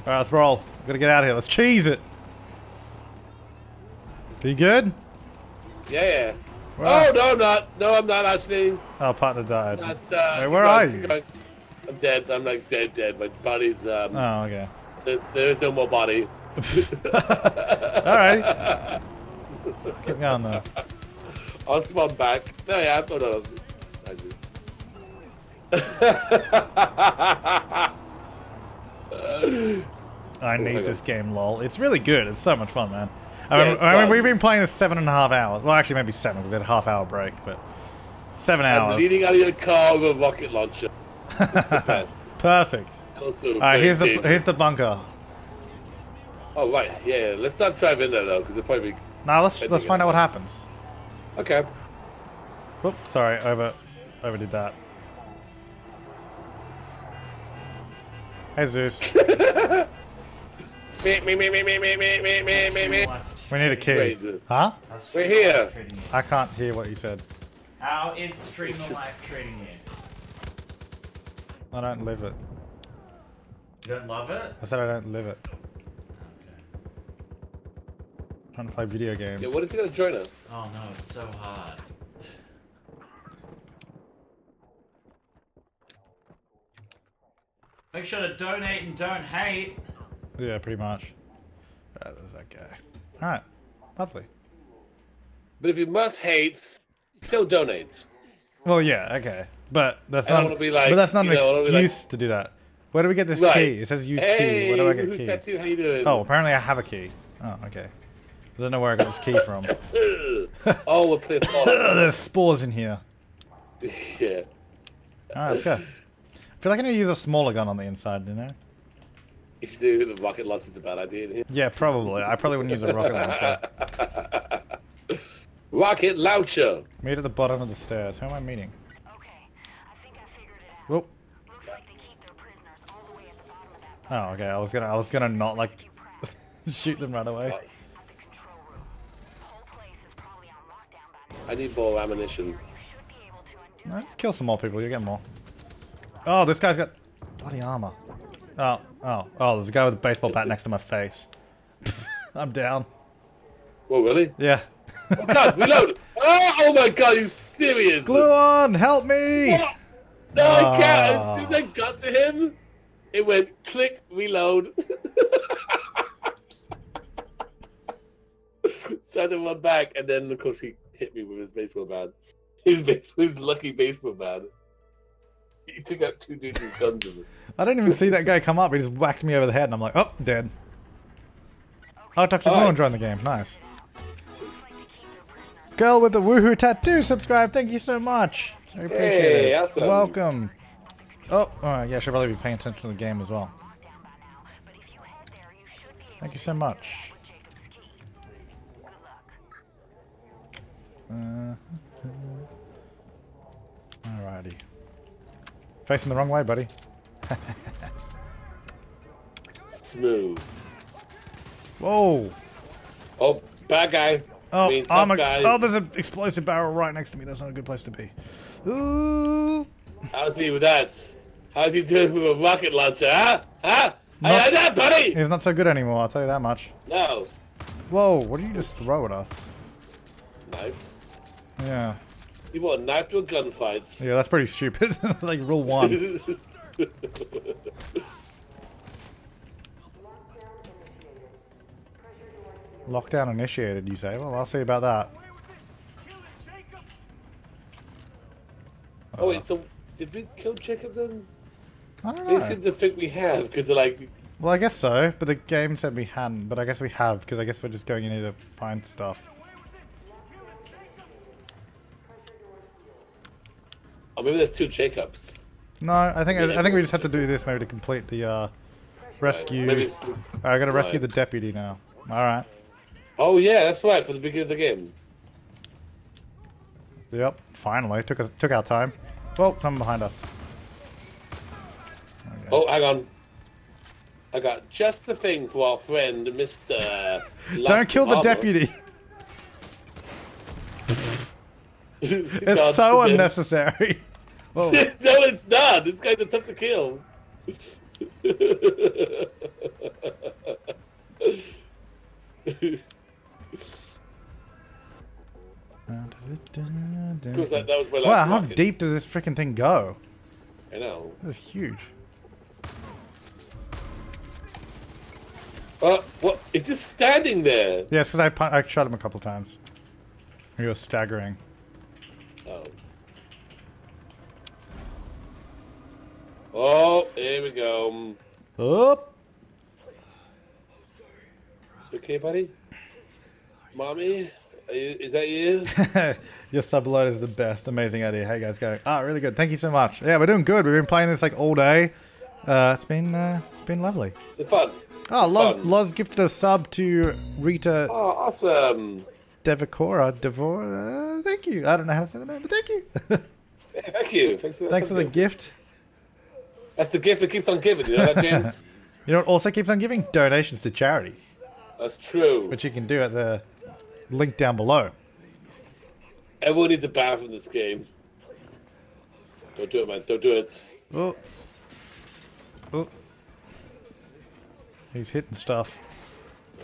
All right, let's roll. We gotta get out of here. Let's cheese it. Are you good? Yeah, yeah. Where Oh no, I'm not. No, I'm not actually. Oh, partner died. Not. Uh, Wait, where are going, you? I'm dead. I'm like dead, dead. My body's um. Oh, okay. There's, there is no more body. All right. keep going though. I'll spawn back. No, yeah. No, no, no. I. I need hang this game, lol. It's really good. It's so much fun, man. I, Yeah, mean, I mean, we've been playing this seven and a half hours. Well, actually, maybe seven. We had a half hour break, but seven I'm hours. leading out of your car with a rocket launcher. It's the best. Perfect. Also, All right, very here's the here's the bunker. Oh right, yeah. yeah. Let's not drive in there though, because it'll probably. Be... Now let's let's find out what happens. Okay. Whoop, sorry, over overdid that. Hey Zeus, Me, me, me, me, me, me, me, me, me, me, me. we need a key. Wait. Huh? How's We're here. Live treating you? I can't hear what you said. How is Stream Life treating you? I don't live it. You don't love it? I said I don't live it. Okay. trying to play video games. Yeah, what is he gonna join us? Oh no, it's so hard. Make sure to donate and don't hate. Yeah, pretty much. Alright, there's that guy. Alright, lovely. But if you must hate, still donate. Well, yeah, okay, but that's don't be like, but that's not an know, I like- excuse to do that. Where do we get this Right. key? It says use Hey, key. Where do I get key? tattoo, how you doing? Oh, apparently I have a key. Oh, okay. I don't know where I got this key from. oh, we're playing. There's spores in here. yeah. Alright, let's go. I feel like I need to use a smaller gun on the inside, you know? If you do, the rocket launch is a bad idea in here. Yeah, probably. I probably wouldn't use a rocket launcher. Rocket launcher. Meet at the bottom of the stairs. Who am I meeting? That Oh, okay. I was gonna, I was gonna not like shoot them right away. at the control room. The whole place is probably on lockdown by now. I need more ammunition. You should be able to undo No, just kill some more people. You get more. Oh, this guy's got bloody armor. Oh, oh, oh! There's a guy with a baseball bat next to my face. I'm down. Oh, really? Yeah. Oh, God, reload! Oh, oh my God, he's serious? Gluon, help me! What? No, I can't. Ah. As soon as I got to him, it went click, reload. so I to run back, and then of course he hit me with his baseball bat. His baseball, his lucky baseball bat. He took out two dudes with guns in it. I didn't even see that guy come up. He just whacked me over the head, and I'm like, oh, dead. Oh, Dr. Alright. Moon joined the game. Nice. Girl with the woohoo tattoo, subscribe. Thank you so much. I appreciate Hey, it. awesome. Welcome. Oh, yeah, I should probably be paying attention to the game as well. lockdown by now. But if you head there, you should be able Thank you so much. with Jacob's. Good luck. Uh, alrighty. Facing the wrong way, buddy. Smooth. Whoa. Oh, bad guy. Oh, I mean, armor. guy. Oh, there's an explosive barrel right next to me. That's not a good place to be. Ooh. How's he with that? How's he doing with a rocket launcher, huh? Huh? Not- I like that, buddy! He's not so good anymore, I'll tell you that much. No. Whoa, what did you just throw at us? Knives. Yeah. You want a knife to a gunfight. Yeah, that's pretty stupid. like rule one. Lockdown initiated, you say? Well, I'll see about that. Oh wait, so did we kill Jacob then? I don't They seem to think we have because they're like, Well, I guess so, but the game said we hadn't, but I guess we have, because I guess we're just going in here to find stuff. oh maybe there's two Jacobs. No, I think I, think we just have to do this maybe to complete the uh, rescue. Maybe it's, I gotta rescue Right. the deputy now. Alright. oh yeah, that's right for the beginning of the game. Yep, finally. Took us took our time. Well, someone behind us. Oh, okay. Oh, hang on. I got just the thing for our friend, Mister. Don't kill the deputy. It's so unnecessary. Oh, no, it's not. This guy's a tough to kill. Course, that, that was my last wow, how rocket. deep does this freaking thing go? I know. This is huge. Uh, what? It's just standing there. Yeah, it's because I, I shot him a couple times. He was staggering. Oh. Oh, here we go. Up. You okay, buddy? Mommy? Is that you? Your subload is the best. Amazing idea. How you guys going? Ah, really good. Thank you so much. Yeah, we're doing good. We've been playing this like all day. Uh, it's been uh, been lovely. It's fun. Oh, Loz, Fun. Loz gifted a sub to Rita Oh, awesome. Devicora. Devor. Uh, thank you. I don't know how to say the name, but thank you. Thank you. Thanks for, Thanks for the gift. That's the gift that keeps on giving. You know that, James? You know, what also keeps on giving donations to charity, That's true. which you can do at the link down below. Everyone needs a bath in this game. Don't do it, man. Don't do it. Oh. Oh. He's hitting stuff.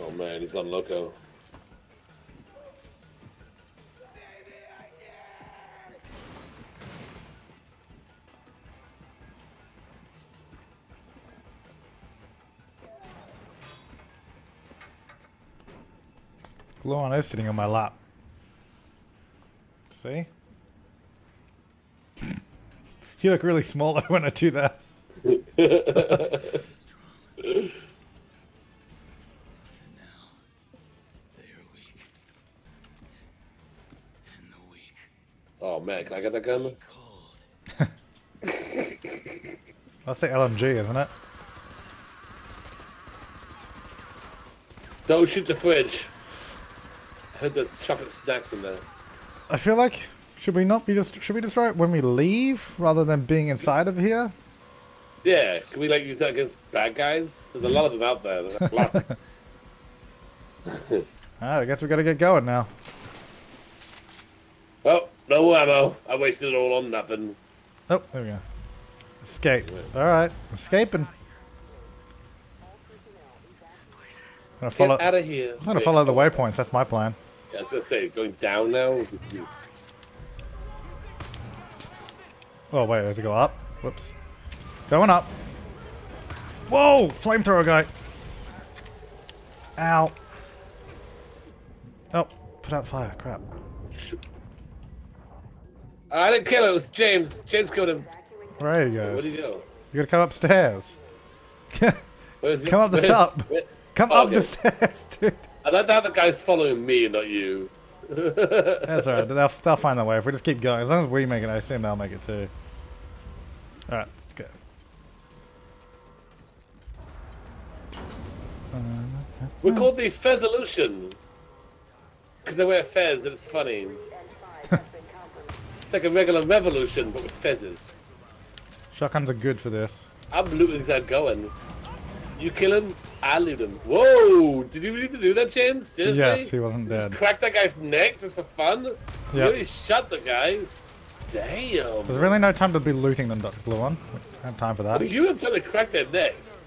Oh man, he's gone loco. Gluon is sitting on my lap. See? you look really small though when I do that. They are weak. And the weak Oh man, can I get that gun? That's the LMG, isn't it? Don't shoot the fridge. I heard there's chocolate snacks in there. I feel like should we not be just should we destroy it when we leave rather than being inside of here? Yeah, can we like use that against bad guys? There's a lot of them out there. There's Lots. Alright, I guess we gotta get going now. oh, no ammo. I wasted it all on nothing. Oh, there we go. Escape. Alright, escaping. I'm gonna follow, Get out of here. I'm gonna follow the waypoints, that's my plan. Yeah, I was gonna say going down now. Oh wait, I have to go up. Whoops. Going up. Whoa! Flamethrower guy. Ow. Oh, put out fire. Crap. I didn't kill him. It was James. James killed him. Where are you What guys? did he do? You gotta come upstairs. Come up the top. where- Come Oh, up the stairs, dude. I like that the guy's following me and not you. That's alright. They'll, they'll find their way. If we just keep going, as long as we make it, I assume they'll make it too. Alright, let's go. We're called the Fezolution. Because they wear fez and it's funny. it's like a regular revolution, but with fezzes. Shotguns are good for this. I'm looting as I'm going. You kill him, I loot him. Whoa! Did you need to do that, James? Seriously? Yes, he wasn't Just dead. crack that guy's neck just for fun? You Yep. already shot the guy. Damn. There's really no time to be looting them, Dr. Blue One. I don't have time for that. You have time to crack their necks.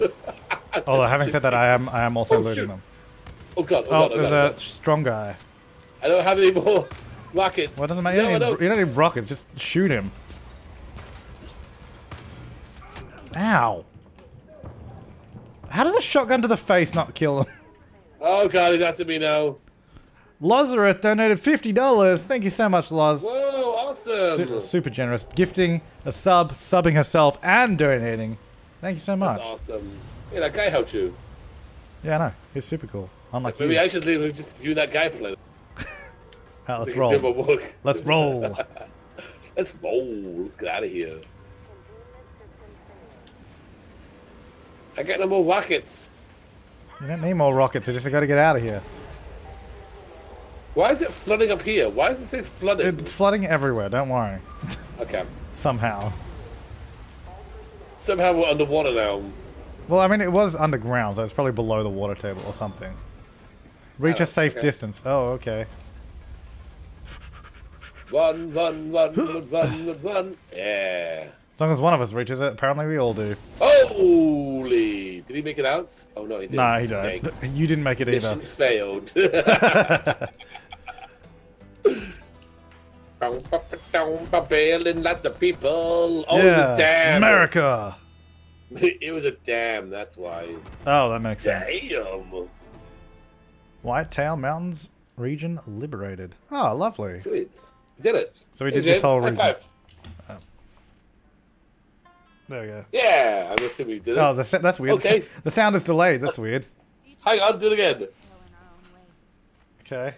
Although, having said that, I am I am also Oh, looting shoot. them. Oh god, oh, Oh, god, oh there's god, oh a god. strong guy. I don't have any more rockets. What doesn't matter? You No, I don't, need, you don't need rockets. Just shoot him. Ow! How does a shotgun to the face not kill him? Oh god, it's after me now. Lazarus donated fifty dollars. Thank you so much, Loz. Whoa, awesome. Su- super generous, gifting a sub, subbing herself, and donating. Thank you so much. That's awesome. Yeah, that guy helped you. Yeah, I know. He's super cool. Unlike Maybe you. I should leave just you that guy playing. Alright, let's Take a sip roll. Let's roll. Let's roll. Let's get out of here. I got no more rockets. You don't need more rockets. We just got to get out of here. Why is it flooding up here? Why does it say it's flooding? It's flooding everywhere. Don't worry. Okay. Somehow. Somehow we're underwater now. Well, I mean, it was underground, so it's probably below the water table or something. Reach Oh, a safe okay. distance. Oh, okay. Run, run, run, run, run, run. Yeah. As long as one of us reaches it, apparently we all do. Holy! Did he make it out? Oh no, he didn't. Nah, he don't. You didn't make it either. Mission failed. Bailing lots of people. Oh, yeah, a dam. America. It was a dam. That's why. Oh, that makes sense. Damn. Whitetail Mountains region liberated. Oh, lovely. Sweet. We did it. So we Hey, did this whole region. five. There we go. Yeah, I'm assuming we did it. Oh, the, that's weird. The Okay. The sound is delayed. That's weird. Hang on, do it again. Okay.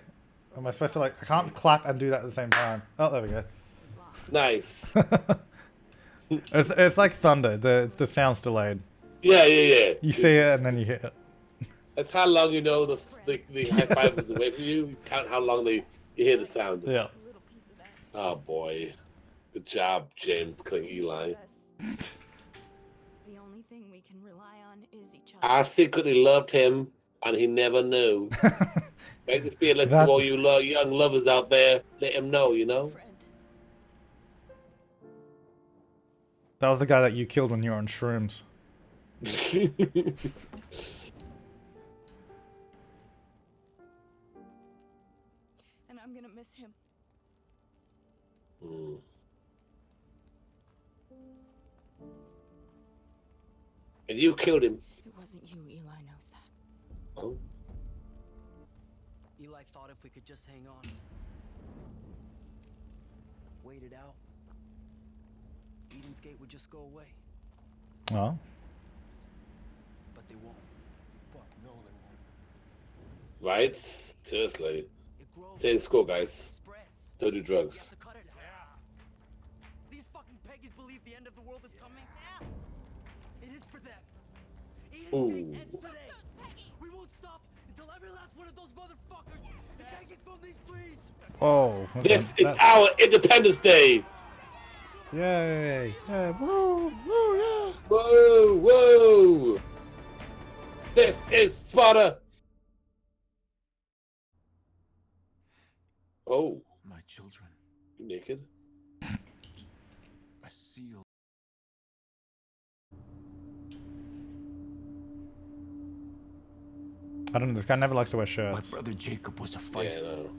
Am I supposed to like? I can't clap and do that at the same time. Oh, there we go. Nice. It's, it's like thunder. The the sound's delayed. Yeah, yeah, yeah. You see it and then you hear it. That's how long you know the the, the high five is away from you. You count how long they you hear the sound. Yeah. Oh boy, good job, James, killing Eli. The only thing we can rely on is each other. I secretly loved him, and he never knew. Make this be a lesson That- to all you lo- young lovers out there. Let him know, you know. Friend. That was the guy that you killed when you were on shrooms. And I'm gonna miss him. Mm. And you killed him. It wasn't you, Eli knows that. Oh, Eli thought if we could just hang on, wait it out, Eden's Gate would just go away. Oh. But they won't. Fuck, no, they won't. right? Seriously. It grows. Stay in school, guys. Don't do We have drugs. Trees. Oh, okay. This is That- our Independence Day. Yay! Yeah, woo, woo, yeah. Whoa, whoa! This is Sparta. Oh, My children, you naked? I don't know. This guy never likes to wear shirts. My shirts. brother Jacob was a fighter. Yeah, fighter. no.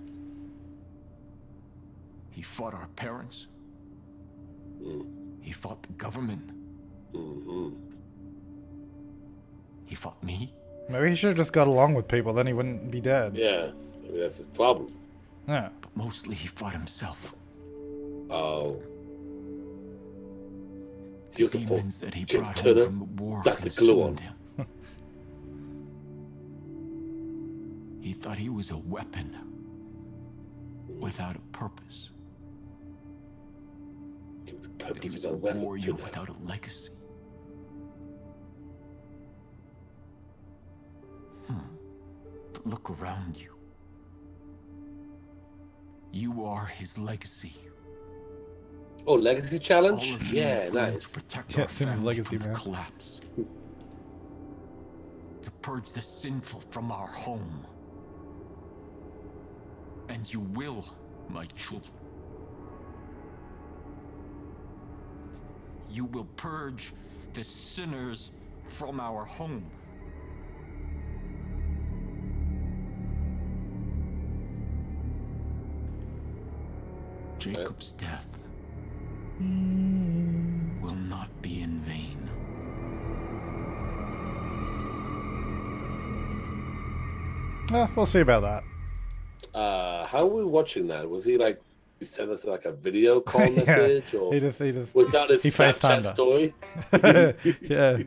He fought our parents. Mm. He fought the government. hmm He fought me. Maybe he should have just got along with people. Then he wouldn't be dead. Yeah, maybe that's his problem. Yeah. But mostly he fought himself. Oh, The he was a fool. demons that he brought Turner, home from the war Dr. Gluon. consumed him. He thought he was a weapon without a purpose. He was a That he was a weapon. warrior without a legacy. Hmm. But look around you. You are his legacy. Oh, legacy challenge? Yeah, agreed nice. To Yeah, our his legacy, man. collapse. to purge the sinful from our home. And you will, my children. You will purge the sinners from our home. Jacob's death will not be in vain. Eh, we'll see about that. Uh, how were we watching that? Was he like, he sent us like a video call Yeah, message, or He just, he just, was that his Snapchat story? yeah.